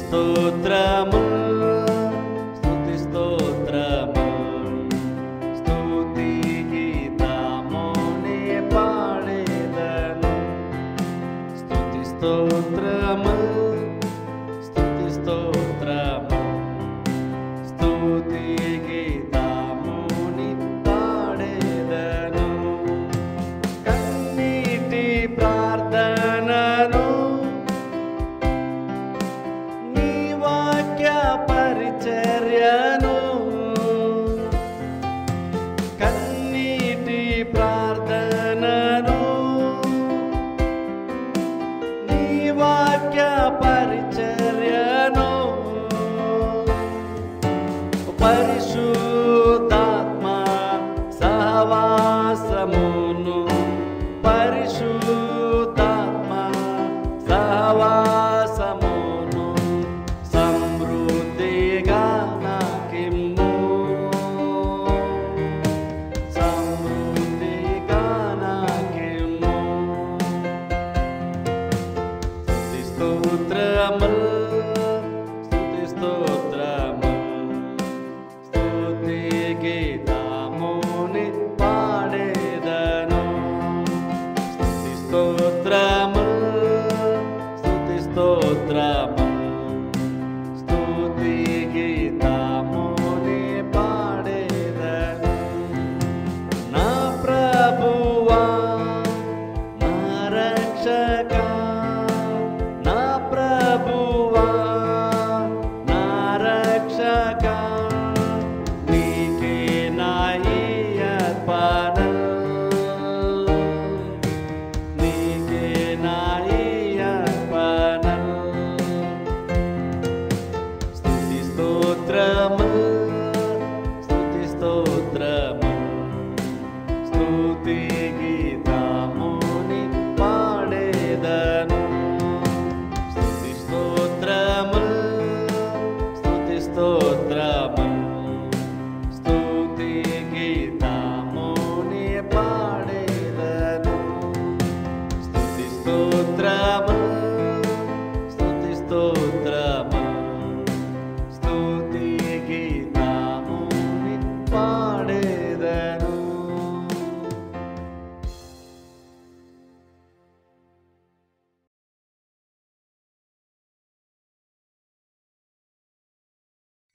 స్తుతి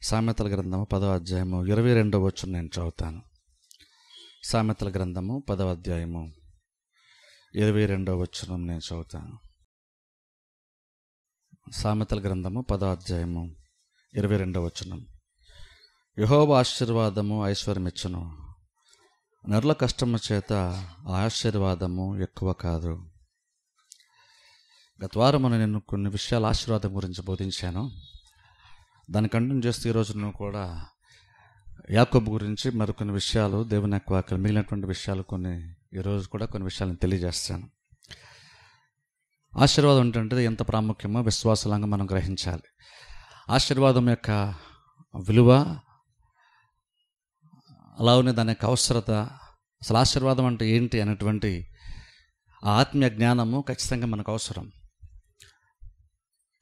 సామెతల గ్రంథము పదవ అధ్యాయము ఇరవై రెండవ వచ్చును నేను చదువుతాను. సామెతల గ్రంథము పదవ అధ్యాయము ఇరవై రెండవ వచ్చును నేను చదువుతాను. సామెతల గ్రంథము పదవ అధ్యాయము ఇరవై రెండవ వచనం. యహోవ ఆశీర్వాదము ఐశ్వర్యమిచ్చును. నరుల కష్టము చేత ఆశీర్వాదము ఎక్కువ కాదు. గత వారం నేను కొన్ని విషయాల ఆశీర్వాదం గురించి బోధించాను. దాన్ని కంటిన్యూ చేస్తూ ఈ నువ్వు కూడా యాకోబు గురించి మరికొన్ని విషయాలు దేవుని యొక్క వాక్యం మిగిలినటువంటి విషయాలు కొన్ని ఈరోజు కూడా కొన్ని విషయాలను తెలియజేస్తాను. ఆశీర్వాదం ఏంటంటే ఎంత ప్రాముఖ్యమో విశ్వాసలంగా మనం గ్రహించాలి. ఆశీర్వాదం యొక్క విలువ అలానే దాని యొక్క అవసరత అసలు ఆశీర్వాదం అంటే ఏంటి అనేటువంటి ఆత్మీయ జ్ఞానము ఖచ్చితంగా మనకు అవసరం.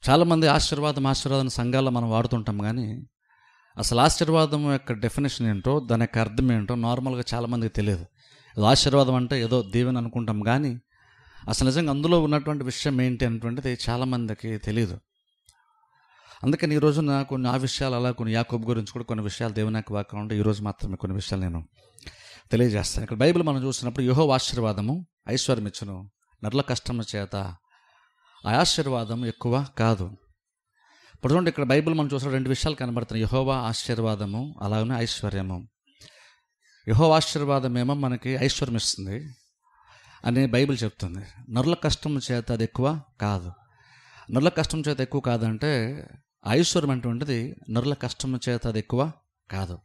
చాలామంది ఆశీర్వాదం ఆశీర్వాదం సంఘాల్లో మనం వాడుతుంటాం కానీ అసలు ఆశీర్వాదం యొక్క డెఫినేషన్ ఏంటో దాని యొక్క అర్థం ఏంటో నార్మల్గా చాలామందికి తెలియదు. ఆశీర్వాదం అంటే ఏదో దేవుని అనుకుంటాం కానీ అసలు నిజంగా అందులో ఉన్నటువంటి విషయం ఏంటి అనేటువంటిది చాలామందికి తెలియదు అందుకని ఈ రోజున కొన్ని ఆ విషయాలు అలా కొన్ని యాకోబ్ గురించి కూడా కొన్ని విషయాలు దేవుని యొక్క వాక్యం ఉంటే ఈరోజు మాత్రమే కొన్ని విషయాలు నేను తెలియజేస్తాను. ఇక్కడ బైబిల్ మనం చూసినప్పుడు యుహో ఆశీర్వాదము ఐశ్వర్యం ఇచ్చును నరుల కష్టము చేత ఆ ఆశీర్వాదం ఎక్కువ కాదు. ఇప్పుడు చూడండి ఇక్కడ బైబిల్ మనం చూసిన రెండు విషయాలు కనబడుతున్నాయి. యహోవా ఆశీర్వాదము అలాగనే ఐశ్వర్యము. యహో ఆశీర్వాదం ఏమో మనకి ఐశ్వర్యం ఇస్తుంది అని బైబిల్ చెప్తుంది. నరుల కష్టం చేత అది ఎక్కువ కాదు. నరుల కష్టం చేత ఎక్కువ కాదంటే ఐశ్వర్యం అటువంటిది నరుల కష్టం చేత అది ఎక్కువ కాదు.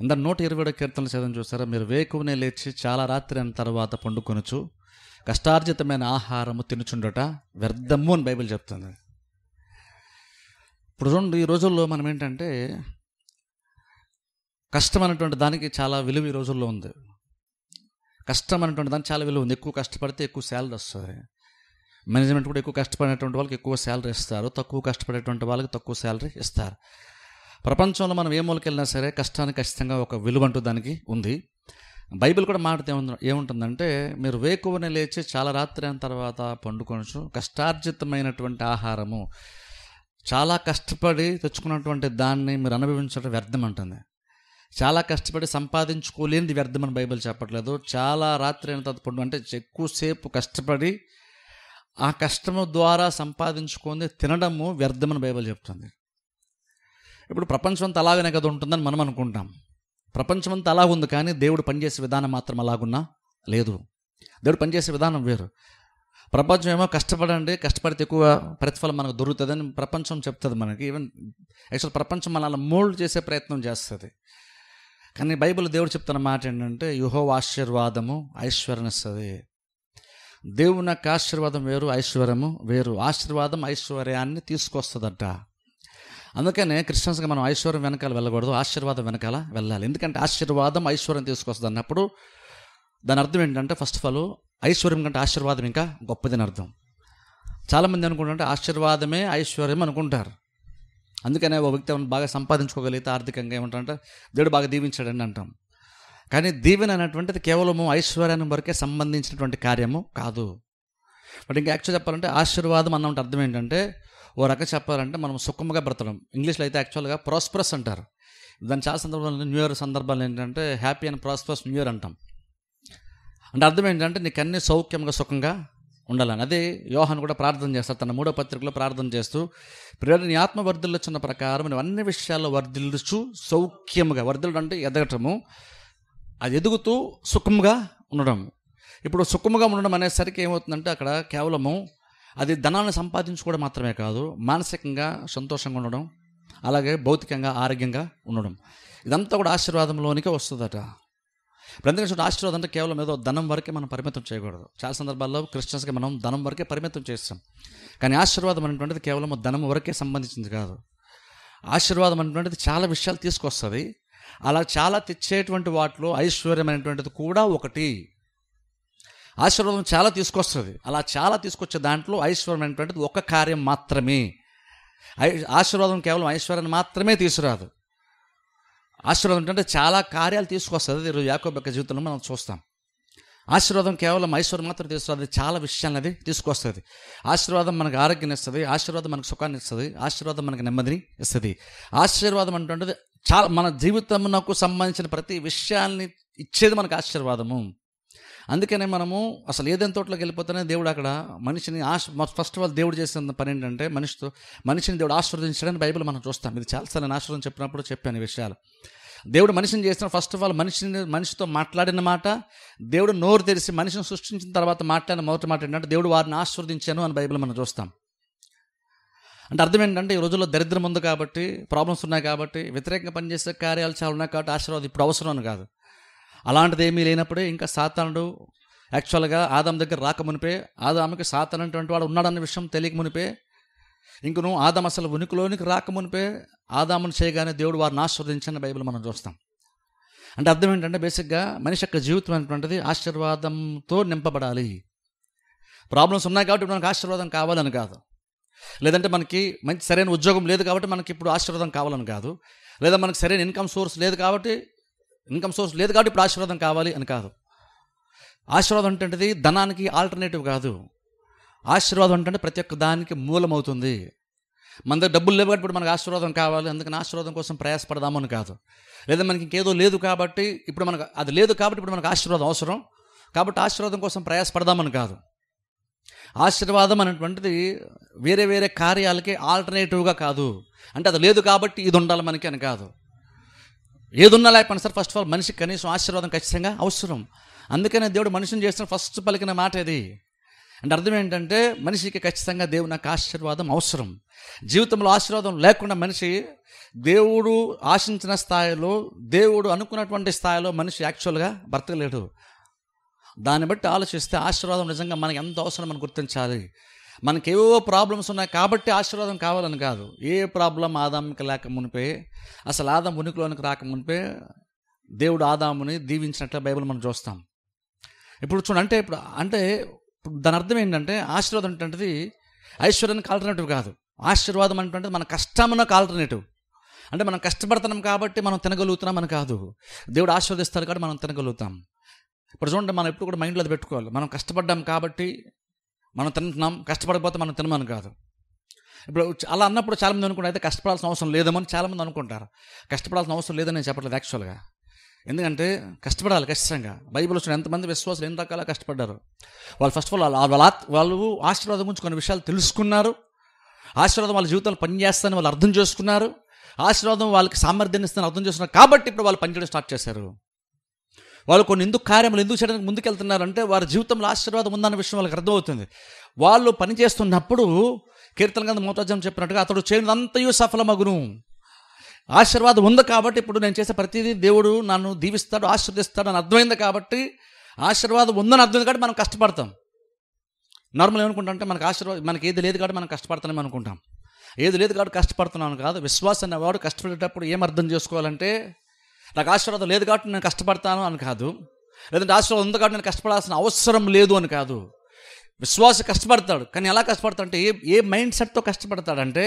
ఇందా నూట ఇరవై ఏడు కీర్తనలు చదవని చూసారా? మీరు వేకువనే లేచి చాలా రాత్రి అయిన తర్వాత పండుకొనుచు కష్టార్జితమైన ఆహారము తినుచుండట వ్యర్థము అని బైబిల్ చెప్తుంది. ఇప్పుడు రెండు ఈ రోజుల్లో మనం ఏంటంటే కష్టం అనేటువంటి దానికి చాలా విలువ ఈ రోజుల్లో ఉంది. కష్టం అనేటువంటి దానికి చాలా విలువ ఉంది. ఎక్కువ కష్టపడితే ఎక్కువ శాలరీ వస్తుంది. మేనేజ్మెంట్ కూడా ఎక్కువ కష్టపడేటువంటి వాళ్ళకి ఎక్కువ శాలరీ ఇస్తారు. తక్కువ కష్టపడేటువంటి వాళ్ళకి తక్కువ శాలరీ ఇస్తారు. ప్రపంచంలో మనం ఏ మూలకెళ్ళినా సరే కష్టానికి ఖచ్చితంగా ఒక విలువ అంటూ దానికి ఉంది. బైబిల్ కూడా మాట ఏముంటుందంటే మీరు వేకువనే లేచి చాలా రాత్రి అయిన తర్వాత పండుకొనచ్చు. కష్టార్జితమైనటువంటి ఆహారము చాలా కష్టపడి తెచ్చుకున్నటువంటి దాన్ని మీరు అనుభవించడం వ్యర్థం అంటుంది. చాలా కష్టపడి సంపాదించుకోలేనిది వ్యర్థం అని బైబిల్ చెప్పట్లేదు. చాలా రాత్రి అయిన తర్వాత పండు అంటే ఎక్కువసేపు కష్టపడి ఆ కష్టము ద్వారా సంపాదించుకొని తినడము వ్యర్థమని బైబిల్ చెప్తుంది. ఇప్పుడు ప్రపంచం అంతా అలాగనే కదా ఉంటుందని మనం అనుకుంటాం. ప్రపంచం అంతా అలా ఉంది కానీ దేవుడు పనిచేసే విధానం మాత్రం అలాగున్నా లేదు. దేవుడు పనిచేసే విధానం వేరు. ప్రపంచం ఏమో కష్టపడండి కష్టపడితే ఎక్కువ ప్రతిఫలం మనకు దొరుకుతుందని ప్రపంచం చెప్తుంది మనకి. ఈవెన్ యాక్చువల్ ప్రపంచం మనల్ని మోల్డ్ చేసే ప్రయత్నం చేస్తుంది. కానీ బైబిల్ దేవుడు చెప్తున్న మాట ఏంటంటే యుహో ఆశీర్వాదము ఐశ్వర్యనిస్తుంది. దేవుని యొక్క ఆశీర్వాదం వేరు ఐశ్వర్యము వేరు. ఆశీర్వాదం ఐశ్వర్యాన్ని తీసుకొస్తుందట. అందుకనే క్రిస్టియన్స్గా మనం ఐశ్వర్యం వెనకాల వెళ్ళకూడదు ఆశీర్వాదం వెనకాల వెళ్ళాలి. ఎందుకంటే ఆశీర్వాదం ఐశ్వర్యం తీసుకొస్తుంది అన్నప్పుడు దాని అర్థం ఏంటంటే ఫస్ట్ ఆఫ్ ఆల్ ఐశ్వర్యం కంటే ఆశీర్వాదం ఇంకా గొప్పదని అర్థం. చాలామంది అనుకుంటుంటే ఆశీర్వాదమే ఐశ్వర్యం అనుకుంటారు. అందుకనే ఓ వ్యక్తి బాగా సంపాదించుకోగలిగితే ఆర్థికంగా ఏమంటారంటే దేవుడు బాగా దీవించాడని అంటాం. కానీ దీవెన అనేటువంటిది కేవలము ఐశ్వర్యాన్ని వరకే సంబంధించినటువంటి కార్యము కాదు. బట్ ఇంకా యాక్చువల్ చెప్పాలంటే ఆశీర్వాదం అన్నమాట అర్థం ఏంటంటే ఓ రకం చెప్పాలంటే మనం సుఖముగా బ్రతడం ఇంగ్లీష్లో అయితే యాక్చువల్గా ప్రాస్పరస్ అంటారు. దాని చాలా సందర్భాలు న్యూ ఇయర్ సందర్భాలు ఏంటంటే happy and prosperous new year అంటాం. అంటే అర్థం ఏంటంటే నీకు అన్ని సౌఖ్యంగా సుఖంగా ఉండాలని. అదే యోహాన్ కూడా ప్రార్థన చేస్తారు. తన మూడో పత్రికలో ప్రార్థన చేస్తూ ప్రియుడు నీ ఆత్మ వర్ధిల్లుచున్న ప్రకారం నువ్వు అన్ని విషయాల్లో వర్ధిల్చు సౌఖ్యముగా. వర్ధిల్లు అంటే ఎదగటము. అది ఎదుగుతూ సుఖముగా ఉండడం. ఇప్పుడు సుఖముగా ఉండడం అనేసరికి ఏమవుతుందంటే అక్కడ కేవలము అది ధనాన్ని సంపాదించుకోవడం మాత్రమే కాదు మానసికంగా సంతోషంగా ఉండడం అలాగే భౌతికంగా ఆరోగ్యంగా ఉండడం. ఇదంతా కూడా ఆశీర్వాదంలోనికే వస్తుందట. ఇప్పుడు ఆశీర్వాదం అంటే కేవలం ఏదో ధనం వరకే మనం పరిమితం చేయకూడదు. చాలా సందర్భాల్లో క్రిస్టియన్స్కి మనం ధనం వరకే పరిమితం చేస్తాం. కానీ ఆశీర్వాదం అనేటువంటిది కేవలం ధనం వరకే సంబంధించింది కాదు. ఆశీర్వాదం అనేటువంటిది చాలా విషయాలు తీసుకొస్తుంది. అలా చాలా తెచ్చేటువంటి వాటిలో ఐశ్వర్యం అనేటువంటిది కూడా ఒకటి. ఆశీర్వాదం చాలా తీసుకొస్తుంది. అలా చాలా తీసుకొచ్చే దాంట్లో ఐశ్వర్యం అనేటువంటిది ఒక కార్యం మాత్రమే. ఆశీర్వాదం కేవలం ఐశ్వర్యాన్ని మాత్రమే తీసుకురాదు. ఆశీర్వాదం ఏంటంటే చాలా కార్యాలు తీసుకొస్తుంది. ఈరోజు యాకోబ్ యొక్క జీవితంలో మనం చూస్తాం. ఆశీర్వాదం కేవలం ఐశ్వర్యం మాత్రం తీసుకురాదు. చాలా విషయాలు అది తీసుకొస్తుంది. ఆశీర్వాదం మనకు ఆరోగ్యాన్ని ఇస్తుంది. ఆశీర్వాదం మనకు సుఖాన్ని ఇస్తుంది. ఆశీర్వాదం మనకు నెమ్మదిని ఇస్తుంది. ఆశీర్వాదం అంటుంటే చాలా మన జీవితమునకు సంబంధించిన ప్రతి విషయాన్ని ఇచ్చేది మనకు ఆశీర్వాదము. అందుకనే మనము అసలు ఏదైనా తోటలోకి వెళ్ళిపోతేనే దేవుడు అక్కడ మనిషిని ఆశ ఫస్ట్ ఆఫ్ ఆల్ దేవుడు చేసిన పని ఏంటంటే మనిషితో మనిషిని దేవుడు ఆశీర్వదించడానికి బైబిల్ మనం చూస్తాం. ఇది చాలాసార్లు నేను ఆశీర్వదం చెప్పినప్పుడు చెప్పాను ఈ విషయాలు. దేవుడు మనిషిని చేసిన ఫస్ట్ ఆఫ్ ఆల్ మనిషిని మనిషితో మాట్లాడిన మాట దేవుడు నోరు తెరిచి మనిషిని సృష్టించిన తర్వాత మాట్లాడిన మొదటి మాట ఏంటంటే దేవుడు వారిని ఆశీర్వదించాను అని బైబిల్ మనం చూస్తాం. అంటే అర్థం ఏంటంటే ఈ రోజుల్లో దరిద్రం ఉంది కాబట్టి ప్రాబ్లమ్స్ ఉన్నాయి కాబట్టి వ్యతిరేకంగా పనిచేసే కార్యాలు చాలా ఉన్నాయి కాబట్టి ఆశీర్వాదం ఇప్పుడు అవసరం అని కాదు. అలాంటిది ఏమీ లేనప్పుడే ఇంకా సాతానుడు యాక్చువల్గా ఆదాం దగ్గర రాక మునిపే ఆదాముకి సాతాన్ వాడు ఉన్నాడన్న విషయం తెలియక మునిపే ఇంకను ఆదాం అసలు ఉనికిలోనికి రాక మునిపే ఆదామును చేయగానే దేవుడు వారిని ఆశీర్వదించిన బైబిల్ మనం చూస్తాం. అంటే అర్థం ఏంటంటే బేసిక్గా మనిషి యొక్క జీవితం అనేటువంటిది ఆశీర్వాదంతో నింపబడాలి. ప్రాబ్లమ్స్ ఉన్నాయి కాబట్టి మనకు ఆశీర్వాదం కావాలని కాదు. లేదంటే మనకి మంచి సరైన ఉద్యోగం లేదు కాబట్టి మనకి ఇప్పుడు ఆశీర్వాదం కావాలని కాదు. లేదా మనకి సరైన ఇన్కమ్ సోర్స్ లేదు కాబట్టి ఇన్కమ్ సోర్స్ లేదు కాబట్టి ఇప్పుడు ఆశీర్వాదం కావాలి అని కాదు. ఆశీర్వాదం అంటే ధనానికి ఆల్టర్నేటివ్ కాదు. ఆశీర్వాదం అంటే ప్రతి ఒక్క దానికి మూలమవుతుంది. మన దగ్గర డబ్బులు లేవు కాబట్టి ఇప్పుడు మనకు ఆశీర్వాదం కావాలి. అందుకని ఆశీర్వాదం కోసం ప్రయాసపడదామని కాదు. లేదా మనకి ఇంకేదో లేదు కాబట్టి ఇప్పుడు మనకు అది లేదు కాబట్టి ఇప్పుడు మనకు ఆశీర్వాదం అవసరం. కాబట్టి ఆశీర్వాదం కోసం ప్రయాసపడదామని కాదు. ఆశీర్వాదం అనేటువంటిది వేరే వేరే కార్యాలకి ఆల్టర్నేటివ్గా కాదు. అంటే అది లేదు కాబట్టి ఇది ఉండాలి మనకి అని కాదు. ఏదున్నా లేకపోయినా సార్ ఫస్ట్ ఆఫ్ ఆల్ మనిషికి కనీసం ఆశీర్వాదం ఖచ్చితంగా అవసరం. అందుకనే దేవుడు మనిషిని చేసిన ఫస్ట్ పలికిన మాట ఇది అంటే అర్థం ఏంటంటే మనిషికి ఖచ్చితంగా దేవుడు నాకు ఆశీర్వాదం అవసరం. జీవితంలో ఆశీర్వాదం లేకుండా మనిషి దేవుడు ఆశించిన స్థాయిలో దేవుడు అనుకున్నటువంటి స్థాయిలో మనిషి యాక్చువల్గా బ్రతకలేడు. దాన్ని బట్టి ఆలోచిస్తే ఆశీర్వాదం నిజంగా మనకి ఎంత అవసరం మనం గుర్తించాలి. మనకేవో ప్రాబ్లమ్స్ ఉన్నాయి కాబట్టి ఆశీర్వాదం కావాలని కాదు. ఏ ప్రాబ్లం ఆదాముకి లేక మునిపే అసలు ఆదాం ఉనికిలోనికి రాక మునిపే దేవుడు ఆదాముని దీవించినట్లు బైబిల్ మనం చూస్తాం. ఇప్పుడు చూడండి అంటే ఇప్పుడు అంటే ఇప్పుడు దాని అర్థం ఏంటంటే ఆశీర్వాదం అంటే ఐశ్వర్యానికి ఆల్టర్నేటివ్ కాదు. ఆశీర్వాదం అంటే మన కష్టమునకు ఆల్టర్నేటివ్ అంటే మనం కష్టపడుతున్నాం కాబట్టి మనం తినగలుగుతున్నాం అని కాదు. దేవుడు ఆశీర్వదిస్తాడు కాబట్టి మనం తినగలుగుతాం. ఇప్పుడు చూడండి మనం ఎప్పుడు కూడా మైండ్లో అది పెట్టుకోవాలి. మనం కష్టపడ్డాం కాబట్టి మనం తింటున్నాం కష్టపడకపోతే మనం తినమని కాదు. ఇప్పుడు అలా అన్నప్పుడు చాలామంది అనుకుంటారు అయితే కష్టపడాల్సిన అవసరం లేదమని చాలామంది అనుకుంటారు. కష్టపడాల్సిన అవసరం లేదని నేను చెప్పట్లేదు యాక్చువల్గా ఎందుకంటే కష్టపడాలి ఖచ్చితంగా. బైబిల్ వచ్చిన ఎంతమంది విశ్వాసాలు ఎన్ని రకాల కష్టపడ్డారు? వాళ్ళు ఫస్ట్ ఆఫ్ ఆల్ వాళ్ళ వాళ్ళు ఆశీర్వాదం గురించి కొన్ని విషయాలు తెలుసుకున్నారు. ఆశీర్వాదం వాళ్ళ జీవితంలో పనిచేస్తారని వాళ్ళు అర్థం చేసుకున్నారు. ఆశీర్వాదం వాళ్ళకి సామర్థ్యాన్ని ఇస్తారని అర్థం చేసుకున్నారు. కాబట్టి ఇప్పుడు వాళ్ళు పనిచేయడం స్టార్ట్ చేశారు. వాళ్ళు కొన్ని ఎందుకు కార్యములు ఎందుకు చేయడానికి ముందుకెళ్తున్నారంటే వారి జీవితంలో ఆశీర్వాదం ఉందన్న విషయం వాళ్ళకి అర్థమవుతుంది. వాళ్ళు పని చేస్తున్నప్పుడు కీర్తన గంధ మోతాజం చెప్పినట్టుగా అతడు చేయనిదంతయు సఫలమగును. ఆశీర్వాదం ఉంది కాబట్టి ఇప్పుడు నేను చేసే ప్రతిదీ దేవుడు నన్ను దీవిస్తాడు ఆశీర్దిస్తాడు అని అర్థమైంది కాబట్టి ఆశీర్వాదం ఉందని అర్థమైంది కాబట్టి మనం కష్టపడతాం. నార్మల్ ఏమనుకుంటాం అంటే మనకు ఆశీర్వాదం మనకి ఏది లేదు కాబట్టి మనం కష్టపడతామని అనుకుంటాం. ఏది లేదు కాబట్టి కష్టపడుతున్నాను కాదు. విశ్వాసం అనేవాడు కష్టపడేటప్పుడు ఏం అర్థం చేసుకోవాలంటే నాకు ఆశీర్వాదం లేదు కాబట్టి నేను కష్టపడతాను అని కాదు. లేదంటే ఆశీర్వాదం ఉంది కాబట్టి నేను కష్టపడాల్సిన అవసరం లేదు అని కాదు. విశ్వాస కష్టపడతాడు. కానీ ఎలా కష్టపడతాడంటే ఏ ఏ మైండ్ సెట్తో కష్టపడతాడంటే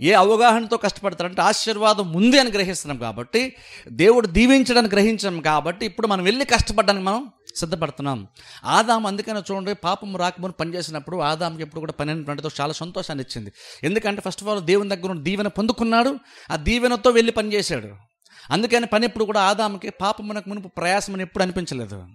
ఏ అవగాహనతో కష్టపడతాడంటే ఆశీర్వాదం ఉంది అని గ్రహిస్తున్నాం కాబట్టి దేవుడు దీవించడానికి గ్రహించాం కాబట్టి ఇప్పుడు మనం వెళ్ళి కష్టపడడానికి మనం సిద్ధపడుతున్నాం. ఆదాం అందుకనే చూడండి పాపం రాకముని పనిచేసినప్పుడు ఆదాంకి ఎప్పుడు కూడా పని అనేటువంటిదో చాలా సంతోషాన్ని ఇచ్చింది ఎందుకంటే ఫస్ట్ ఆఫ్ ఆల్ దేవుని దగ్గర నుండి దీవెన పొందుకున్నాడు. ఆ దీవెనతో వెళ్ళి పనిచేశాడు అందుకని పని ఎప్పుడు కూడా ఆదాముకి పాపమునకు మునుపు ప్రయాసం అని ఎప్పుడు అనిపించలేదు.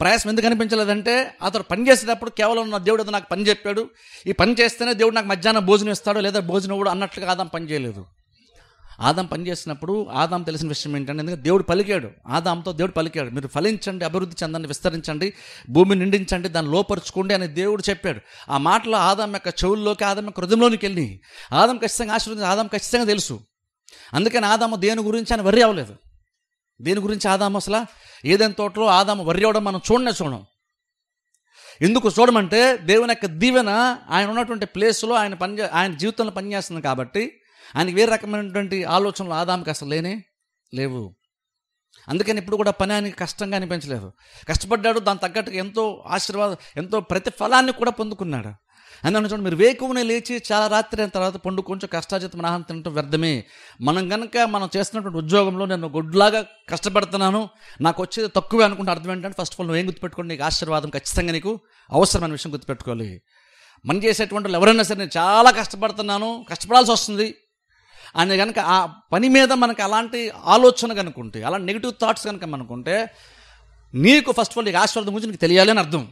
ప్రయాసం ఎందుకు అనిపించలేదంటే అతడు పని చేసేటప్పుడు కేవలం నా దేవుడు ఏదో నాకు పని చెప్పాడు. ఈ పని చేస్తేనే దేవుడు నాకు మధ్యాహ్నం భోజనం ఇస్తాడు లేదా భోజనం కూడా అన్నట్లుగా ఆదాం పని చేయలేదు. ఆదాం పని చేసినప్పుడు ఆదాం తెలిసిన విషయం ఏంటంటే ఎందుకంటే దేవుడు పలికాడు. ఆదాంతో దేవుడు పలికాడు. మీరు ఫలించండి అభివృద్ధి చెందండి విస్తరించండి భూమిని నిండించండి దాన్ని లోపరుచుకోండి అని దేవుడు చెప్పాడు. ఆ మాటలో ఆదాం యొక్క చెవుల్లోకి ఆదాం యొక్క హృదయంలోనికి వెళ్ళి ఆదాం ఖచ్చితంగా ఆశీర్వదించి ఆదాం ఖచ్చితంగా తెలుసు. అందుకని ఆదాము దేని గురించి అని వర్రి అవ్వలేదు. దేని గురించి ఆదాము అసలు? ఏదైనా తోటలో ఆదాము వర్రి అవ్వడం మనం చూడనే చూడం. ఎందుకు చూడమంటే దేవుని యొక్క దీవెన ఆయన ఉన్నటువంటి ప్లేస్లో ఆయన పని చే- ఆయన జీవితంలో పనిచేస్తుంది కాబట్టి ఆయనకి వేరే రకమైనటువంటి ఆలోచనలు ఆదాముకి అసలు లేనే లేవు. అందుకని ఇప్పుడు కూడా పని ఆయనకి కష్టంగా అనిపించలేదు. కష్టపడ్డాడు దాని తగ్గట్టుగా ఎంతో ఆశీర్వాదం ఎంతో ప్రతిఫలాన్ని కూడా పొందుకున్నాడు. అందుకని చూడండి మీరు వేకువనే లేచి చాలా రాత్రి అయిన తర్వాత పండు కొంచెం కష్టాజితం ఆహారం తినటం వ్యర్థమే. మనం కనుక మనం చేస్తున్నటువంటి ఉద్యోగంలో నేను గుడ్లాగా కష్టపడుతున్నాను నాకు వచ్చేది తక్కువే అనుకుంటే అర్థం ఏంటంటే ఫస్ట్ ఆఫ్ ఆల్ నువ్వు ఏం గుర్తుపెట్టుకోండి నీకు ఆశీర్వాదం ఖచ్చితంగా నీకు అవసరమైన విషయం గుర్తుపెట్టుకోవాలి. మనం చేసేటువంటి వాళ్ళు ఎవరైనా సరే నేను చాలా కష్టపడుతున్నాను కష్టపడాల్సి వస్తుంది. అని కనుక ఆ పని మీద మనకు అలాంటి ఆలోచన కనుకుంటే అలాంటి నెగిటివ్ థాట్స్ కనుక మనకుంటే నీకు ఫస్ట్ ఆఫ్ ఆల్ నీకు ఆశీర్వాదం గురించి నీకు తెలియాలి అని అర్థం.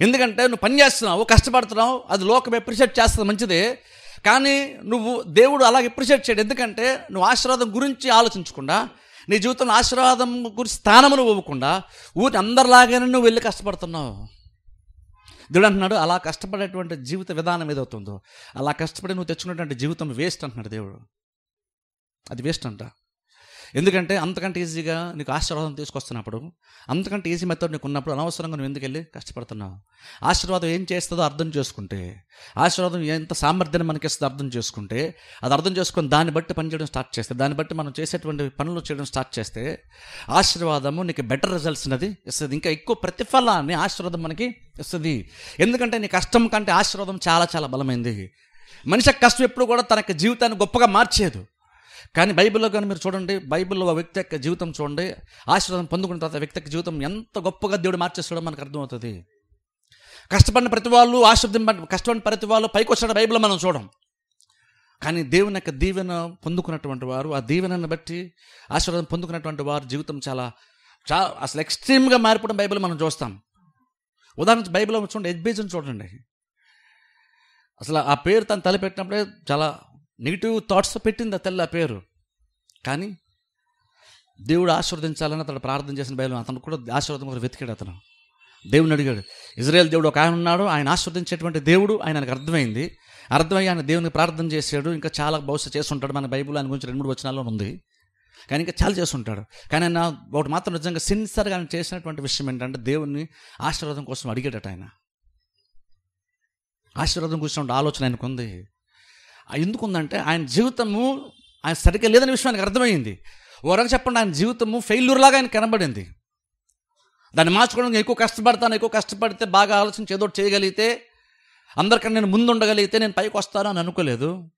ఎందుకంటే నువ్వు పని చేస్తున్నావు కష్టపడుతున్నావు అది లోకం ఎప్రిషియేట్ చేస్తుంది మంచిదే. కానీ నువ్వు దేవుడు అలా ఎప్రిషియేట్ చేయడు. ఎందుకంటే నువ్వు ఆశీర్వాదం గురించి ఆలోచించకుండా నీ జీవితంలో ఆశీర్వాదం గురించి స్థానమును ఇవ్వకుండా ఊరి అందరిలాగానే నువ్వు వెళ్ళి కష్టపడుతున్నావు. దేవుడు అంటున్నాడు అలా కష్టపడేటువంటి జీవిత విధానం ఏదవుతుందో అలా కష్టపడి నువ్వు తెచ్చుకున్నటువంటి జీవితం వేస్ట్ అంటున్నాడు దేవుడు. అది వేస్ట్ అంట. ఎందుకంటే అంతకంటే ఈజీగా నీకు ఆశీర్వాదం తీసుకొస్తున్నప్పుడు అంతకంటే ఈజీ మెథడ్ నీకు ఉన్నప్పుడు అనవసరంగా నువ్వు ఎందుకు వెళ్ళి కష్టపడుతున్నావు? ఆశీర్వాదం ఏం చేస్తుందో అర్థం చేసుకుంటే ఆశీర్వాదం ఎంత సామర్థ్యాన్ని మనకి ఇస్తుందో అర్థం చేసుకుంటే అది అర్థం చేసుకొని దాన్ని బట్టి పనిచేయడం స్టార్ట్ చేస్తే దాన్ని బట్టి మనం చేసేటువంటి పనులు చేయడం స్టార్ట్ చేస్తే ఆశీర్వాదము నీకు బెటర్ రిజల్ట్స్ అనేది ఇస్తుంది. ఇంకా ఎక్కువ ప్రతిఫలాన్ని ఆశీర్వాదం మనకి ఇస్తుంది. ఎందుకంటే నీ కష్టం కంటే ఆశీర్వాదం చాలా చాలా బలమైంది. మనిషి కష్టం ఎప్పుడు కూడా తనకి జీవితాన్ని గొప్పగా మార్చేదు కానీ బైబిల్లో కానీ మీరు చూడండి బైబిల్లో ఆ వ్యక్తి యొక్క జీవితం చూడండి ఆశీర్వాదం పొందుకున్న తర్వాత వ్యక్తి యొక్క జీవితం ఎంత గొప్పగా దేవుడు మార్చేస్తాడో మనకు అర్థమవుతుంది. కష్టపడిన ప్రతి వాళ్ళు ఆశీర్వదింప కష్టపడిన ప్రతి వాళ్ళు పైకి వచ్చిన బైబిల్లో మనం చూడం. కానీ దేవుని యొక్క దీవెన పొందుకున్నటువంటి వారు ఆ దీవెనను బట్టి ఆశీర్వాదం పొందుకున్నటువంటి వారు జీవితం చాలా చాలా అసలు ఎక్స్ట్రీమ్గా మారిపోవడం బైబిల్ మనం చూస్తాం. ఉదాహరణకి బైబిల్లో చూడండి ఎడ్బేజన్ చూడండి. అసలు ఆ పేరు తను తలపెట్టినప్పుడే చాలా నెగిటివ్ థాట్స్ పెట్టింది ఆ తెల్ల పేరు. కానీ దేవుడు ఆశీర్వదించాలని అతను ప్రార్థన చేసిన బయలు అతను కూడా ఆశీర్వాదం కూడా వెతికాడు అతను. దేవుని అడిగాడు ఇజ్రాయెల్ దేవుడు ఒక ఆయన ఉన్నాడు ఆయన ఆశీర్వదించేటువంటి దేవుడు ఆయనకు అర్థమైంది. అర్థమయ్యి ఆయన దేవుని ప్రార్థన చేశాడు ఇంకా చాలా బహుశా చేస్తుంటాడు. మన బైబిల్ ఆయన గురించి రెండు మూడు వచనాల్లో ఉంది. కానీ ఇంకా చాలా చేస్తుంటాడు. కానీ ఆయన ఒకటి మాత్రం నిజంగా సిన్సియర్గా ఆయన చేసినటువంటి విషయం ఏంటంటే దేవుని ఆశీర్వాదం కోసం అడిగాడట ఆయన. ఆశీర్వాదం కూర్చున్న ఆలోచన ఆయనకు ఉంది ఎందుకుందంటే ఎందుకు ఉందంటే ఆయన జీవితము ఆయన సరిగ్గా లేదని విషయం ఆయనకు అర్థమైంది. ఓ చెప్పండి ఆయన జీవితము ఫెయిల్యూర్ లాగా ఆయన కనబడింది. దాన్ని మార్చుకోవడానికి ఎక్కువ కష్టపడతాను ఎక్కువ కష్టపడితే బాగా ఆలోచించి ఏదో చేయగలిగితే అందరికన్నా నేను ముందు ఉండగలిగితే నేను పైకి వస్తాను అని అనుకోలేదు.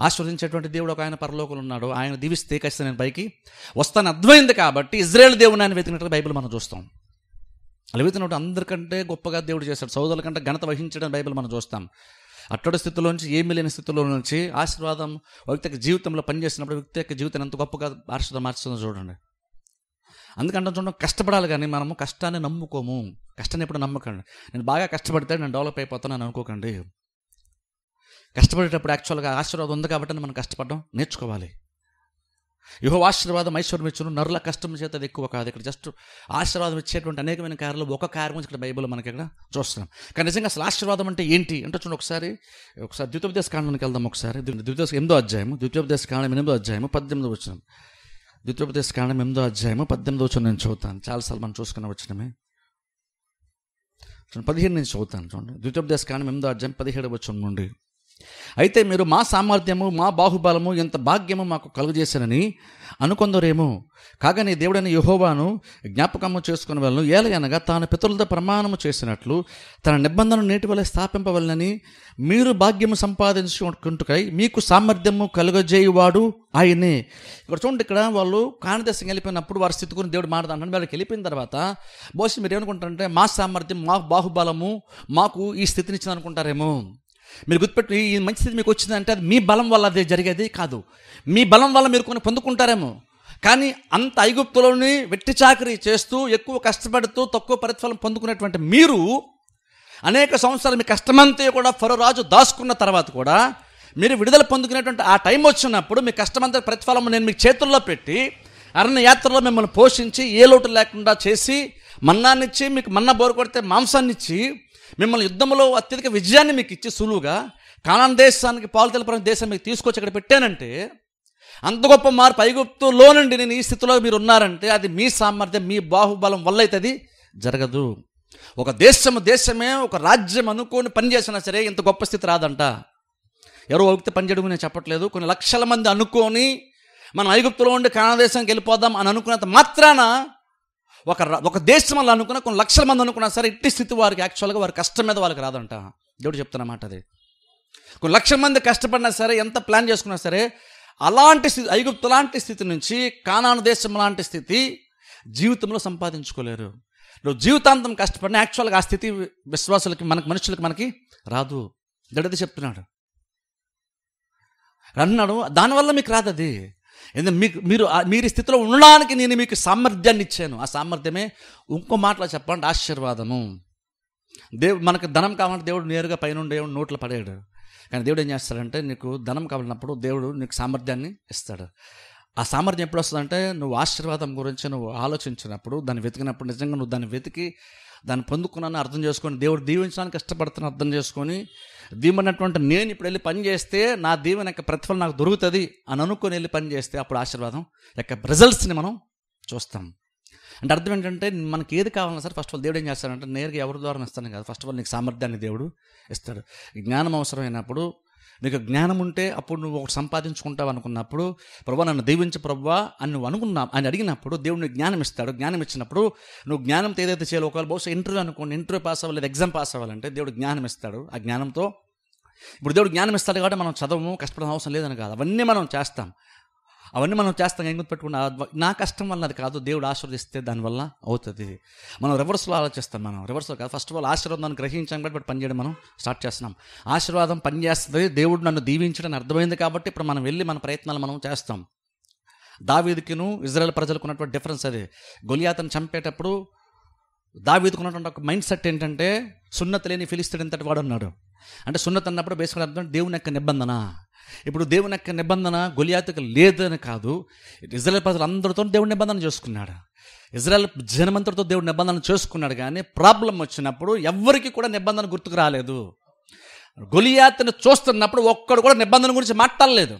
ఆశ్వదించేటువంటి దేవుడు ఒక ఆయన పరలోకంలో ఉన్నాడు. ఆయన దీవిస్తే ఖచ్చితంగా నేను పైకి వస్తాను. అర్థమైంది కాబట్టి ఇజ్రాయేల్ దేవుని ఆయన వెతికినట్టు బైబిల్ మనం చూస్తాం. అలా వెతికినట్టు అందరికంటే గొప్పగా దేవుడు చేశాడు. సోదరుల కంటే ఘనత వహించడం బైబిల్ మనం చూస్తాం. అట్టడి స్థితిలోంచి ఏమీ లేని స్థితిలో నుంచి ఆశీర్వాదం వ్యక్తి యొక్క జీవితంలో పనిచేసినప్పుడు వ్యక్తి యొక్క జీవితం ఎంత గొప్పగా ఆశీర్వాదం మార్చుతుందో చూడండి. అందుకంటే చూడండి కష్టపడాలి కానీ మనము కష్టాన్ని నమ్ముకోము. కష్టాన్ని ఎప్పుడు నమ్మకండి. నేను బాగా కష్టపడితే నేను డెవలప్ అయిపోతానని అనుకోకండి. కష్టపడేటప్పుడు యాక్చువల్గా ఆశీర్వాదం ఉంది కాబట్టి మనం కష్టపడడం నేర్చుకోవాలి. యుహో ఆశీర్వాదం ఐశ్వర్యం ఇచ్చును. నరుల కష్టం చేత అది ఎక్కువ కాదు. ఇక్కడ జస్ట్ ఆశీర్వాదం ఇచ్చేటువంటి అనేకమైన కార్యాలు ఒక కార్యం ఇక్కడ బైబిల్ మనకి ఇక్కడ చూస్తున్నాం. కానీ నిజంగా అసలు ఆశీర్వాదం అంటే ఏంటి? అంటే చూడండి ఒకసారి ఒకసారి ద్వితోపదేశ కాండానికి వెళ్దాం ఒకసారి. ద్వితోపదేశ ఎనిమిదో అధ్యాయము ద్వితీయోపదేశ కాండం ఎనిమిదో అధ్యాయము పద్దెనిమిదో వచ్చిన ద్వితీయోపదేశ కాండం ఎనిమిదో అధ్యాయము పద్దెనిమిదో వచ్చిన నేను చదువుతాను. చాలాసార్లు మనం చూసుకున్న వచ్చినమే చూడండి పదిహేడు నుంచి చదువుతాను చూడండి. ద్వితీయోపదేశ కాండం ఎనిమిదో అధ్యాయం పదిహేడు వచ్చిన నుండి. అయితే మీరు మా సామర్థ్యము మా బాహుబలము ఎంత భాగ్యము మాకు కలుగజేశానని అనుకొందరేమో. కాగా నీ దేవుడైన యహోవాను జ్ఞాపకము చేసుకుని వెళ్ళను. ఏలయనగా తాను పితరులతో ప్రమాణము చేసినట్లు తన నిబంధనను నేటి వల్ల స్థాపింపవలనని మీరు భాగ్యము సంపాదించుకుంటుకై మీకు సామర్థ్యము కలుగజేయువాడు ఆయనే. ఇక్కడ చూడండి ఇక్కడ వాళ్ళు కాణదేశం వెళ్ళిపోయినప్పుడు వారి స్థితి గురించి దేవుడు మాట్లాడుతున్నాడు. వాళ్ళకి వెళ్ళిపోయిన తర్వాత బహుశా మీరు ఏమనుకుంటారంటే మా సామర్థ్యం మా బాహుబలము మాకు ఈ స్థితిని ఇచ్చింది అనుకుంటారేమో మీరు గుర్తుపెట్టు ఈ మంచి స్థితి మీకు వచ్చిందంటే అది మీ బలం వల్ల అది జరిగేది కాదు. మీ బలం వల్ల మీరు కొన్ని పొందుకుంటారేమో. కానీ అంత ఐగుప్తులోని వెట్టి చాకరీ చేస్తూ ఎక్కువ కష్టపడుతూ తక్కువ ప్రతిఫలం పొందుకునేటువంటి మీరు అనేక సంవత్సరాలు మీ కష్టమంతా కూడా ఫరోరాజు దాచుకున్న తర్వాత కూడా మీరు విడుదల పొందుకునేటువంటి ఆ టైం వచ్చినప్పుడు మీ కష్టమంతా ప్రతిఫలం నేను మీ చేతుల్లో పెట్టి అరణ్య యాత్రలో మిమ్మల్ని పోషించి ఏ లోటు లేకుండా చేసి మన్నాన్నిచ్చి మీకు మన్నా బోరు కొడితే మాంసాన్నిచ్చి మిమ్మల్ని యుద్ధంలో అత్యధిక విజయాన్ని మీకు ఇచ్చి సులువుగా కానాన్ దేశానికి పాలు తెలపడం దేశం మీకు తీసుకొచ్చి అక్కడ పెట్టానంటే అంత గొప్ప మార్పు ఐగుప్తులో నుండి నేను ఈ స్థితిలో మీరు ఉన్నారంటే అది మీ సామర్థ్యం మీ బాహుబలం వల్ల అయితే అది జరగదు. ఒక దేశం దేశమే ఒక రాజ్యం అనుకొని పనిచేసినా సరే ఇంత గొప్ప స్థితి రాదంట. ఎవరో వ్యక్తి పనిచేయడం నేను చెప్పట్లేదు. కొన్ని లక్షల మంది అనుకొని మనం ఐగుప్తులో ఉండి కానా దేశానికి వెళ్ళిపోదాం అని అనుకున్నంత మాత్రాన ఒక ఒక దేశం అలా అనుకున్న కొన్ని లక్షల మంది అనుకున్నా సరే ఇట్టి స్థితి వారికి యాక్చువల్గా వారి కష్టం మీద వాళ్ళకి రాదంట. దేవుడు చెప్తున్నమాట అది. కొన్ని లక్షల మంది కష్టపడినా సరే ఎంత ప్లాన్ చేసుకున్నా సరే అలాంటి స్థితి ఐగుప్తు లాంటి స్థితి నుంచి కానాను దేశం లాంటి స్థితి జీవితంలో సంపాదించుకోలేరు. నువ్వు జీవితాంతం కష్టపడిన యాక్చువల్గా ఆ స్థితి విశ్వాసులకి మనకి మనుషులకి మనకి రాదు. దడది చెప్తున్నాడు. అన్నాడు దానివల్ల మీకు రాదు అది ఎందుకంటే మీకు మీరు మీరు స్థితిలో ఉండడానికి నేను మీకు సామర్థ్యాన్ని ఇచ్చాను. ఆ సామర్థ్యమే ఇంకో మాటలో చెప్పండి ఆశీర్వాదము. దేవుడు మనకు ధనం కావాలంటే దేవుడు నేరుగా పైన దేవుడు నోట్లో పడేయడు. కానీ దేవుడు ఏం చేస్తాడంటే నీకు ధనం కావాలన్నప్పుడు దేవుడు నీకు సామర్థ్యాన్ని ఇస్తాడు. ఆ సామర్థ్యం ఎప్పుడు వస్తుందంటే నువ్వు ఆశీర్వాదం గురించి నువ్వు ఆలోచించినప్పుడు దాన్ని వెతికినప్పుడు నిజంగా నువ్వు దాన్ని వెతికి దాన్ని పొందుకున్నాను అర్థం చేసుకొని దేవుడు దీవించడానికి ఇష్టపడుతున్న అర్థం చేసుకొని దీవెనటువంటి నేను ఇప్పుడు వెళ్ళి పని చేస్తే నా దీవెన యొక్క ప్రతిఫలం నాకు దొరుకుతుంది అని అనుకుని వెళ్ళి పని చేస్తే అప్పుడు ఆశీర్వాదం యొక్క రిజల్ట్స్ని మనం చూస్తాం. అంటే అర్థం ఏంటంటే మనకి ఏది కావాలన్నా సరే ఫస్ట్ ఆఫ్ ఆల్ దేవుడు ఏం చేస్తాడంటే నేరుగా ఎవరి ద్వారా ఇస్తాను కదా. ఫస్ట్ ఆఫ్ ఆల్ నీకు సామర్థ్యాన్ని దేవుడు ఇస్తాడు. జ్ఞానం అవసరమైనప్పుడు నీకు జ్ఞానం ఉంటే అప్పుడు నువ్వు ఒకటి సంపాదించుకుంటావు అనుకున్నప్పుడు ప్రభా నన్ను దీవించు ప్రభా అని నువ్వు అనుకున్నా అని అడిగినప్పుడు దేవుడు నీకు జ్ఞానం ఇస్తాడు. జ్ఞానం ఇచ్చినప్పుడు నువ్వు జ్ఞానంతో ఏదైతే చేయాలో ఒకవేళ బహుశా ఇంటర్వ్యూ అనుకోండి ఇంటర్వ్యూ పాస్ అవ్వాలి ఎగ్జామ్ పాస్ అవ్వాలంటే దేవుడు జ్ఞానం ఇస్తాడు ఆ జ్ఞానంతో. ఇప్పుడు దేవుడు జ్ఞానం ఇస్తాడు కాబట్టి మనం చదవము కష్టపడడం అవసరం లేదని కాదు. అవన్నీ మనం చేస్తాం. అవన్నీ మనం చేస్తాం ఏం గుర్తుపెట్టుకున్నా నా కష్టం వల్ల అది కాదు దేవుడు ఆశీర్వదిస్తే దానివల్ల అవుతుంది. మనం రివర్స్లో ఆలోచిస్తాం మనం. రివర్స్లో కాదు ఫస్ట్ ఆఫ్ ఆల్ ఆశీర్వాదాన్ని గ్రహించాం కాబట్టి పని చేయడం మనం స్టార్ట్ చేస్తున్నాం. ఆశీర్వాదం పనిచేస్తుంది దేవుడు నన్ను దీవించడం అర్థమైంది కాబట్టి ఇప్పుడు మనం వెళ్ళి మన ప్రయత్నాలు మనం చేస్తాం. దావీదికిను ఇజ్రాయెల్ ప్రజలకు ఉన్నటువంటి డిఫరెన్స్ అది. గొలియాతను చంపేటప్పుడు దావీదుకున్నటువంటి ఒక మైండ్ సెట్ ఏంటంటే సున్నత లేని ఫిలిస్తీన్ ఎంతటి వాడు అన్నాడు అంటే సున్నత అన్నప్పుడు బేసికల్ అర్థం దేవుని యొక్క నిబంధన. ఇప్పుడు దేవుని యొక్క నిబంధన గొలియాతకు లేదని కాదు ఇజ్రాయల్ ప్రజలు అందరితో దేవుడి నిబంధన చేసుకున్నాడు. ఇజ్రాయల్ జనమంతటితో దేవుడి నిబంధన చేసుకున్నాడు కానీ ప్రాబ్లం వచ్చినప్పుడు ఎవ్వరికి కూడా నిబంధన గుర్తుకు రాలేదు. గొలియాతను చూస్తున్నప్పుడు ఒక్కడు కూడా నిబంధన గురించి మాట్లాడలేదు.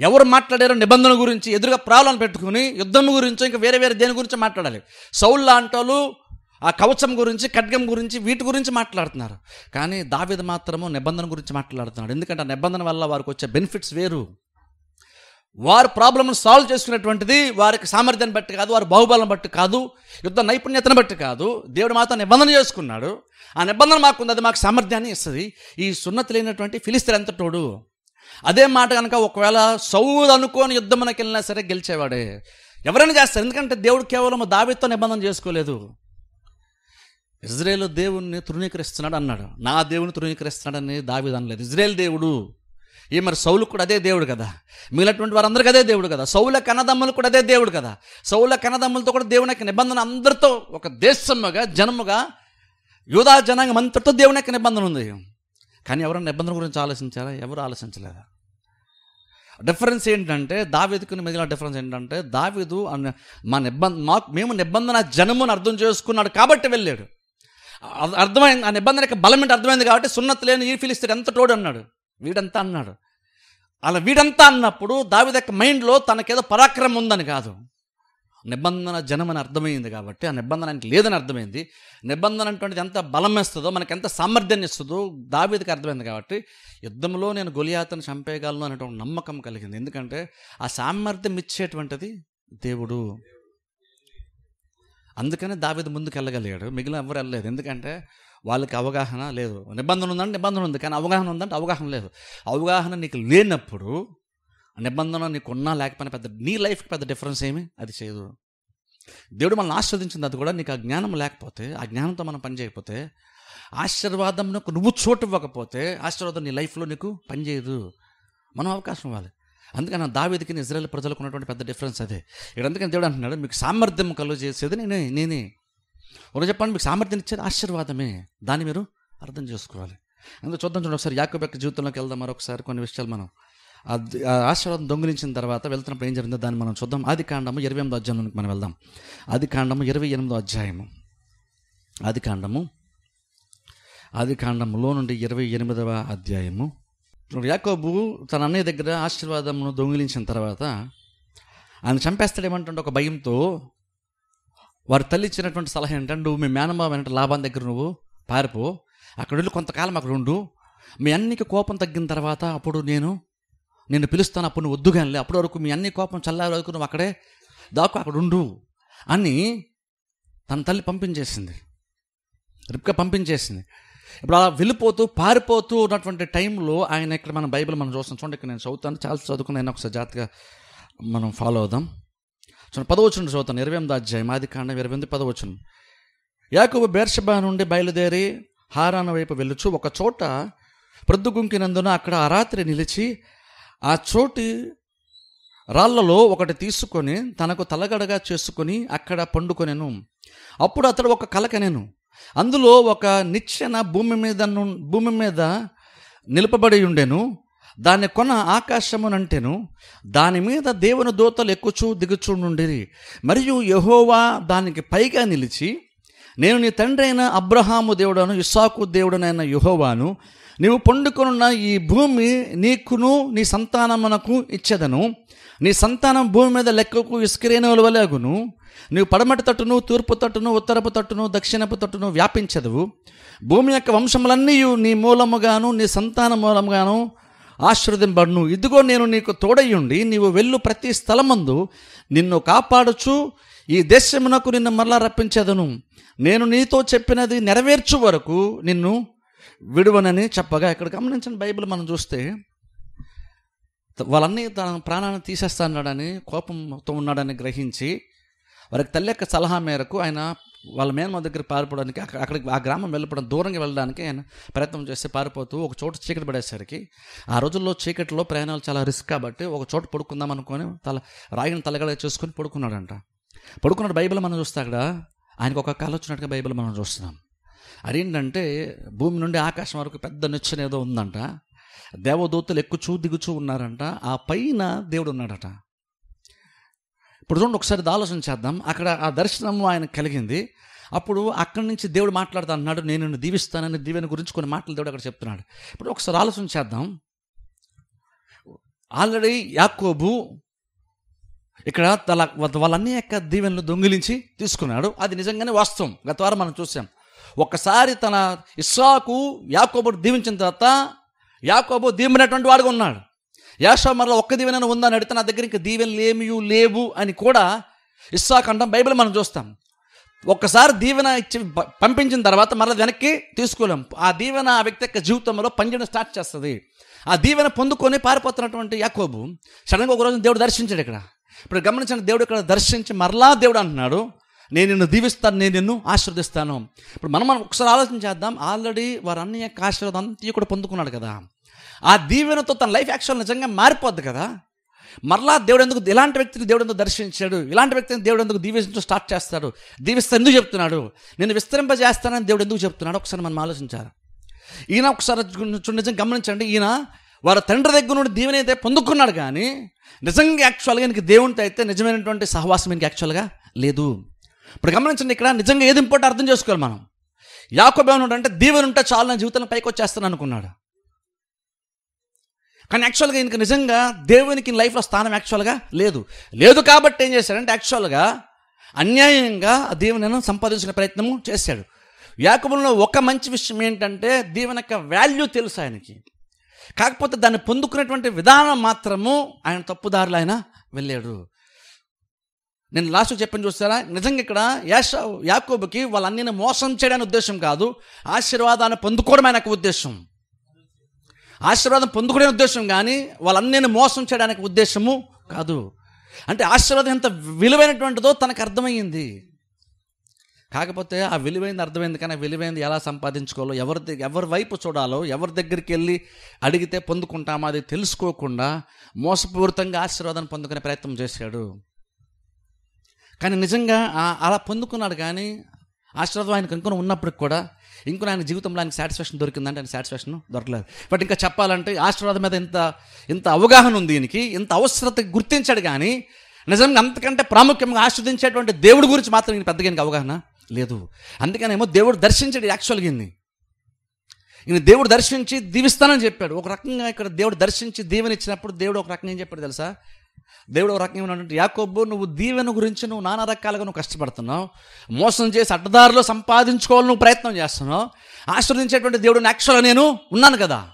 ఎవరు మాట్లాడారో నిబంధన గురించి ఎదురుగా ప్రాబ్లం పెట్టుకుని యుద్ధం గురించి ఇంకా వేరే వేరే దేని గురించి మాట్లాడాలి. సౌల్ లాంటి ఆ కవచం గురించి ఖడ్గం గురించి వీటి గురించి మాట్లాడుతున్నారు. కానీ దావిద మాత్రము నిబంధన గురించి మాట్లాడుతున్నాడు. ఎందుకంటే ఆ నిబంధన వల్ల వారికి వచ్చే బెనిఫిట్స్ వేరు. వారు ప్రాబ్లమ్ను సాల్వ్ చేసుకునేటువంటిది వారికి సామర్థ్యాన్ని బట్టి కాదు వారి బాహుబలం బట్టి కాదు యుద్ధ నైపుణ్యతను బట్టి కాదు. దేవుడు మాతో నిబంధన చేసుకున్నాడు. ఆ నిబంధన మాకుంది అది మాకు సామర్థ్యాన్ని ఇస్తుంది. ఈ సున్నతి లేనటువంటి ఫిలిస్తీన్ ఎంత తోడు? అదే మాట కనుక ఒకవేళ సౌలు అనుకోని యుద్ధమునకి వెళ్ళినా సరే గెలిచేవాడే. ఎవరైనా చేస్తారు. ఎందుకంటే దేవుడు కేవలం దావితో నిబంధన చేసుకోలేదు. ఇజ్రాయేల్ దేవుణ్ణి తృణీకరిస్తున్నాడు అన్నాడు. నా దేవుని తృణీకరిస్తున్నాడని దావిది అనలేదు. ఇజ్రాయేల్ దేవుడు. ఈ మరి సౌలు కూడా అదే దేవుడు కదా. మిగిలినటువంటి వారందరికీ అదే దేవుడు కదా. సౌల కన్నదమ్ములు కూడా అదే దేవుడు కదా. సౌల కన్నదమ్ములతో కూడా దేవుని యొక్క నిబంధన అందరితో ఒక దేశముగా జనముగా యూదా జనాంగం అంతటితో దేవుని యొక్క నిబంధన ఉంది. కానీ ఎవరైనా నిబంధన గురించి ఆలోచించారా? ఎవరు ఆలోచించలేదు? డిఫరెన్స్ ఏంటంటే దావీదుకు మిగిలిన డిఫరెన్స్ ఏంటంటే దావీదు అన్న- మా నిబంధన మాకు మేము నిబంధన జనమును అర్థం చేసుకున్నాడు కాబట్టి వెళ్ళాడు. అర్థమైంది ఆ నిబంధన యొక్క బలం ఏంటి అర్థమైంది కాబట్టి సున్నత లేని ఈ ఫిలిస్తీన్ ఎంత తోడు అన్నాడు. వీడంతా అన్నాడు. అలా వీడంతా అన్నప్పుడు దావిద యొక్క మైండ్లో తనకేదో పరాక్రమం ఉందని కాదు. నిబంధన జనం అని అర్థమైంది కాబట్టి ఆ నిబంధన ఆయనకి లేదని అర్థమైంది. నిబంధన అటువంటిది ఎంత బలం ఇస్తుందో మనకి ఎంత సామర్థ్యాన్ని ఇస్తుందో దావేదికి అర్థమైంది కాబట్టి యుద్ధంలో నేను గొలియాతను చంపేయగలను అనేటువంటి నమ్మకం కలిగింది. ఎందుకంటే ఆ సామర్థ్యం ఇచ్చేటువంటిది దేవుడు. అందుకనే దావేది ముందుకు వెళ్ళగలిగాడు. మిగిలిన ఎవరు వెళ్ళలేదు. ఎందుకంటే వాళ్ళకి అవగాహన లేదు. నిబంధన ఉందంటే నిబంధన ఉంది. కానీ అవగాహన ఉందంటే అవగాహన లేదు. అవగాహన నీకు లేనప్పుడు నిబంధన నీకున్నా లేకపోయినా పెద్ద నీ లైఫ్కి పెద్ద డిఫరెన్స్ ఏమి? అది చేయదు. దేవుడు మనల్ని ఆస్వాదించింది అది కూడా నీకు ఆ జ్ఞానం లేకపోతే ఆ జ్ఞానంతో మనం పని చేయకపోతే ఆశీర్వాదంకు నువ్వు చోటు ఇవ్వకపోతే ఆశీర్వాదం నీ లైఫ్లో నీకు పనిచేయదు మనం అవకాశం ఇవ్వాలి. అందుకని దావేదికి ఇజ్రాయల్ ప్రజలకు ఉన్నటువంటి పెద్ద డిఫరెన్స్ అదే. ఇక్కడ అందుకని దేవుడు అంటున్నాడు మీకు సామర్థ్యం కలుగు చేసేది నేనే నేనే. ఒకటి చెప్పండి మీకు సామర్థ్యం ఇచ్చేది ఆశీర్వాదమే. దాన్ని మీరు అర్థం చేసుకోవాలి. అందుకే చూద్దాం చూడండి ఒకసారి యాకోబ్ యొక్క జీవితంలోకి వెళ్దాం మరొకసారి కొన్ని విషయాలు మనం. ఆ ఆశీర్వాదం దొంగిలించిన తర్వాత వెళ్తున్నప్పుడు ఏం జరిగిందో దాన్ని మనం చూద్దాం. ఆది కాండము ఇరవై ఎనిమిదో అధ్యాయంలోకి మనం వెళ్దాం. ఆది కాండము ఇరవై ఎనిమిదో అధ్యాయము. ఆది కాండము ఆది కాండములో నుండి ఇరవై ఎనిమిదవ అధ్యాయము. యాకోబు తన అన్నయ్య దగ్గర ఆశీర్వాదమును దొంగిలించిన తర్వాత ఆయన చంపేస్తాడేమంటుంటే ఒక భయంతో వారి తల్లి ఇచ్చినటువంటి సలహా ఏంటంటే నువ్వు మీ మేనమావ అంటే లాభం దగ్గర నువ్వు పారిపో. అక్కడ వెళ్ళి కొంతకాలం అక్కడ ఉండు. మీ అన్నికి కోపం తగ్గిన తర్వాత అప్పుడు నేను నేను పిలుస్తాను అప్పుడు నువ్వు వద్దుగానిలే అప్పటి వరకు మీ అన్ని కోపం చల్లారి వరకు నువ్వు అక్కడే దాకు అక్కడ ఉండు అని తన తల్లి పంపించేసింది. రిప్క పంపించేసింది. ఇప్పుడు అలా వెళ్ళిపోతూ పారిపోతూ ఉన్నటువంటి టైంలో ఆయన ఇక్కడ మన బైబిల్ మనం చూస్తాం. చూడండి ఇక్కడ నేను చదువుతాను. చాలా చదువుకున్నాను. ఒకసారి జాగ్రత్తగా మనం ఫాలో అవుదాం. చూడండి పదవచనం చదువుతాను. ఇరవై ఎనిమిది అధ్యాయం ఆది కాండం ఇరవై ఎనిమిది పదవచనం యాకబు బేర్షబా నుండి బయలుదేరి హారాన వైపు వెళ్ళుచు ఒక చోట ప్రొద్దుగుంకినందున అక్కడ ఆ రాత్రి నిలిచి ఆ చోటి రాళ్ళలో ఒకటి తీసుకొని తనకు తలగడగా చేసుకొని అక్కడ పండుకొనెను. అప్పుడు అతడు ఒక కలకనెను. అందులో ఒక నిచ్చెన భూమి మీద ను- భూమి మీద నిలపబడి ఉండెను. దాని కొన ఆకాశమునంటెను. దాని మీద దేవుని దూతలు ఎక్కుచూ దిగుచుండుండిరి మరియు యహోవా దానికి పైగా నిలిచి నేను నీ తండ్రి అయిన అబ్రహాము దేవుడను ఇస్సాకు దేవుడనైన యహోవాను నీవు పండుకొనున్న ఈ భూమి నీకును నీ సంతానమునకు ఇచ్చేదను. నీ సంతానం భూమి మీద లెక్కకు ఇస్కిరేణువుల వలెగును నీవు పడమటి తట్టును తూర్పు తట్టును ఉత్తరపు తట్టును దక్షిణపు తట్టును వ్యాపించదవు. భూమి యొక్క వంశములన్నీ నీ మూలముగాను నీ సంతాన మూలముగాను ఆశ్రదింపడును ఇదిగో నేను నీకు తోడయ్యుండి నీవు వెళ్ళు ప్రతి స్థలమందు నిన్ను కాపాడుచు ఈ దేశమునకు నిన్ను మరలా రప్పించేదను. నేను నీతో చెప్పినది నెరవేర్చు వరకు నిన్ను విడువనని చెప్పగా ఇక్కడ గమనించిన బైబిల్ మనం చూస్తే వాళ్ళన్నీ తన ప్రాణాన్ని తీసేస్తాడని కోపంతో ఉన్నాడని గ్రహించి వారికి తల్లి యొక్క సలహా మేరకు ఆయన వాళ్ళ మేనమ్మ దగ్గర పారిపోవడానికి అక్కడ అక్కడికి ఆ గ్రామం వెళ్ళిపోవడం దూరంగా వెళ్ళడానికి ఆయన ప్రయత్నం చేస్తే పారిపోతూ ఒక చోట చీకటి పడేసరికి ఆ రోజుల్లో చీకటిలో ప్రయాణాలు చాలా రిస్క్ కాబట్టి ఒక చోట పడుకుందాం అనుకొని తల రాయిని తలగడ చేసుకొని పడుకున్నాడంట. పడుకున్నాడు బైబిల్ మనం చూస్తే అక్కడ ఆయనకు ఒక కళ వచ్చినట్టుగా బైబిల్ మనం చూస్తున్నాం. అదేంటంటే భూమి నుండి ఆకాశం వరకు పెద్ద నిచ్చెన ఏదో ఉందంట. దేవదూతలు ఎక్కుచూ దిగుచూ ఉన్నారంట. ఆ పైన దేవుడు ఉన్నాడట. ఇప్పుడు చూడండి ఒకసారి ఆలోచన చేద్దాం. అక్కడ ఆ దర్శనం ఆయన కలిగింది. అప్పుడు అక్కడి నుంచి దేవుడు మాట్లాడుతా అన్నాడు నేను నిన్ను దీవిస్తానని దీవెన గురించి కొన్ని మాటలు దేవుడు అక్కడ చెప్తున్నాడు. ఇప్పుడు ఒకసారి ఆలోచన చేద్దాం. ఆల్రెడీ యాకోబు ఇక్కడ తల వాళ్ళన్నీ యొక్క దీవెనలు దొంగిలించి తీసుకున్నాడు. అది నిజంగానే వాస్తవం. గత వారం మనం చూసాం. ఒక్కసారి తన ఇస్సాకు యాకోబు దీవించిన తర్వాత యాకోబు దీవినటువంటి వాడుగా ఉన్నాడు. యాషా మరలా ఒక్క దీవెన ఉందని అడిగితే నా దగ్గర ఇంకా దీవెనలు ఏమీ లేవు అని కూడా ఇస్సాకంటాం బైబిల్ మనం చూస్తాం. ఒక్కసారి దీవెన ఇచ్చి పంపించిన తర్వాత మరలా వెనక్కి తీసుకోలేం ఆ దీవెన ఆ వ్యక్తి యొక్క జీవితంలో పనిచేయడం స్టార్ట్ చేస్తుంది. ఆ దీవెన పొందుకొని పారిపోతున్నటువంటి యాకోబు సడన్గా ఒక రోజు దేవుడు దర్శించాడు ఇక్కడ. ఇప్పుడు గమనించిన దేవుడు ఇక్కడ దర్శించి మరలా దేవుడు అంటున్నాడు. నేను నిన్ను దీవిస్తాను నేను నిన్ను ఆశీర్వదిస్తాను. ఇప్పుడు మనం మనం ఒకసారి ఆలోచన చేద్దాం. ఆల్రెడీ వారు అన్ని ఆశీర్వాదం అంతా కూడా పొందుకున్నాడు కదా. ఆ దీవెనతో తన లైఫ్ యాక్చువల్ నిజంగా మారిపోద్ది కదా. మరలా దేవుడు ఎందుకు ఇలాంటి వ్యక్తిని దేవుడు ఎందుకు దర్శించాడు? ఇలాంటి వ్యక్తిని దేవుడు ఎందుకు దీవించడం స్టార్ట్ చేస్తాడు? దీవిస్తా ఎందుకు చెప్తున్నాడు? నేను విస్తరింపజేస్తానని దేవుడు ఎందుకు చెప్తున్నాడు? ఒకసారి మనం ఆలోచించాలి. ఈయన ఒకసారి నిజం నిజంగా గమనించండి. ఈయన వారి తండ్రి దగ్గర నుండి దీవెన అయితే పొందుకున్నాడు కానీ నిజంగా యాక్చువల్గా ఈయనకి దేవునితో అయితే నిజమైనటువంటి సహవాసం ఈయనకి యాక్చువల్గా లేదు. ఇప్పుడు గమనించండి ఇక్కడ నిజంగా ఏది ఇంపార్టెంట్ అర్థం చేసుకోవాలి మనం. యాకోబు ఏమన్నాడు అంటే దీవెన ఉంటే చాలు నా జీవితంలో పైకి వచ్చేస్తాను అనుకున్నాడు. కానీ యాక్చువల్గా ఇంక నిజంగా దేవునికి లైఫ్లో స్థానం యాక్చువల్గా లేదు. లేదు కాబట్టి ఏం చేశాడంటే యాక్చువల్గా అన్యాయంగా ఆ దీవెనను సంపాదించుకునే ప్రయత్నము చేశాడు. యాకబుల్లో ఒక మంచి విషయం ఏంటంటే దీవెన యొక్క వాల్యూ తెలుసు ఆయనకి. కాకపోతే దాన్ని పొందుకునేటువంటి విధానం మాత్రము ఆయన తప్పుదారులు ఆయన వెళ్ళాడు. నేను లాస్ట్ చెప్పని చూస్తారా? నిజంగా ఇక్కడ యాష యాకోబుకి వాళ్ళ అన్నిని మోసం చేయడానికి ఉద్దేశం కాదు ఆశీర్వాదాన్ని పొందుకోవడం ఆయనకు ఉద్దేశం. ఆశీర్వాదం పొందుకునే ఉద్దేశం కానీ వాళ్ళన్నీ మోసం చేయడానికి ఉద్దేశము కాదు. అంటే ఆశీర్వాదం ఎంత విలువైనటువంటిదో తనకు అర్థమయ్యింది. కాకపోతే ఆ విలువైంది అర్థమైంది కానీ విలువైంది ఎలా సంపాదించుకోవాలో ఎవరి దగ్గ- ఎవరి వైపు చూడాలో ఎవరి దగ్గరికి వెళ్ళి అడిగితే పొందుకుంటామో అది తెలుసుకోకుండా మోసపూరితంగా ఆశీర్వాదాన్ని పొందుకునే ప్రయత్నం చేశాడు. కానీ నిజంగా అలా పొందుకున్నాడు కానీ ఆశీర్వాదం ఆయనకు ఇంకొన ఉన్నప్పటికి కూడా ఇంకో ఆయన జీవితంలో ఆయనకు సాటిస్ఫాక్షన్ దొరికిందంటే ఆయన సాటిస్ఫాక్షన్ దొరకలేదు. బట్ ఇంకా చెప్పాలంటే ఆశీర్వాదం మీద ఇంత ఇంత అవగాహన ఉంది దీనికి ఇంత అవసరత గుర్తించాడు కానీ నిజంగా అంతకంటే ప్రాముఖ్యంగా ఆస్వాదించేటువంటి దేవుడి గురించి మాత్రం ఈయన పెద్దగా అవగాహన లేదు. అందుకనేమో దేవుడు దర్శించాడు యాక్చువల్గా ఈయన్ని. ఈయన దేవుడు దర్శించి దీవిస్తానని చెప్పాడు. ఒక రకంగా ఇక్కడ దేవుడు దర్శించి దీవెనిచ్చినప్పుడు దేవుడు ఒక రకంగా ఏం చెప్పాడు తెలుసా? దేవుడు ఒక రకంగా ఏమన్నాడంటే యాకోబ్బు నువ్వు దీవెన గురించి నువ్వు నానా రకాలుగా నువ్వు కష్టపడుతున్నావు. మోసం చేసి అడ్డదారిలో సంపాదించుకోవాలని నువ్వు ప్రయత్నం చేస్తున్నావు. ఆశ్రదించేటువంటి దేవుడు యాక్చువల్గా నేను ఉన్నాను కదా.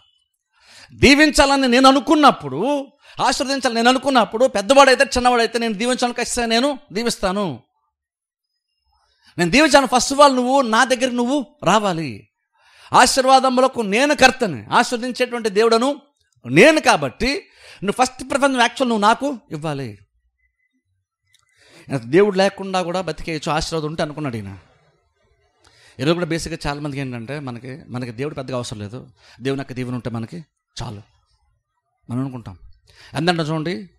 దీవించాలని నేను అనుకున్నప్పుడు ఆశ్రదించాలని నేను అనుకున్నప్పుడు పెద్దవాడైతే చిన్నవాడైతే నేను దీవించాలని ఖచ్చితంగా నేను దీవిస్తాను. నేను దీవించాను. ఫస్ట్ ఆఫ్ ఆల్ నువ్వు నా దగ్గరికి నువ్వు రావాలి. ఆశీర్వాదములకు నేను కర్తని. ఆశ్రదించేటువంటి దేవుడను నేను కాబట్టి నువ్వు ఫస్ట్ ప్రపంచం యాక్చువల్ నువ్వు నాకు ఇవ్వాలి. దేవుడు లేకుండా కూడా బతికేయచ్చు ఆశీర్వాదం ఉంటే అనుకున్నాడు ఈయన. ఈరోజు కూడా బేసిక్గా చాలా మందికి ఏంటంటే మనకి మనకి దేవుడు పెద్దగా అవసరం లేదు. దేవుని యొక్క దీవెన ఉంటే మనకి చాలు. మనం అనుకుంటాం. ఎందుకంటే చూడండి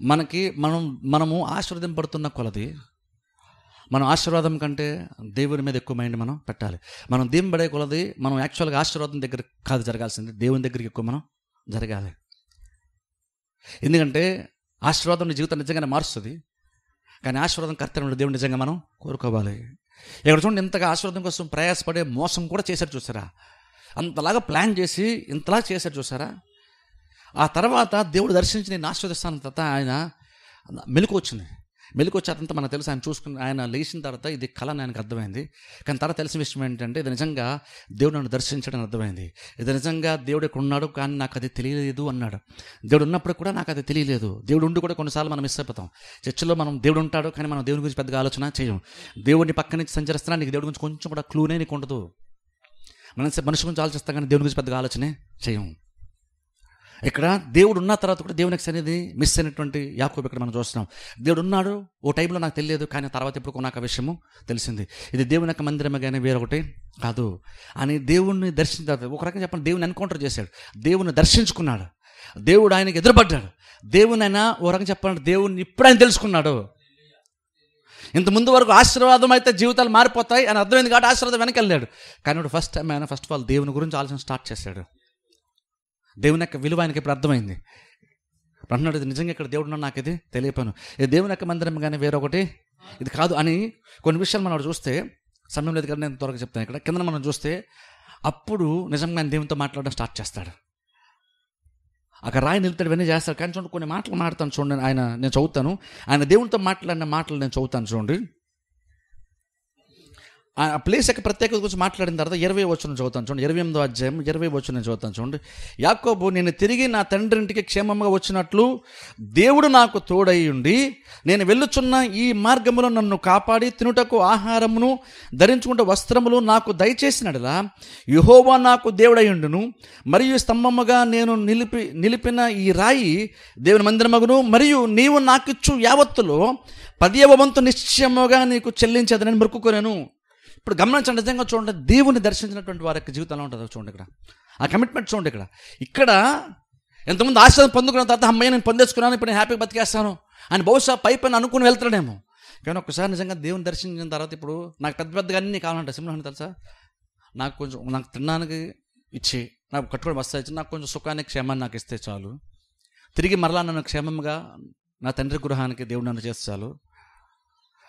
మనకి మనం మనము ఆశీర్వదింపడుతున్న కొలది మనం ఆశీర్వాదం కంటే దేవుని మీద ఎక్కువ మైండ్ మనం పెట్టాలి. మనం దీని పడే కొలది మనం యాక్చువల్గా ఆశీర్వాదం దగ్గర కాదు జరగాల్సింది. దేవుని దగ్గరికి ఎక్కువ మనం జరగాలి. ఎందుకంటే ఆశీర్వాదం నీ జీవితం నిజంగానే మారుస్తుంది. కానీ ఆశీర్వాదం కర్తవ్యం దేవుడు నిజంగా మనం కోరుకోవాలి. ఇక్కడ చూడండి ఇంతగా ఆశీర్వాదం కోసం ప్రయాసపడే మోసం కూడా చేశారు చూసారా? అంతలాగా ప్లాన్ చేసి ఇంతలా చేశారు చూసారా? ఆ తర్వాత దేవుడు దర్శించి నేను ఆశీర్వదిస్తాను తర్వాత ఆయన మెలకు వచ్చింది. మెలుకొచ్చారంతా మనకు తెలుసు. ఆయన చూసుకుని ఆయన లేచిన తర్వాత ఇది కళ అని ఆయనకు అర్థమైంది. కానీ తర్వాత తెలిసిన విషయం ఏంటంటే ఇది నిజంగా దేవుడు నన్ను దర్శించడం అర్థమైంది. ఇది నిజంగా దేవుడు ఇక్కడ ఉన్నాడు కానీ నాకు అది తెలియలేదు అన్నాడు. దేవుడు ఉన్నప్పుడు కూడా నాకు అది తెలియలేదు. దేవుడు ఉండి కూడా కొన్నిసార్లు మనం మిస్ అయిపోతాం. చర్చిలో మనం దేవుడు ఉంటాడు కానీ మనం దేవుడి గురించి పెద్దగా ఆలోచన చేయం దేవుడిని పక్క నుంచి సంచరిస్తున్నా నీకు దేవుడి గురించి కొంచెం కూడా క్లూనే నీకు ఉండదు. మనసు మనిషి గురించి ఆలోచిస్తాం కానీ దేవుడి గురించి పెద్దగా ఆలోచనే చేయం ఇక్కడ దేవుడు ఉన్న తర్వాత కూడా దేవునికి అనేది మిస్ అయినటువంటి యాకోబు ఇక్కడ మనం చూస్తున్నాం. దేవుడు ఉన్నాడు ఓ టైంలో నాకు తెలియదు కానీ తర్వాత ఇప్పుడు నాకు ఆ విషయము తెలిసింది. ఇది దేవుని యొక్క మందిరమే కానీ వేరొకటి కాదు. అని దేవుణ్ణి దర్శించిన తర్వాత ఒక రకంగా చెప్పండి దేవుని ఎన్కౌంటర్ చేశాడు. దేవుని దర్శించుకున్నాడు. దేవుడు ఆయనకి ఎదురుపడ్డాడు. దేవుని ఆయన ఓ రకంగా చెప్పాలంటే దేవుణ్ణి ఇప్పుడు ఆయన తెలుసుకున్నాడు. ఇంత ముందు వరకు ఆశీర్వాదం అయితే జీవితాలు మారిపోతాయి అని అర్థమైంది కాబట్టి ఆశీర్వాదం వెనకెళ్ళాడు. వెళ్ళాడు కానీ ఫస్ట్ టైం ఆయన ఫస్ట్ ఆఫ్ ఆల్ దేవుని గురించి ఆలోచన స్టార్ట్ చేశాడు. దేవుని యొక్క విలువ ఆయనకి ఇప్పుడు అర్థమైంది. ఇప్పుడు అంటున్నాడు ఇది నిజంగా ఇక్కడ దేవుడు నాకు ఇది తెలియపాను. ఇది దేవుని యొక్క మందిరం కానీ వేరొకటి? ఇది కాదు అని కొన్ని విషయాలు మనం చూస్తే సమయం లేదు కానీ నేను త్వరగా చెప్తాను ఇక్కడ. కింద మనం చూస్తే అప్పుడు నిజంగా ఆయన దేవునితో మాట్లాడడం స్టార్ట్ చేస్తాడు. అక్కడ రాయి నిలుతాడు ఇవన్నీ చేస్తాడు. కానీ చూడండి కొన్ని మాటలు మాట్లాడతాను చూడండి ఆయన నేను చదువుతాను. ఆయన దేవునితో మాట్లాడిన మాటలు నేను చదువుతాను చూడండి. ఆ ప్లేస్ యొక్క ప్రత్యేకత గురించి మాట్లాడిన తర్వాత ఇరవై వచ్చిన చదువుతాను చూడండి. ఇరవై ఎనిమిదో అధ్యాయం ఇరవై వచ్చిన చదువుతాను చూడండి. యాకోబు నేను తిరిగి నా తండ్రి ఇంటికి క్షేమంగా వచ్చినట్లు దేవుడు నాకు తోడై ఉండి నేను వెళ్ళుచున్న ఈ మార్గములో నన్ను కాపాడి తినుటకు ఆహారమును ధరించుకుంటే వస్త్రములు నాకు దయచేసినడలా యుహోవా నాకు దేవుడయుండును మరియు స్తంభముగా నేను నిలిపి నిలిపిన ఈ రాయి దేవుని మందిరమగును మరియు నీవు నాకిచ్చు యావత్తులో పదియవ వంతు నిశ్చయముగా నీకు చెల్లించేదని మొక్కుకొనాను ఇప్పుడు గమనించండి నిజంగా చూడండి దేవుని దర్శించినటువంటి వారి యొక్క జీవితంలో ఉంటుందో చూడండి ఇక్కడ. ఆ కమిట్మెంట్ చూడండి ఇక్కడ. ఇక్కడ ఎంతమంది ఆశ్రదం పొందుకున్న తర్వాత అమ్మాయి నేను పొందేసుకున్నాను ఇప్పుడు నేను హ్యాపీగా బతికేస్తాను అని బహుశా పై పైన అనుకుని వెళ్తాడేమో కానీ ఒకసారి నిజంగా దేవుని దర్శించిన తర్వాత ఇప్పుడు నాకు పెద్ద పెద్దగా అన్నీ కావాలంటే సింహం తెలుసా? నాకు కొంచెం నాకు తినడానికి ఇచ్చి నాకు కట్టుకోవడం వస్తాయి ఇచ్చి నాకు కొంచెం సుఖాన్ని క్షేమాన్ని నాకు ఇస్తే చాలు. తిరిగి మరలా నన్ను క్షేమంగా నా తండ్రి గృహానికి దేవుడు నన్ను చేస్తే చాలు.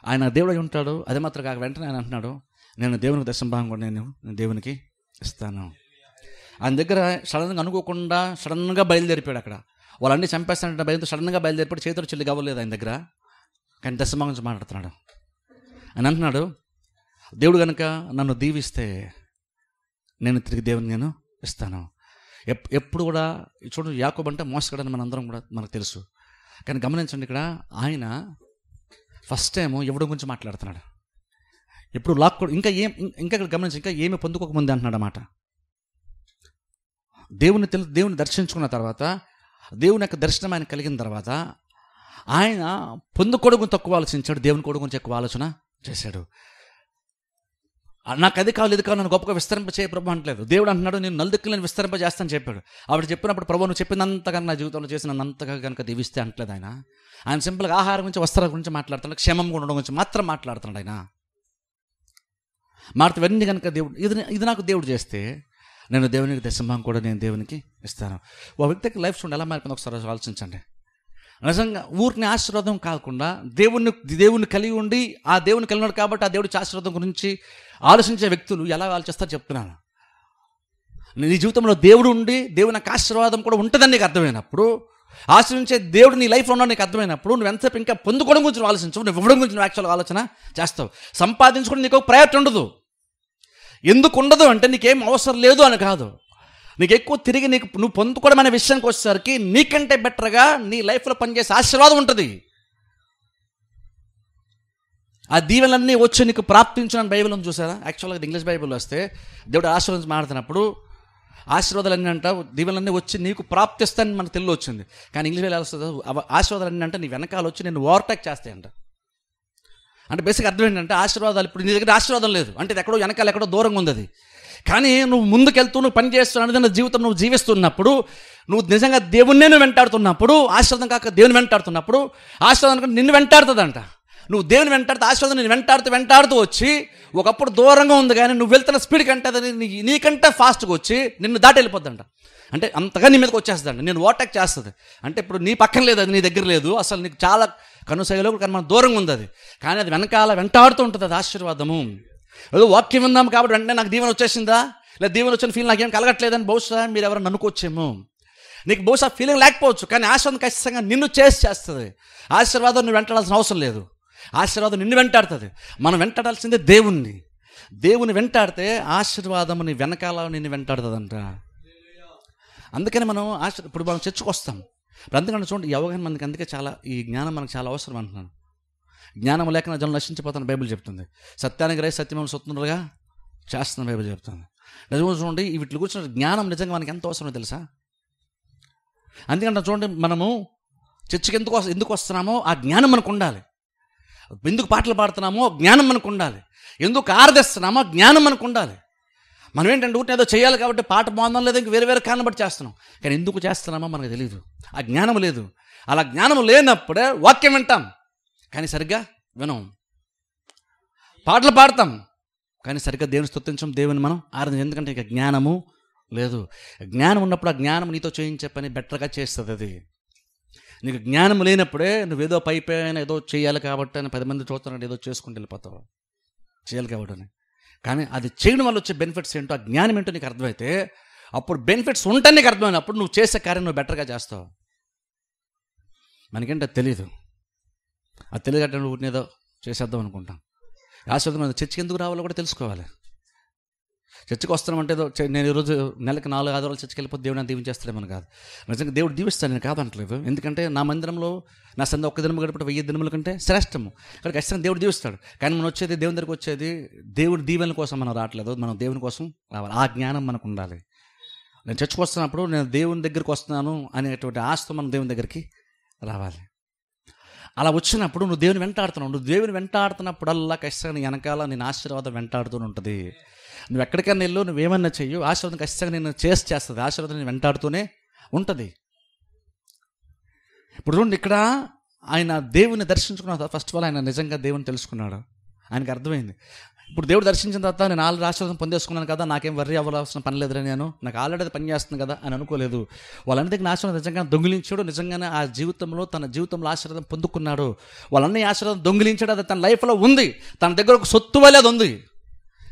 ఆయన దేవుడు ఉంటాడు అది మాత్రం కాక వెంటనే ఆయన అంటున్నాడు నేను దేవునికి దర్శనం భాగం కూడా నేను నేను దేవునికి ఇస్తాను. ఆయన దగ్గర సడన్గా అనుకోకుండా సడన్గా బయలుదేరిపోయాడు అక్కడ. వాళ్ళన్నీ చంపేస్తానంటే భయంతో సడన్గా బయలుదేరిపోయి చేతులు చెల్లి కావలేదు ఆయన దగ్గర. కానీ దర్శనం నుంచి మాట్లాడుతున్నాడు. ఆయన అంటున్నాడు దేవుడు కనుక నన్ను దీవిస్తే నేను తిరిగి దేవుని నేను ఇస్తాను. ఎప్ ఎప్పుడు కూడా చూడు యాకోబ్ అంటే మోసగడని మనందరం కూడా మనకు తెలుసు. కానీ గమనించండి ఇక్కడ ఆయన ఫస్ట్ టైం ఎవడి గురించి మాట్లాడుతున్నాడు? ఎప్పుడు లాక్కో ఇంకా ఏం ఇంకా ఇక్కడ గమనించి ఇంకా ఏమి పొందుకోకముందే అంటున్నాడు అన్నమాట. దేవుని తెలు దేవుని దర్శించుకున్న తర్వాత దేవుని యొక్క దర్శనం ఆయన కలిగిన తర్వాత ఆయన పొందు తక్కువ ఆలోచించాడు దేవుని కొడుకు గురించి ఎక్కువ ఆలోచన చేశాడు. నాకు అది కావాలి ఇది కావాలి నన్ను గొప్పగా విస్తరింప చేయ ప్రభు అంటలేదు. దేవుడు అంటున్నాడు నేను నలుదిక్కులు నేను విస్తరింప చేస్తాను చెప్పాడు. ఆవిడ చెప్పినప్పుడు ప్రభు నువ్వు చెప్పినంతగా నా జీవితంలో చేసినంతగా కనుక దీవిస్తే అంటలేదు ఆయన. ఆయన సింపుల్గా ఆహారం గురించి వస్త్రాల గురించి మాట్లాడుతున్నాడు క్షేమంగా ఉండడం గురించి మాత్రం మాట్లాడుతున్నాడు ఆయన. మారుతూ ఇవన్నీ కనుక దేవుడు ఇది ఇది నాకు దేవుడు చేస్తే నేను దేవునికి దశంభం కూడా నేను దేవునికి ఇస్తాను. ఒక వ్యక్తికి లైఫ్ స్టైల్ ఎలా మారిపోయింది ఒకసారి ఆలోచించండి. నిజంగా ఊరిని ఆశీర్వాదం కాకుండా దేవుణ్ణి దేవుణ్ణి కలిగి ఉండి ఆ దేవుని కలిగినాడు కాబట్టి ఆ దేవుడి ఆశీర్వాదం గురించి ఆలోచించే వ్యక్తులు ఎలా ఆలోచిస్తారో చెప్తున్నాను. నీ జీవితంలో దేవుడు ఉండి దేవుని యొక్క ఆశీర్వాదం కూడా ఉంటుందని నీకు అర్థమైనప్పుడు ఆశ్రయించే దేవుడు నీ లైఫ్లో ఉన్న నీకు అర్థమైనప్పుడు నువ్వు ఎంతసేపు ఇంకా పొందుకోవడం గురించి ఆలోచించవు నువ్వు ఇవ్వడం గురించి నువ్వు యాక్చువల్గా ఆలోచన చేస్తావు. సంపాదించుకోవడం నీకు ఒక ఉండదు. ఎందుకు ఉండదు అంటే నీకేం అవసరం లేదు అని కాదు. నీకు ఎక్కువ తిరిగి నీకు నువ్వు పొందుకోవడం అనే విషయానికి వచ్చేసరికి నీకంటే బెటర్గా నీ లైఫ్లో పనిచేసే ఆశీర్వాదం ఉంటుంది. ఆ దీవెనలన్నీ వచ్చి నీకు ప్రాప్తించిన బైబిల్ ఉంది చూసారా? యాక్చువల్గా ఇంగ్లీష్ బైబిల్ వస్తే దేవుడు ఆశీర్వాదం ఆశీర్వాదాలు ఆశీర్వాదాలన్నీ అంట దీవెనలన్నీ వచ్చి నీకు ప్రాప్తిస్తాయని మనకు తెలుగు వచ్చింది కానీ ఇంగ్లీష్ బైబిల్ వస్తుంది ఆశీర్వాదాలన్నీ అంటే నీ వెనకాల వచ్చి నేను ఓవర్టేక్ చేస్తాయంట. అంటే బేసిక్ అర్థం ఏంటంటే ఆశీర్వాదాలు ఇప్పుడు నీ దగ్గర ఆశీర్వాదం లేదు. అంటే ఎక్కడో వెనకాల ఎక్కడో దూరంగా ఉంది అది. కానీ నువ్వు ముందుకెళ్తూ నువ్వు పని చేస్తున్నావు జీవితం నువ్వు జీవిస్తున్నప్పుడు నువ్వు నిజంగా దేవుణ్ణే నువ్వు వెంటాడుతున్నప్పుడు ఆశీర్వాదం కాక దేవుని వెంటాడుతున్నప్పుడు ఆశీర్వాదం కనుక నిన్ను వెంటాడుతుందంట. నువ్వు దేవుని వెంటాడుతూ ఆశీర్వాదం నేను వెంటాడుతూ వెంటాడుతూ వచ్చి ఒకప్పుడు దూరంగా ఉంది కానీ నువ్వు వెళ్తున్న స్పీడ్ కంటే అది నీ- నీకంటే ఫాస్ట్గా వచ్చి నిన్ను దాటి వెళ్ళిపోద్దంట. అంటే అంతగా నీ మీదకి వచ్చేస్తాడు నేను ఓటాక్ చేస్తుంది. అంటే ఇప్పుడు నీ పక్కన లేదు అది నీ దగ్గర లేదు. అసలు నీకు చాలా కనుసైలో కానీ మన దూరంగా ఉంది అది. కానీ అది వెనకాల వెంటాడుతూ ఉంటుంది అది ఆశీర్వాదము. ఏదో వాక్యం ఉందాం కాబట్టి వెంటనే నాకు దీవెన వచ్చేసిందా? లేదా దీవెన వచ్చిన ఫీల్ నాకేం కలగట్లేదని బహుశా మీరు ఎవరైనా అనుకోవచ్చేమో నీకు బహుశా ఫీలింగ్ లేకపోవచ్చు కానీ ఆశీర్వాదం ఖచ్చితంగా నిన్ను చేసి చేస్తుంది. ఆశీర్వాదం నువ్వు వెంటాడాల్సిన అవసరం లేదు. ఆశీర్వాదం నిన్ను వెంటాడుతుంది. మనం వెంటాడాల్సిందే దేవుణ్ణి. దేవుని వెంటాడితే ఆశీర్వాదము నీ వెనకాల నిన్ను వెంటాడుతుందంట. అందుకని మనం ఆశ ఇప్పుడు మనం చర్చకు వస్తాం. ఇప్పుడు అందుకని చూడండి అవగాహన మనకి అందుకే చాలా ఈ జ్ఞానం మనకు చాలా అవసరం అంటున్నాను. జ్ఞానం లేకుండా జనం నశించిపోతాను బైబిల్ చెప్తుంది. సత్యానికి రై సత్యమైన స్వతంత్రులుగా చేస్తున్న బైబిల్ చెప్తుంది. నిజంగా చూడండి వీటి కూర్చున్న జ్ఞానం నిజంగా మనకి ఎంత అవసరమో తెలుసా? అందుకంటే చూడండి మనము చర్చికి ఎందుకు ఎందుకు వస్తున్నామో ఆ జ్ఞానం మనకు ఉండాలి. ఎందుకు పాటలు పాడుతున్నామో జ్ఞానం మనకు ఉండాలి. ఎందుకు ఆరాధిస్తున్నామో ఆ జ్ఞానం మనకు ఉండాలి. మనం ఏంటంటే ఊరిని ఏదో చేయాలి కాబట్టి పాట బాగుందాం లేదా ఇంక వేరే వేరే కారణం బట్టి చేస్తున్నాం. కానీ ఎందుకు చేస్తున్నామో మనకు తెలియదు ఆ జ్ఞానం లేదు. అలా జ్ఞానం లేనప్పుడే వాక్యం వింటాం. కానీ సరిగ్గా వినం. పాటలు పాడతాం. కానీ సరిగ్గా దేవుని స్తుతించం దేవుని మనం ఆరాధన ఎందుకంటే ఇక జ్ఞానము లేదు. జ్ఞానం ఉన్నప్పుడు ఆ జ్ఞానం నీతో చేయించే పని బెటర్గా చేస్తుంది అది. నీకు జ్ఞానం లేనప్పుడే నువ్వేదో పైపైన ఏదో చేయాలి కాబట్టి అని పది మంది చూస్తున్నట్టు ఏదో చేసుకుంటూ వెళ్ళిపోతావు. చేయాలి కాబట్టి అని. కానీ అది చేయడం వల్ల వచ్చే బెనిఫిట్స్ ఏంటో ఆ జ్ఞానం ఏంటో నీకు అర్థమైతే అప్పుడు బెనిఫిట్స్ ఉంటాయి నీకు అర్థమైనప్పుడు నువ్వు చేసే కార్యం నువ్వు బెటర్గా చేస్తావు. మనకేంటో తెలియదు అది తెలియదంటే నువ్వు ఏదో చేసేద్దాం అనుకుంటాం. ఆశీర్వాదం అనేది చర్చికి ఎందుకు రావాలో కూడా తెలుసుకోవాలి. చర్చికి వస్తున్నామంటే నేను ఈరోజు నెలకు నాలుగు ఆధారాలు చర్చికి వెళ్ళిపోతే దేవుడు నన్ను దీవించేస్తాడేమని కాదు. నిజంగా దేవుడు దీవిస్తాడు నేను కాదంటలేదు. ఎందుకంటే నా మందిరంలో నా సంద ఒక్క దినం గడిపి వెయ్యి దినముల కంటే శ్రేష్టము. ఇక్కడ ఖచ్చితంగా దేవుడు దీవిస్తాడు. కానీ మనం వచ్చేది దేవుని దగ్గరికి వచ్చేది దేవుడి దీవెన కోసం మనం రావట్లేదు. మనం దేవుని కోసం రావాలి. ఆ జ్ఞానం మనకు ఉండాలి. నేను చర్చకు వస్తున్నప్పుడు నేను దేవుని దగ్గరికి వస్తున్నాను అనేటువంటి ఆశతో మనం దేవుని దగ్గరికి రావాలి. అలా వచ్చినప్పుడు నువ్వు దేవుని వెంటాడుతున్నావు. నువ్వు దేవుని వెంటాడుతున్నప్పుడల్లా ఖచ్చితంగా నీ వెనకాల నేను ఆశీర్వాదం వెంటాడుతూనే ఉంటుంది. నువ్వు ఎక్కడికైనా వెళ్ళు నువ్వేమన్నా చెయ్యు. ఆశీర్వాదం ఖచ్చితంగా నేను చేసి చేస్తుంది ఆశీర్వాదం నేను వెంటాడుతూనే ఉంటుంది. ఇప్పుడు చూడండి ఇక్కడ ఆయన దేవుని దర్శించుకున్న తర్వాత ఫస్ట్ ఆఫ్ ఆల్ ఆయన నిజంగా దేవుని తెలుసుకున్నాడు. ఆయనకు అర్థమైంది. ఇప్పుడు దేవుడు దర్శించిన తర్వాత నేను ఆల్రెడీ ఆశీర్వాదం పొందేసుకున్నాను కదా నాకేం వర్రీ అవ్వాల్సిన పని లేదురా నేను. నాకు ఆల్రెడీ అది పని చేస్తుంది కదా అని అనుకోలేదు. వాళ్ళందరికీ ఆశీర్వాదం నిజంగా దొంగిలించాడు నిజంగానే ఆ జీవితంలో తన జీవితంలో ఆశీర్వాదం పొందుకున్నాడు. వాళ్ళన్నీ ఆశీర్వాదం దొంగిలించాడు అది తన లైఫ్లో ఉంది. తన దగ్గర ఒక సొత్తు వల్లే అది ఉంది.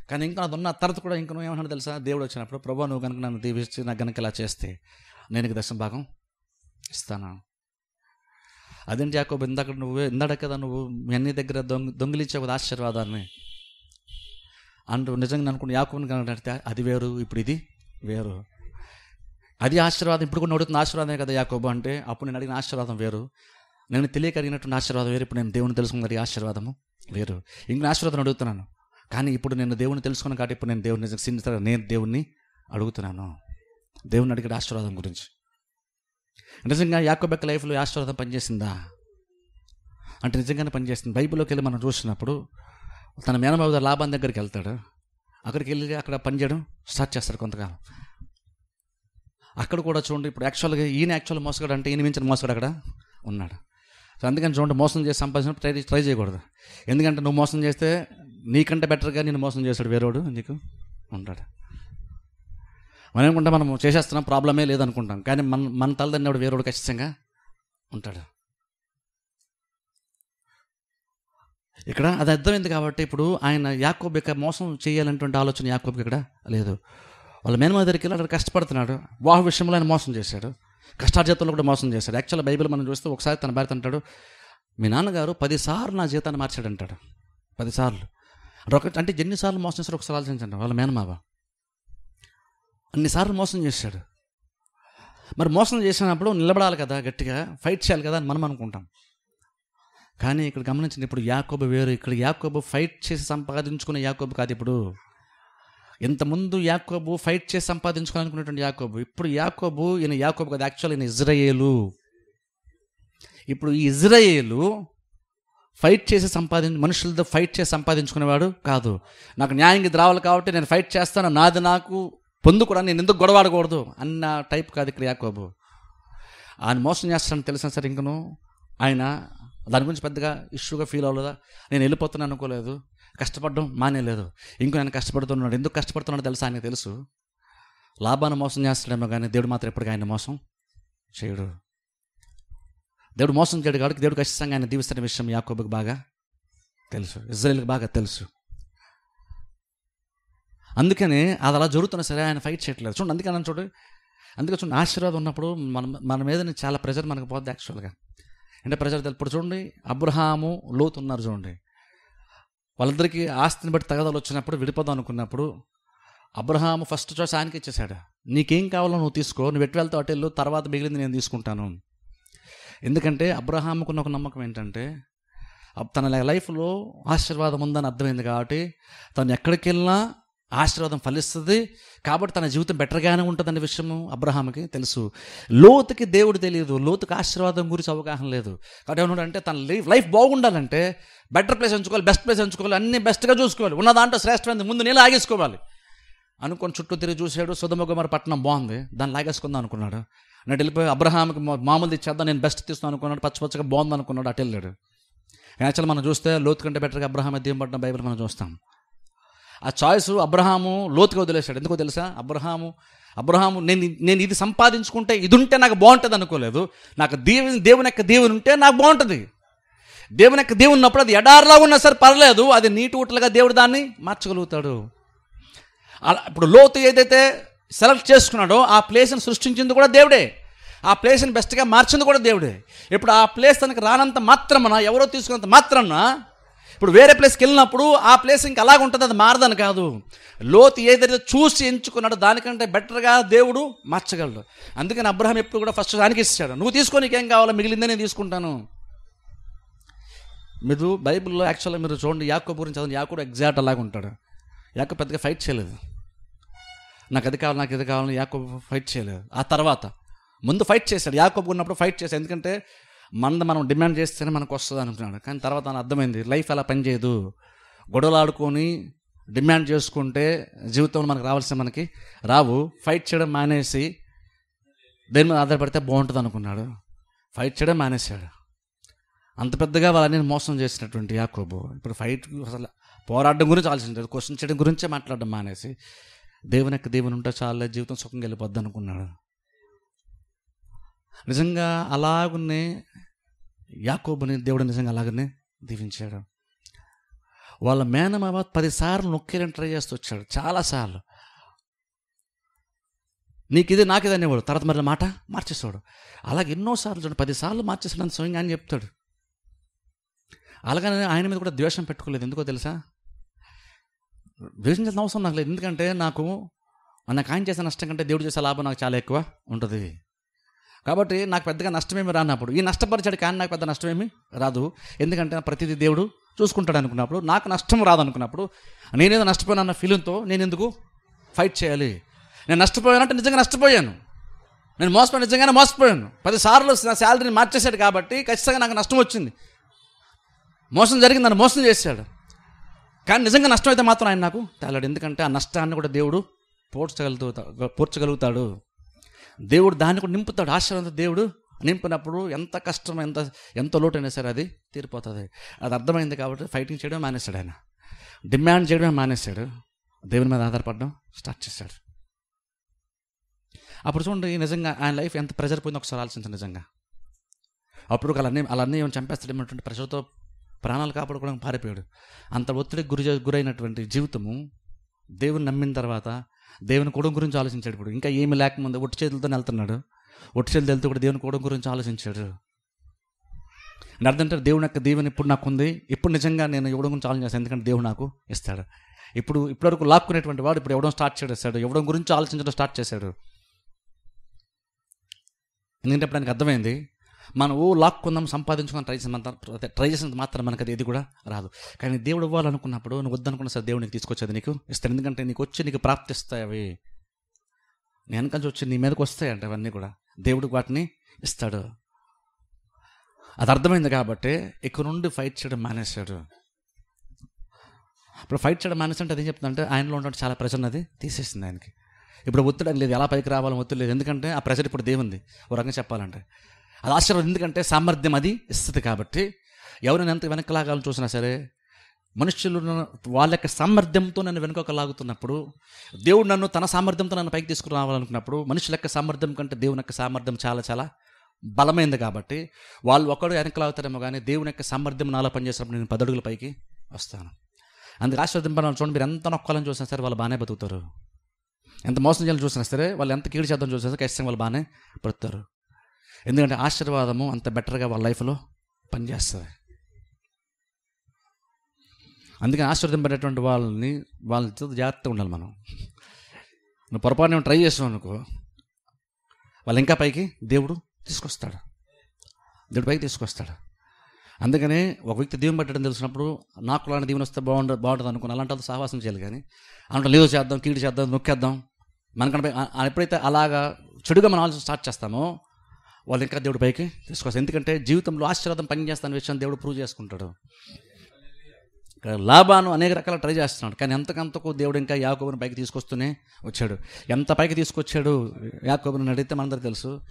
కానీ ఇంకా అది ఉన్న తర్వాత కూడా ఇంకా నువ్వు ఏమన్నా తెలుసా? దేవుడు వచ్చినప్పుడు ప్రభా నువ్వు కనుక నన్ను దీవించి నాకు కనుక ఇలా చేస్తే నేను నీకు దశం భాగం ఇస్తాను? అదేంటి యాకోబు? ఇందాక నువ్వు ఇందాక కదా నువ్వు మీ అన్ని దగ్గర దొంగ దొంగిలించావు కదా ఆశీర్వాదాన్ని. అంటూ నిజంగా అనుకున్న యాకోబుని కనుక అది వేరు ఇప్పుడు ఇది వేరు. అది ఆశీర్వాదం ఇప్పుడు కూడా అడుగుతున్న ఆశీర్వాదమే కదా యాకోబు అంటే అప్పుడు నేను అడిగిన ఆశీర్వాదం వేరు. నేను తెలియక అడిగినటువంటి ఆశీర్వాదం వేరు ఇప్పుడు నేను దేవుని తెలుసుకున్న ఆశీర్వాదము వేరు. ఇంకా ఆశీర్వాదం అడుగుతున్నాను కానీ ఇప్పుడు నేను దేవుని తెలుసుకున్నాను కాబట్టి ఇప్పుడు నేను దేవుని నిజంగా సిన్సియర్గా నేను దేవుణ్ణి అడుగుతున్నాను. దేవుని అడిగిన ఆశీర్వాదం గురించి. నిజంగా యాకోబెక్క లైఫ్లో ఆశీర్వాదం పనిచేసిందా? అంటే నిజంగానే పనిచేస్తుంది బైబిల్లోకి వెళ్ళి మనం చూసినప్పుడు తన మేనబాబు లాభం దగ్గరికి వెళ్తాడు. అక్కడికి వెళ్ళి అక్కడ పనిచేయడం స్టార్ట్ చేస్తాడు కొంతకాలం. అక్కడ కూడా చూడండి ఇప్పుడు యాక్చువల్గా ఈయన యాక్చువల్ మోసగాడు అంటే ఈయన మించిన మోసగాడు అక్కడ ఉన్నాడు. సో అందుకని చూడండి మోసం చేసి సంపాదించినప్పుడు ట్రై ట్రై చేయకూడదు. ఎందుకంటే నువ్వు మోసం చేస్తే నీకంటే బెటర్గా నేను మోసం చేశాడు వేరేవాడు? నీకు ఉంటాడు మనం ఏమనుకుంటాం మనం చేసేస్తున్నాం ప్రాబ్లమే లేదనుకుంటాం. కానీ మన మన తల్లిదండ్రుడు వేరేవాడు ఖచ్చితంగా ఉంటాడు. ఇక్కడ అది అర్థమైంది కాబట్టి ఇప్పుడు ఆయన యాకోబ్ యొక్క మోసం చేయాలనేటువంటి ఆలోచన యాకోబ్కి ఇక్కడ లేదు. వాళ్ళ మేనమా దగ్గరికి వెళ్ళి అక్కడ కష్టపడుతున్నాడు. వాహు విషయంలో ఆయన మోసం చేశాడు. కష్టార్జితంలో కూడా మోసం చేశాడు. యాక్చువల్ బైబిల్ మనం చూస్తే ఒకసారి తన భార్య అంటాడు మీ నాన్నగారు పదిసార్లు నా జీతాన్ని మార్చాడు అంటాడు పదిసార్లు. అంటే అంటే ఎన్నిసార్లు మోసం చేశారు ఒకసారి ఆలోచించండి. వాళ్ళ మేనమావ. అన్నిసార్లు మోసం చేశాడు. మరి మోసం చేసినప్పుడు నిలబడాలి కదా గట్టిగా ఫైట్ చేయాలి కదా అని మనం అనుకుంటాం. కానీ ఇక్కడ గమనించండి ఇప్పుడు యాకోబు వేరు. ఇక్కడ యాకోబు ఫైట్ చేసి సంపాదించుకునే యాకోబు కాదు ఇప్పుడు. ఇంతకుముందు యాకోబు ఫైట్ చేసి సంపాదించుకోవాలనుకునేటువంటి యాకోబు ఇప్పుడు యాకోబు ఈయన యాకోబు కాదు యాక్చువల్ ఈయన ఇజ్రాయేలు. ఇప్పుడు ఈ ఇజ్రాయేలు ఫైట్ చేసి సంపాదించు మనుషులతో ఫైట్ చేసి సంపాదించుకునేవాడు కాదు. నాకు న్యాయంగా రావాలి కాబట్టి నేను ఫైట్ చేస్తాను నాది నాకు పొందుకోవడం నేను ఎందుకు గొడవాడకూడదు అన్న టైప్ కాదు ఇక్కడ యాకోబు. ఆయన మోసం చేస్తానని తెలిసిన సరే ఇంకను ఆయన దాని గురించి పెద్దగా ఇష్యూగా ఫీల్ అవ్వలేదా? నేను వెళ్ళిపోతున్నాను అనుకోలేదు కష్టపడడం మానేలేదు. ఇంకో ఆయన కష్టపడుతున్నాడు ఎందుకు కష్టపడుతున్నాడో తెలుసా? ఆయనకు తెలుసు. లాభాన్ని మోసం చేస్తాడేమో కానీ దేవుడు మాత్రం ఎప్పటికీ ఆయన మోసం చేయడు. దేవుడు మోసం చేయడు కాబట్టి దేవుడు ఖచ్చితంగా ఆయన దీవిస్తున్న విషయం యాకోబుకి బాగా తెలుసు. ఇజ్రాయల్కి బాగా తెలుసు. అందుకని అది అలా జరుగుతున్నా సరే ఆయన ఫైట్ చేయట్లేదు. చూడండి అందుకని చూడు. అందుకే చూడండి ఆశీర్వాదం ఉన్నప్పుడు మన మన మీద చాలా ప్రెజర్ మనకు పోద్ది యాక్చువల్గా అంటే ప్రెజర్ ఇప్పుడు చూడండి అబ్రహాము లోతు ఉన్నారు చూడండి. వాళ్ళందరికీ ఆస్తిని బట్టి తగదాలు వచ్చినప్పుడు విడిపోదాం అనుకున్నప్పుడు అబ్రహాము ఫస్ట్ చాయిస్ ఆయనకి ఇచ్చేసాడు నీకేం కావాలో నువ్వు తీసుకో నువ్వు ఎటు వెళ్తావు అటు వెళ్ళు తర్వాత మిగిలింది నేను తీసుకుంటాను. ఎందుకంటే అబ్రహాముకున్న ఒక నమ్మకం ఏంటంటే తన లైఫ్లో ఆశీర్వాదం ఉందని అర్థమైంది కాబట్టి తను ఎక్కడికి వెళ్ళినా ఆశీర్వాదం ఫలిస్తుంది. కాబట్టి తన జీవితం బెటర్గానే ఉంటుందనే విషయము అబ్రహాంకి తెలుసు. లోతుకి దేవుడు తెలియదు. లోతుకి ఆశీర్వాదం గురించి అవగాహన లేదు. కాబట్టి అంటే తన లైఫ్ లైఫ్ బాగుండాలంటే బెటర్ ప్లేస్ ఎంచుకోవాలి బెస్ట్ ప్లేస్ ఎంచుకోవాలి అన్ని బెస్ట్గా చూసుకోవాలి. ఉన్న దాంట్లో శ్రేష్టమైనది ముందు నేను లాగేసుకోవాలి అనుకుని చుట్టూ తిరిగి చూశాడు సుధమగుమారి పట్టణం బాగుంది. దాన్ని లాగేసుకుందాం అనుకున్నాడు. నేను వెళ్ళిపోయి అబ్రహాంకి మా- మామూలు తెచ్చేద్దాం నేను బెస్ట్ తీస్తాను అనుకున్నాడు పచ్చ పచ్చగా బాగుంది అనుకున్నాడు అటు వెళ్ళాడు. యాక్చువల్ మనం చూస్తే లోతు కంటే బెటర్గా అబ్రహాం దీం పట్టిన బైబిల్ మనం చూస్తాం. ఆ చాయిస్ అబ్రహాము లోతుగా వదిలేశాడు. ఎందుకో తెలుసా? అబ్రహాము అబ్రహాము నేను నేను ఇది సంపాదించుకుంటే ఇది ఉంటే నాకు బాగుంటుంది అనుకోలేదు. నాకు దేవుని దేవుని యొక్క దేవుని ఉంటే నాకు బాగుంటుంది. దేవుని యొక్క దేవుని ఉన్నప్పుడు అది ఎడారిలా ఉన్నా సరే పర్లేదు అది నీటి ఊటలుగా దేవుడు దాన్ని మార్చగలుగుతాడు. అలా ఇప్పుడు లోతు ఏదైతే సెలెక్ట్ చేసుకున్నాడో ఆ ప్లేస్ని సృష్టించింది కూడా దేవుడే. ఆ ప్లేస్ని బెస్ట్గా మార్చింది కూడా దేవుడే. ఇప్పుడు ఆ ప్లేస్ తనకి రానంత మాత్రమన ఎవరో తీసుకున్నంత మాత్రాన ఇప్పుడు వేరే ప్లేస్కి వెళ్ళినప్పుడు ఆ ప్లేస్ ఇంకా అలాగ ఉంటుంది అది మారదని కాదు. లోతు ఏదైతే చూసి ఎంచుకున్నాడో దానికంటే బెటర్గా దేవుడు మార్చగలడు. అందుకని అబ్రహం ఎప్పుడు కూడా ఫస్ట్ దానికి ఇచ్చాడు నువ్వు తీసుకొని నీకేం కావాలో మిగిలిందే నేను తీసుకుంటాను. మీరు బైబిల్లో యాక్చువల్గా మీరు చూడండి యాకో గురించి చదవండి. యాకోడు ఎగ్జాక్ట్ అలాగ ఉంటాడు యాకో పెద్దగా ఫైట్ చేయలేదు. నాకు అది కావాలి నాకు ఇది కావాలి యాకోబు ఫైట్ చేయలేదు. ఆ తర్వాత ముందు ఫైట్ చేశాడు. యాకోబు ఉన్నప్పుడు ఫైట్ చేశాడు. ఎందుకంటే మన మనం డిమాండ్ చేస్తేనే మనకు వస్తుంది అనుకున్నాడు. కానీ తర్వాత నాకు అర్థమైంది లైఫ్ అలా పనిచేయదు గొడవలు ఆడుకొని డిమాండ్ చేసుకుంటే జీవితంలో మనకు రావాల్సిన మనకి రావు. ఫైట్ చేయడం మానేసి దేని మీద ఆధారపడితే బాగుంటుంది అనుకున్నాడు. ఫైట్ చేయడం మానేశాడు. అంత పెద్దగా వాళ్ళని మోసం చేసినటువంటి యాకోబు. ఇప్పుడు ఫైట్ అసలు పోరాడడం గురించి ఆలోచించాడు క్వశ్చన్ చేయడం గురించే మాట్లాడడం మానేసి దేవుని యొక్క దేవుని ఉంటే చాలా జీవితం సుఖంగా వెళ్ళిపోద్ది అనుకున్నాడు. నిజంగా అలాగనే యాకోబుని దేవుడు నిజంగా అలాగనే దీవించాడు. వాళ్ళ మేనమావ పదిసార్లు నొక్కేరని ట్రై చేస్తూ వచ్చాడు చాలాసార్లు. నీకు ఇది నాకు ఇది అనేవాడు తర్వాత మరి మాట మార్చేస్తాడు అలాగే ఎన్నోసార్లు చూడండి పదిసార్లు మార్చేసాడని స్వయంగా అని చెప్తాడు. అలాగనే ఆయన మీద కూడా ద్వేషం పెట్టుకోలేదు ఎందుకో తెలుసా? ద్వేషించాల్సిన అవసరం నాకు లేదు. ఎందుకంటే నాకు నాకు ఆయన చేసే నష్టం కంటే దేవుడు చేసే లాభం నాకు చాలా ఎక్కువ ఉంటుంది. కాబట్టి నాకు పెద్దగా నష్టమేమి రానప్పుడు ఈ నష్టపరిచాడు కానీ నాకు పెద్ద నష్టమేమి రాదు. ఎందుకంటే ప్రతిదీ దేవుడు చూసుకుంటాడు అనుకున్నప్పుడు నాకు నష్టం రాదు అనుకున్నప్పుడు నేనేదో నష్టపోయాను అన్న ఫీలింగ్తో నేను ఎందుకు ఫైట్ చేయాలి? నేను నష్టపోయానంటే నిజంగా నష్టపోయాను. నేను మోసపోయాను నిజంగానే మోసపోయాను. పదిసార్లు నా శాలరీని మార్చేశాడు కాబట్టి ఖచ్చితంగా నాకు నష్టం వచ్చింది. మోసం జరిగింది నన్ను మోసం చేశాడు. కానీ నిజంగా నష్టం అయితే మాత్రం ఆయన నాకు తేలాడు. ఎందుకంటే ఆ నష్టాన్ని కూడా దేవుడు పోడ్చగలుగుతా పోడ్చగలుగుతాడు. దేవుడు దాన్ని కూడా నింపుతాడు. ఆశ్చర్యంతో దేవుడు నింపినప్పుడు ఎంత కష్టం ఎంత ఎంత లోటైనా సరే అది తీరిపోతుంది. అది అర్థమైంది కాబట్టి ఫైటింగ్ చేయడం మానేశాడు ఆయన. డిమాండ్ చేయడం మానేశాడు. దేవుని మీద ఆధారపడడం స్టార్ట్ చేశాడు. అప్పుడు చూడండి నిజంగా ఆయన లైఫ్ ఎంత ప్రెజర్ పోయిందో ఒకసారి ఆలోచించండి నిజంగా. అప్పుడు అలా అన్నీ అలా అన్నీ ఏమైనా చంపేస్తాడేమన్నటువంటి ప్రెషర్తో ప్రాణాలు కాపాడుకోవడానికి పారిపోయాడు. అంత ఒత్తిడికి గురి గురైనటువంటి జీవితము దేవుని నమ్మిన తర్వాత దేవుని కుటుంబం గురించి ఆలోచించాడు ఇప్పుడు. ఇంకా ఏమి లేకముందు ఒట్టి చేతులతో వెళ్తున్నాడు. ఒట్టి చేతులు వెళ్తూ కూడా దేవుని కూడా గురించి ఆలోచించాడు. అంటే అర్థంటే దేవుని యొక్క దీవెన ఇప్పుడు నాకు ఉంది ఇప్పుడు నిజంగా నేను ఇవ్వడం గురించి ఆలోచించాను ఎందుకంటే దేవుడు నాకు ఇస్తాడు. ఇప్పుడు ఇప్పటివరకు లాక్కునేటువంటి వాడు ఇప్పుడు ఇవ్వడం స్టార్ట్ చేసేస్తాడు ఇవ్వడం గురించి ఆలోచించడం స్టార్ట్ చేశాడు? ఎందుకంటే ఇప్పుడు ఆయనకు అర్థమైంది. మనం ఓ లాక్కుందాం సంపాదించుకొని ట్రై చేసిన ట్రై చేసినంత మాత్రం మనకు అది ఇది కూడా రాదు. కానీ దేవుడు ఇవ్వాలనుకున్నప్పుడు నువ్వు వద్దనుకున్న సరే దేవుడు నీకు తీసుకొచ్చేది నీకు ఇస్తాను ఎందుకంటే నీకు వచ్చి నీకు ప్రాప్తిస్తాయి అవి. నేను వెనకాల వచ్చి నీ మీదకి అంటే అవన్నీ కూడా. దేవుడు వాటిని ఇస్తాడు. అది అర్థమైంది కాబట్టి ఇక్కడ నుండి ఫైట్ చేయడం మానేశాడు. ఇప్పుడు ఫైట్ చేయడం మానేసంటే అది ఏం చెప్తుందంటే ఆయనలో ఉన్న చాలా ప్రెషర్ అది తీసేసింది ఆయనకి. ఇప్పుడు ఒత్తిడి లేదు ఎలా పైకి రావాలని ఒత్తిడి లేదు. ఎందుకంటే ఆ ప్రెషర్ ఇప్పుడు దేవుంది ఒక రకంగా చెప్పాలంటే. అది ఆశీర్వాదం ఎందుకంటే సామర్థ్యం అది ఇస్తుంది కాబట్టి. ఎవరైనా ఎంత వెనకలాగాలని చూసినా సరే మనుషులు వాళ్ళ యొక్క సామర్థ్యంతో నన్ను వెనుక లాగుతున్నప్పుడు దేవుడు నన్ను తన సామర్థ్యంతో నన్ను పైకి తీసుకుని రావాలనుకున్నప్పుడు మనుషుల యొక్క సామర్థ్యం కంటే దేవుని యొక్క సామర్థ్యం చాలా చాలా బలమైంది కాబట్టి వాళ్ళు ఒకడు వెనకలాగుతారేమో కానీ దేవుని యొక్క సామర్థ్యం నాలో పనిచేసినప్పుడు నేను పదడుగుల పైకి వస్తాను. అందుకు ఆశీర్వదింపడం చూడండి మీరు ఎంత నొక్కాలని చూసినా సరే వాళ్ళు బాగానే బతుకుతారు. ఎంత మోసం చేయాలని చూసినా సరే వాళ్ళు ఎంత కీడు చేద్దాం చూసినా సరే ఖచ్చితంగా వాళ్ళు బాగానే బ్రతుకుతారు. ఎందుకంటే ఆశీర్వాదము అంత బెటర్గా వాళ్ళ లైఫ్లో పనిచేస్తుంది. అందుకని ఆశీర్వదింపడేటువంటి వాళ్ళని వాళ్ళతో జాగ్రత్తగా ఉండాలి మనం. నువ్వు పొరపాటున ట్రై చేసావు అనుకో వాళ్ళు ఇంకా పైకి దేవుడు తీసుకొస్తాడు. దేవుడు పైకి తీసుకొస్తాడు. అందుకనే ఒక వ్యక్తి దీవెన పట్టడం తెలిసినప్పుడు నాకు లాంటి దీవెన వస్తే బాగుండ బాగుంటుంది అనుకుని అలాంటి సహవాసం చేయాలి కానీ అలాంటి లేదు చేద్దాం కీడు చేద్దాం నొక్కేద్దాం. మనకంటే ఎప్పుడైతే అలాగా చెడుగా మనం ఆలోచన స్టార్ట్ చేస్తామో వాళ్ళు ఇంకా దేవుడి పైకి తీసుకొస్తారు. ఎందుకంటే జీవితంలో ఆశీర్వాదం పనిచేస్తాను విషయం దేవుడు ప్రూవ్ చేసుకుంటాడు. లాభాను అనేక రకాల ట్రై చేస్తున్నాడు. కానీ ఎంతకంతకు దేవుడు ఇంకా యాకోబుని పైకి తీసుకొస్తూనే వచ్చాడు. ఎంత పైకి తీసుకొచ్చాడు యాకోబుని అడిగితే మనందరూ తెలుసు.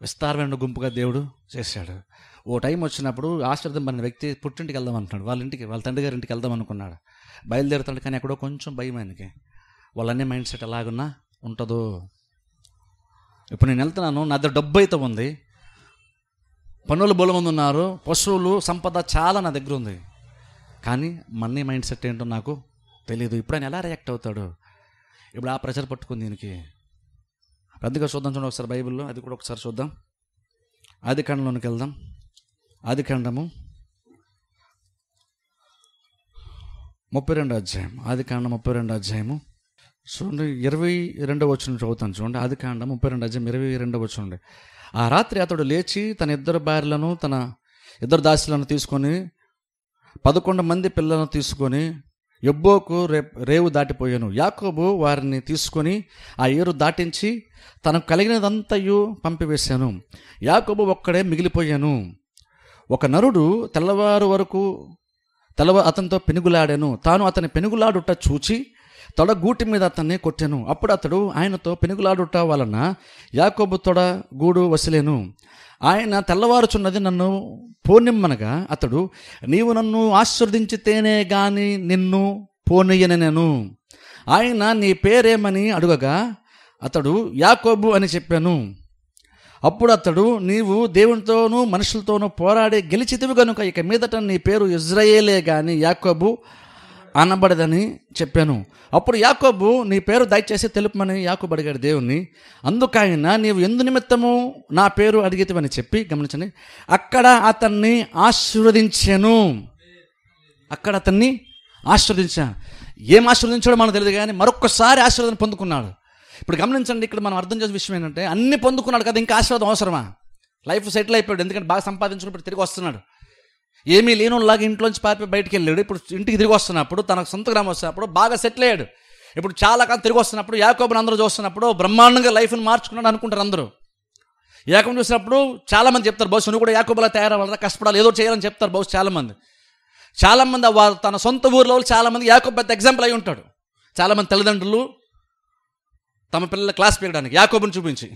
విస్తారమైన గుంపుగా దేవుడు చేశాడు. ఓ టైం వచ్చినప్పుడు ఆశీర్వాదం పడిన వ్యక్తి పుట్టింటికి వెళ్దాం అంటున్నాడు. వాళ్ళ ఇంటికి వాళ్ళ తండ్రి గారి ఇంటికి వెళ్దాం అనుకున్నాడు. బయలుదేరుతాడు కానీ ఎక్కడో కొంచెం భయం ఆయనకి. వాళ్ళన్నీ మైండ్ సెట్ ఎలాగున్నా ఉంటుందో ఇప్పుడు నేను వెళ్తున్నాను నా దగ్గర డబ్బు అయితే ఉంది. పనులు బలమంది ఉన్నారు పశువులు సంపద చాలా నా దగ్గర ఉంది. కానీ మనీ మైండ్ సెట్ ఏంటో నాకు తెలియదు ఇప్పుడు ఆయన ఎలా రియాక్ట్ అవుతాడు? ఇప్పుడు ఆ ప్రెషర్ పట్టుకుంది దీనికి. అందుకే చూద్దాం చూడండి ఒకసారి బైబిల్లో అది కూడా ఒకసారి చూద్దాం. ఆది ఖండంలోనికి వెళ్దాం. ఆది ఖండము ముప్పై రెండు అధ్యాయం ఆది కాండ ముప్పై రెండు అధ్యాయము. చూడండి ఇరవై రెండవ వచ్చిన చదువుతాను చూడండి. అది కాండ ముప్పై రెండు అజం ఇరవై రెండవ వచ్చినండి ఆ రాత్రి అతడు లేచి తన ఇద్దరు భార్యలను తన ఇద్దరు దాసులను తీసుకొని పదకొండు మంది పిల్లలను తీసుకొని ఎబ్బోకు రే రేవు దాటిపోయాను. యాకోబు వారిని తీసుకొని ఆ ఏరు దాటించి తనకు కలిగినదంతయు పంపివేశాను. యాకోబు ఒక్కడే మిగిలిపోయాను. ఒక నరుడు తెల్లవారు వరకు తెల్లవ అతనితో పెనుగులాడాను. తాను అతని పెనుగులాడుట చూచి తొడ గూటి మీద అతన్ని కొట్టాను. అప్పుడు అతడు ఆయనతో పెనుగులాడుట వలన యాకోబు తొడ గూడు వసిలేను. ఆయన తెల్లవారుచున్నది నన్ను పోనిమ్మనగా అతడు నీవు నన్ను ఆశీర్వదించితేనే గాని నిన్ను పోనీయనెను ఆయన నీ పేరేమని అడుగగా అతడు యాకోబు అని చెప్పాను. అప్పుడు అతడు నీవు దేవునితోనూ మనుషులతోనూ పోరాడి గెలిచితివి గనుక ఇక మీదట నీ పేరు ఇజ్రాయేలే గాని యాకోబు అనబడదని చెప్పాను. అప్పుడు యాకోబు నీ పేరు దయచేసి తెలుపమని యాకోబు అడిగాడు దేవుణ్ణి. అందుకైన నీవు ఎందు నిమిత్తము నా పేరు అడిగితివని చెప్పి గమనించండి. అక్కడ అతన్ని ఆశీర్వదించాను. అక్కడ అతన్ని ఆశీర్వదించాను ఏం ఆశీర్వదించాడో మనకు తెలియదు కానీ మరొకసారి ఆశీర్వాదం పొందుకున్నాడు. ఇప్పుడు గమనించండి ఇక్కడ మనం అర్థం చేసే విషయం ఏంటంటే అన్ని పొందుకున్నాడు కదా ఇంకా ఆశీర్వాదం అవసరమా? లైఫ్ సెటిల్ అయిపోయాడు ఎందుకంటే బాగా సంపాదించుకున్నప్పుడు తిరిగి వస్తున్నాడు. ఏమీ లేనులాగా ఇంట్లోంచి పారిపోయి బయటికి వెళ్ళాడు. ఇప్పుడు ఇంటికి తిరిగి వస్తున్నప్పుడు తనకు సొంత గ్రామం వచ్చినప్పుడు బాగా సెటిల్ అయ్యాడు. ఇప్పుడు చాలా కాలం తిరిగి వస్తున్నప్పుడు యాకోబుని అందరూ చూస్తున్నప్పుడు బ్రహ్మాండంగా లైఫ్ని మార్చుకున్నాడు అనుకుంటారు అందరూ. యాకోబు చూసినప్పుడు చాలామంది చెప్తారు బహుశా నువ్వు కూడా యాకోబులా తయారవ్వాలి కష్టపడాలి ఏదో చేయాలని చెప్తారు బహుశా చాలామంది. చాలామంది వారు తన సొంత ఊర్లో చాలామంది చాలా యాకోబు పెద్ద ఎగ్జాంపుల్ అయి ఉంటాడు. చాలామంది తల్లిదండ్రులు తమ పిల్లల క్లాస్ పెరగడానికి యాకోబుని చూపించి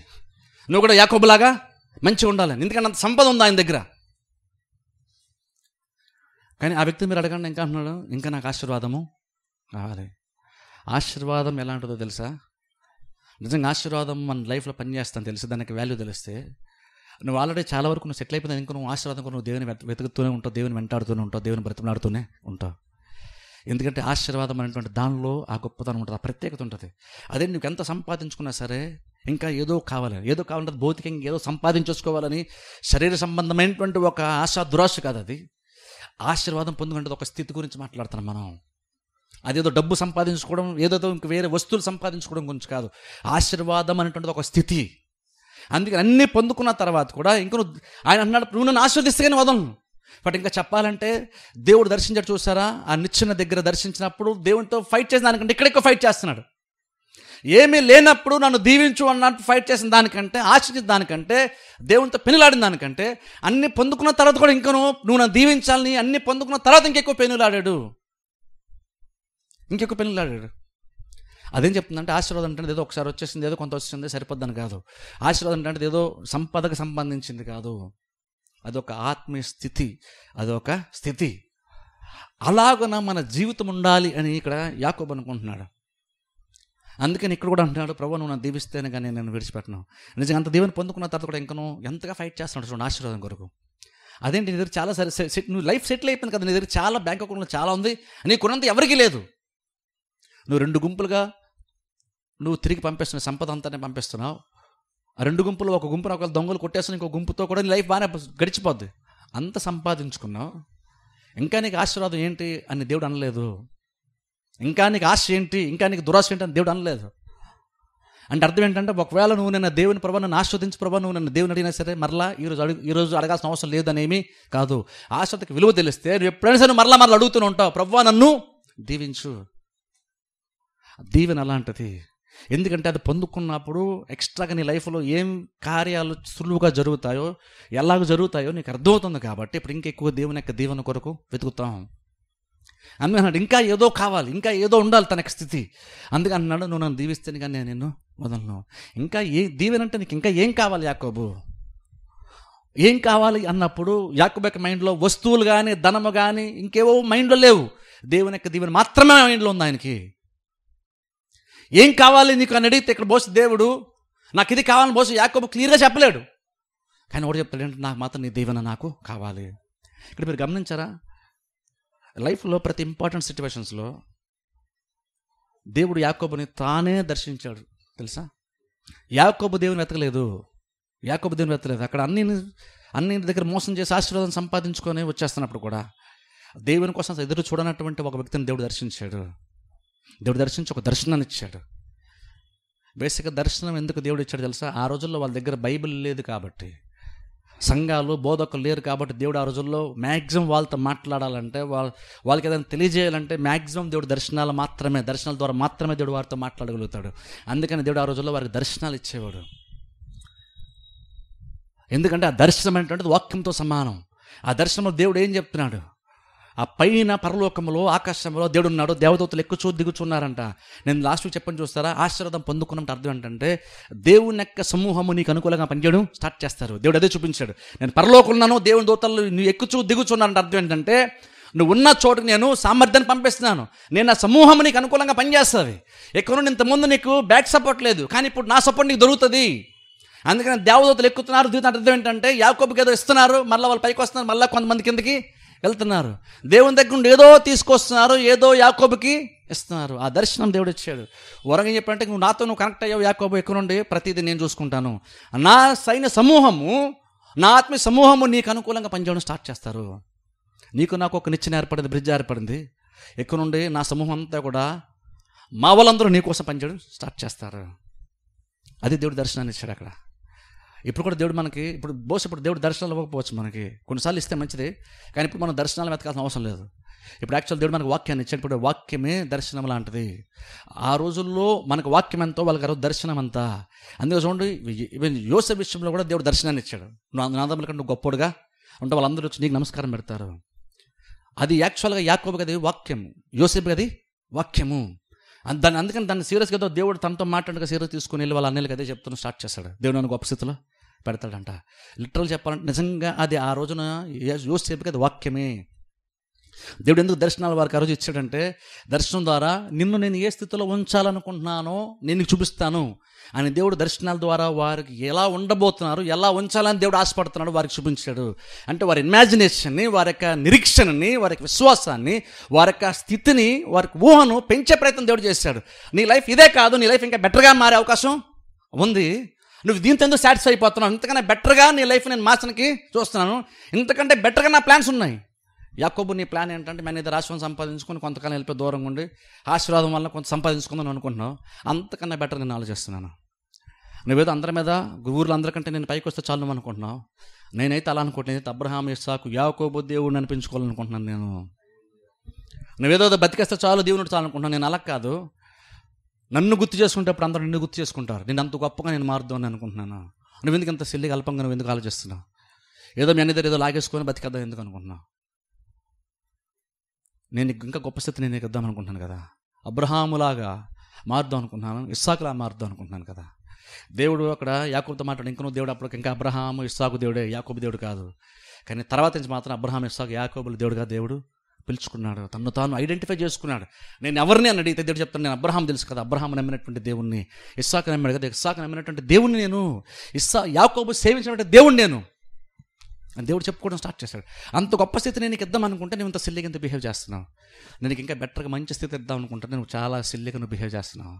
నువ్వు కూడా యాకోబులాగా మంచిగా ఉండాలని ఎందుకంటే అంత సంపద ఉంది ఆయన దగ్గర. కానీ ఆ వ్యక్తి మీరు అడగండి ఇంకా అంటున్నాడు ఇంకా నాకు ఆశీర్వాదము కావాలి. ఆశీర్వాదం ఎలాంటిదో తెలుసా? నిజంగా ఆశీర్వాదం మన లైఫ్లో పనిచేస్తాను తెలిసి. దానికి వాల్యూ తెలిస్తే నువ్వు ఆల్రెడీ చాలా వరకు నువ్వు సెటిల్ అయిపోయింది ఇంకా నువ్వు ఆశీర్వాదం కూడా నువ్వు దేవుని వెతుకుతూనే ఉంటావు దేవుని వెంటాడుతూనే ఉంటావు దేవుని బ్రతిమలాడుతూనే ఉంటావు. ఎందుకంటే ఆశీర్వాదం అనేటువంటి దానిలో ఆ గొప్పతనం ఉంటుంది ఆ ప్రత్యేకత ఉంటుంది. అదే నువ్వు ఎంత సంపాదించుకున్నా సరే ఇంకా ఏదో కావాలి. ఏదో కావాలంటే భౌతికంగా ఏదో సంపాదించేసుకోవాలని శరీర సంబంధమైనటువంటి ఒక ఆశ దురాశ కాదు అది. ఆశీర్వాదం పొందుకుంటే ఒక స్థితి గురించి మాట్లాడుతున్నాం మనం. అదేదో డబ్బు సంపాదించుకోవడం ఏదేదో ఇంక వేరే వస్తువులు సంపాదించుకోవడం గురించి కాదు. ఆశీర్వాదం అనేటువంటిది ఒక స్థితి. అందుకని అన్నీ పొందుకున్న తర్వాత కూడా ఇంక నువ్వు ఆయన అన్నాడు నువ్వు నన్ను ఆశీర్దిస్తేనే వదలను. బట్ ఇంకా చెప్పాలంటే దేవుడు దర్శించాడు చూసారా? ఆ నిచ్చిన దగ్గర దర్శించినప్పుడు దేవునితో ఫైట్ చేసిన దానికంటే ఇక్కడెక్కువ ఫైట్ చేస్తున్నాడు. ఏమీ లేనప్పుడు నన్ను దీవించు అన్నట్టు ఫైట్ చేసిన దానికంటే ఆశించిన దానికంటే దేవునితో పెనులాడిన దానికంటే అన్ని పొందుకున్న తర్వాత కూడా ఇంకా నువ్వు నన్ను దీవించాలని అన్ని పొందుకున్న తర్వాత ఇంకెక్కువ పెనులాడాడు. ఇంకెక్కువ పెనులాడాడు. అదేం చెప్తుందంటే ఆశీర్వాదం అంటే ఏదో ఒకసారి వచ్చేసింది ఏదో కొంత వచ్చింది సరిపోద్దని కాదు. ఆశీర్వాదం అంటే ఏదో సంపదకు సంబంధించింది కాదు. అదొక ఆత్మీయ స్థితి అదొక స్థితి. అలాగన మన జీవితం ఉండాలి అని ఇక్కడ యాకోబ్ అనుకుంటున్నాడు. అందుకని ఇక్కడ కూడా అంటున్నాడు ప్రభు నువ్వు నన్ను దీవిస్తేనే కానీ నేను విడిచిపెట్టను. నిజంగా అంత దేవుని పొందుకున్న తర్వాత కూడా ఇంకనూ నువ్వు ఎంతగా ఫైట్ చేస్తున్నాడు చూడండి ఆశీర్వాదం కొరకు. అదేంటి నీ దగ్గర చాలా సరే సెట్ నువ్వు లైఫ్ సెటిల్ అయిపోయింది కదా నీ దగ్గర చాలా బ్యాంక్ అకౌంట్లో చాలా ఉంది నీకున్నంత ఎవరికీ లేదు. నువ్వు రెండు గుంపులుగా నువ్వు తిరిగి పంపిస్తున్నావు సంపద అంతానే పంపిస్తున్నావు. ఆ రెండు గుంపులు ఒక గుంపును ఒక దొంగలు కొట్టేస్తున్న ఇంకో గుంపుతో కూడా నీ లైఫ్ బాగానే గడిచిపోద్ది. అంత సంపాదించుకున్నావు. ఇంకా నీకు ఆశీర్వాదం ఏంటి అని దేవుడు అనలేదు. ఇంకా నీకు ఆశ ఏంటి? ఇంకా నీకు దురాశ ఏంటి అని దేవుడు అనలేదు. అంటే అర్థం ఏంటంటే ఒకవేళ నువ్వు నిన్న దేవుని ప్రభా నన్ను ఆస్వాదించి ప్రభా నువ్వు నన్ను దేవుని అడిగినా సరే మరలా ఈరోజు అడుగు ఈరోజు అడగాల్సిన అవసరం లేదనేమి కాదు. ఆశ్రతకి విలువ తెలిస్తే నువ్వు ఎప్పుడైనా సరే మరలా మరలా అడుగుతూనే ఉంటావు. ప్రభా నన్ను దీవించు. దీవెన అలాంటిది. ఎందుకంటే అది పొందుకున్నప్పుడు ఎక్స్ట్రాగా నీ లైఫ్లో ఏం కార్యాలు సులువుగా జరుగుతాయో ఎలాగ జరుగుతాయో నీకు అర్థమవుతుంది కాబట్టి ఇప్పుడు ఇంకెక్కువ దేవుని యొక్క దీవెన కొరకు వెతుకుతాం. అందుకని అన్నాడు ఇంకా ఏదో కావాలి ఇంకా ఏదో ఉండాలి తనకి స్థితి. అందుకని అన్నాడు నువ్వు నన్ను దీవిస్తేనే కానీ నేను నిన్ను వదలను. ఇంకా ఏ దీవెనంటే నీకు ఇంకా ఏం కావాలి యాకోబు? ఏం కావాలి? అన్నప్పుడు యాకోబెక్క యొక్క మైండ్లో వస్తువులు కానీ ధనము కానీ ఇంకేవో మైండ్లో లేవు. దేవుని యొక్క దీవెన మాత్రమే మైండ్లో ఉంది ఆయనకి. ఏం కావాలి నీకు? అని అడిగితే ఇక్కడ బోసు దేవుడు నాకు ఇది కావాలని బోసు యాకోబు క్లియర్గా చెప్పలేడు. కానీ ఒకటి చెప్తాడు ఏంటంటే నాకు మాత్రం నీ దీవెన నాకు కావాలి. ఇక్కడ మీరు గమనించారా? లైఫ్లో ప్రతి ఇంపార్టెంట్ సిచ్యువేషన్స్లో దేవుడు యాకోబుని తానే దర్శించాడు. తెలుసా? యాకోబు దేవుని వెతకలేదు. యాకోబు దేవుని వెతకలేదు. అక్కడ అన్ని అన్ని దగ్గర మోసం చేసి ఆశీర్వాదం సంపాదించుకొని వచ్చేస్తున్నప్పుడు కూడా దేవుని కోసం ఎదురు చూడనటువంటి ఒక వ్యక్తిని దేవుడు దర్శించాడు. దేవుడు దర్శించి ఒక దర్శనాన్ని ఇచ్చాడు. బేసిక్గా దర్శనం ఎందుకు దేవుడు ఇచ్చాడు తెలుసా? ఆ రోజుల్లో వాళ్ళ దగ్గర బైబిల్ లేదు కాబట్టి. సంఘాలు బోధకులు లేరు కాబట్టి దేవుడు ఆ రోజుల్లో మ్యాక్సిమం వాళ్ళతో మాట్లాడాలంటే వాళ్ళ వాళ్ళకి ఏదైనా తెలియజేయాలంటే మ్యాక్సిమం దేవుడు దర్శనాలు మాత్రమే దర్శనాల ద్వారా మాత్రమే దేవుడు వారితో మాట్లాడగలుగుతాడు. అందుకని దేవుడు ఆ రోజుల్లో వారికి దర్శనాలు ఇచ్చేవాడు. ఎందుకంటే ఆ దర్శనం అనేటువంటిది వాక్యంతో సమానం. ఆ దర్శనంలో దేవుడు ఏం చెప్తున్నాడు? ఆ పైన పరలోకంలో ఆకాశంలో దేవుడు ఉన్నాడు దేవదూతలు ఎక్కుచూ దిగుచున్నారంట. నేను లాస్ట్ వీక్ చెప్పని చూస్తారా? ఆశీర్వాదం పొందుకున్నట్టు అర్థం ఏంటంటే దేవుని యొక్క సమూహము నీకు అనుకూలంగా పనిచేయడం స్టార్ట్ చేస్తారు. దేవుడు అదే చూపించాడు. నేను పరలోకున్నాను దేవుని దూతలు నువ్వు ఎక్కుచూ దిగుచున్నారంట. అర్థం ఏంటంటే నువ్వు ఉన్న చోటుకి నేను సామర్థ్యాన్ని పంపిస్తున్నాను. నేను ఆ సమూహం నీకు అనుకూలంగా పనిచేస్తుంది. ఎక్కడ నుండి ఇంతకుముందు నీకు బ్యాక్ సపోర్ట్ లేదు. కానీ ఇప్పుడు నా సపోర్ట్ నీకు దొరుకుతుంది. అందుకని దేవదూతలు ఎక్కుతున్నారు. దీని అర్థం ఏంటంటే యాకోబుకి ఏదో ఇస్తున్నారు. మళ్ళీ వాళ్ళు పైకి వస్తున్నారు. మళ్ళీ కొంతమంది కిందకి వెళ్తున్నారు. దేవుని దగ్గర నుండి ఏదో తీసుకొస్తున్నారు ఏదో యాకోబుకి ఇస్తున్నారు. ఆ దర్శనం దేవుడు ఇచ్చాడు. వరంగా చెప్పంటే నువ్వు నాతో నువ్వు కనెక్ట్ అయ్యావు యాకోబు ఎక్కువ నుండి ప్రతిదీ నేను చూసుకుంటాను. నా సైన్య సమూహము నా ఆత్మీయ సమూహము నీకు అనుకూలంగా పనిచేయడం స్టార్ట్ చేస్తారు. నీకు నాకు ఒక నిచ్చెన ఏర్పడింది బ్రిడ్జ్ ఏర్పడింది. ఎక్కువ నుండి నా సమూహం అంతా కూడా మా వాళ్ళందరూ నీకోసం పనిచేయడం స్టార్ట్ చేస్తారు. అది దేవుడు దర్శనాన్ని ఇచ్చాడు అక్కడ. ఇప్పుడు కూడా దేవుడు మనకి ఇప్పుడు బహుశా ఇప్పుడు దేవుడు దర్శనాలు ఇవ్వకపోవచ్చు మనకి. కొన్నిసార్లు ఇస్తే మంచిది కానీ ఇప్పుడు మనం దర్శనాలు వెతకాల్సిన అవసరం లేదు. ఇప్పుడు యాక్చువల్ దేవుడు మనకు వాక్యాన్ని ఇచ్చాడు ఇప్పుడు వాక్యమే దర్శనం లాంటిది. ఆ రోజుల్లో మనకు వాక్యం ఎంతో వాళ్ళకి గారు రోజు దర్శనం అంతా. అందుకే చూడండి ఈవెన్ యోస విషయంలో కూడా దేవుడు దర్శనాన్ని ఇచ్చాడు. నువ్వు నాదముల కంటే నువ్వు గొప్పోడుగా ఉంటే వాళ్ళందరూ వచ్చి నీకు నమస్కారం పెడతారు. అది యాక్చువల్గా యాకోబు గది వాక్యం యోసేపు గది వాక్యము. దాన్ని అందుకని దాన్ని సీరియస్గా ఏదో దేవుడు తనతో మాట్లాడక సీరియస్ తీసుకుని వెళ్ళి వాళ్ళ అన్నయ్యలకి అదే చెప్తున్న స్టార్ట్ చేస్తాడు. దేవుడు నన్ను గొప్ప స్థితిలో పెడతాడంట. లిటరల్ చెప్పాలంటే నిజంగా అది ఆ రోజున యూస్ యోసేపుకి అది వాక్యమే. దేవుడు ఎందుకు దర్శనాలు వారికి ఆ రోజు ఇచ్చాడంటే దర్శనం ద్వారా నిన్ను నేను ఏ స్థితిలో ఉంచాలనుకుంటున్నానో నేను చూపిస్తాను. అని దేవుడు దర్శనాల ద్వారా వారికి ఎలా ఉండబోతున్నారు ఎలా ఉంచాలని దేవుడు ఆశపడుతున్నాడు వారికి చూపించాడు. అంటే వారి ఇమాజినేషన్ని వారి యొక్క నిరీక్షణని వారి యొక్క విశ్వాసాన్ని వారి యొక్క స్థితిని వారికి ఊహను పెంచే ప్రయత్నం దేవుడు చేశాడు. నీ లైఫ్ ఇదే కాదు నీ లైఫ్ ఇంకా బెటర్గా మారే అవకాశం ఉంది. నువ్వు దీంతో ఎందుకు సాటిస్ఫై అయిపోతున్నావు? ఇంతకన్నా బెటర్గా నీ లైఫ్ నేను మార్చడానికి చూస్తున్నాను. ఇంతకంటే బెటర్గా నా ప్లాన్స్ ఉన్నాయి. యాకోబు నీ ప్లాన్ ఏంటంటే నేను ఇది రాష్ట్రం సంపాదించుకొని కొంతకాలం వెళ్ళిపోయి దూరంగా ఉండి ఆశీర్వాదం వల్ల కొంత సంపాదించుకుందాం అనుకుంటున్నావు. అంతకన్నా బెటర్ నేను ఆలోచిస్తున్నాను. నువ్వేదో అందరి మీద ఊర్లో అందరికంటే నేను పైకి వస్తే చాలు అనుకుంటున్నావు. నేనైతే అలా అనుకుంటున్నాను. అబ్రహాం ఇస్సాకు యాకోబు దేవుడిని అనిపించుకోవాలనుకుంటున్నాను నేను. నువ్వేదో బతికేస్తే చాలు దేవుడు చాలు అనుకుంటున్నాను నేను అలా కాదు. నన్ను గుర్తు చేసుకుంటేప్పుడు అందరూ నిన్ను గుర్తు చేసుకుంటారు. నేను అంత గొప్పగా నేను మారుద్దాం అని అనుకుంటున్నాను. నువ్వు ఎందుకు అంత సిల్లిగా అల్పంగా నువ్వు ఎందుకు ఆలోచిస్తున్నావు? ఏదో మీ అన్ని దగ్గర ఏదో లాగేసుకొని బతికేద్దాం ఎందుకు అనుకుంటున్నావు? నేను ఇంకా గొప్ప స్థితి నేను ఇద్దాం అనుకుంటున్నాను కదా. అబ్రహాములాగా మారుదాం అనుకుంటున్నాను ఇస్సాకులా మారుదాం అనుకుంటున్నాను కదా. దేవుడు అక్కడ యాకూబ్తో మాట్లాడు ఇంకా దేవుడు అప్పుడు ఇంకా అబ్రహాము ఇస్సాకు దేవుడే యాకోబు దేవుడు కాదు. కానీ తర్వాత నుంచి మాత్రం అబ్రహాం ఇస్సాకు యాకోబుల దేవుడుగా దేవుడు పిలుచుకున్నాడు. తను తాను ఐడెంటిఫై చేసుకున్నాడు. నేను ఎవరిని అని అడిగితే దేవుడు చెప్తాను నేను అబ్రహాం తెలుసు కదా అబ్రహాం నమ్మినటువంటి దేవుణ్ణి ఇస్సాకు నమ్మాడు కదా ఇస్సాకు నమ్మినటువంటి దేవుణ్ణి నేను ఇస్సా యాకోబు సేవించినటువంటి దేవుణ్ణి నేను. దేవుడు చెప్పుకోవడం స్టార్ట్ చేశాడు. అంత గొప్ప స్థితి నేను ఇద్దాం అనుకుంటే నేను ఇంత సిల్లిగా ఇంత బిహేవ్ చేస్తున్నావు? నేను ఇంకా బెటర్గా మంచి స్థితి ఇద్దాం అనుకుంటే నువ్వు చాలా సిల్లిగా నువ్వు బిహేవ్ చేస్తున్నావు?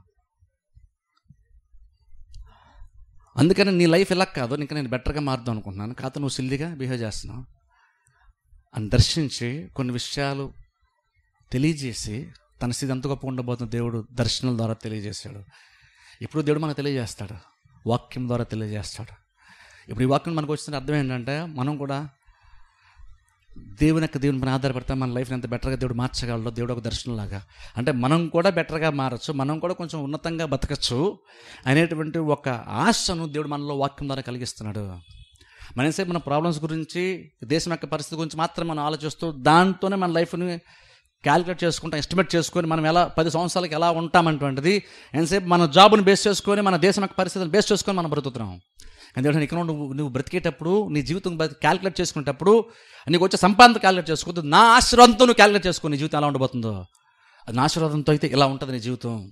అందుకని నీ లైఫ్ ఇలా కాదు ఇంకా నేను బెటర్గా మారుదాం అనుకుంటున్నాను. కాదు నువ్వు సిల్లిగా బిహేవ్ చేస్తున్నావు. అని దర్శించి కొన్ని విషయాలు తెలియజేసి తన స్థితి ఎంత గొప్ప ఉండబోతున్న దేవుడు దర్శనం ద్వారా తెలియజేశాడు. ఇప్పుడు దేవుడు మనకు తెలియజేస్తాడు. వాక్యం ద్వారా తెలియజేస్తాడు. ఇప్పుడు ఈ వాక్యం మనకు వచ్చిన అర్థం ఏంటంటే మనం కూడా దేవుని యొక్క దేవుని పైన ఆధారపడితే మన లైఫ్ని ఎంత బెటర్గా దేవుడు మార్చగలడో దేవుడు ఒక దర్శనంలాగా. అంటే మనం కూడా బెటర్గా మారచ్చు మనం కూడా కొంచెం ఉన్నతంగా బతకచ్చు అనేటువంటి ఒక ఆశను దేవుడు మనలో వాక్యం ద్వారా కలిగిస్తున్నాడు. మనసేపు మన ప్రాబ్లమ్స్ గురించి దేశం యొక్క పరిస్థితి గురించి మాత్రం మనం ఆలోచిస్తూ దాంతోనే మన లైఫ్ని క్యాలిక్యులేట్ చేసుకుంటాం ఎస్టిమేట్ చేసుకొని మనం ఎలా పది సంవత్సరాలకి ఎలా ఉంటామంటువంటిది ఎంతసేపు మన జాబ్ని బేస్ చేసుకొని మన దేశం యొక్క పరిస్థితిని బేస్ చేసుకొని మనం బ్రతుకుతున్నాం. ఎందుకంటే ఇక్కడ నువ్వు నువ్వు బ్రతికేటప్పుడు నీ జీవితం క్యాలిక్యులేట్ చేసుకునేటప్పుడు నీకు వచ్చే సంపాదన క్యాలిక్యులేట్ చేసుకోవద్దు నా ఆశీర్వాదంతో నువ్వు క్యాలిక్యులేట్ చేసుకో నీ జీవితం ఎలా ఉండబోతుందో. నా ఆశీర్వాదంతో అయితే ఇలా ఉంటుంది నీ జీవితం.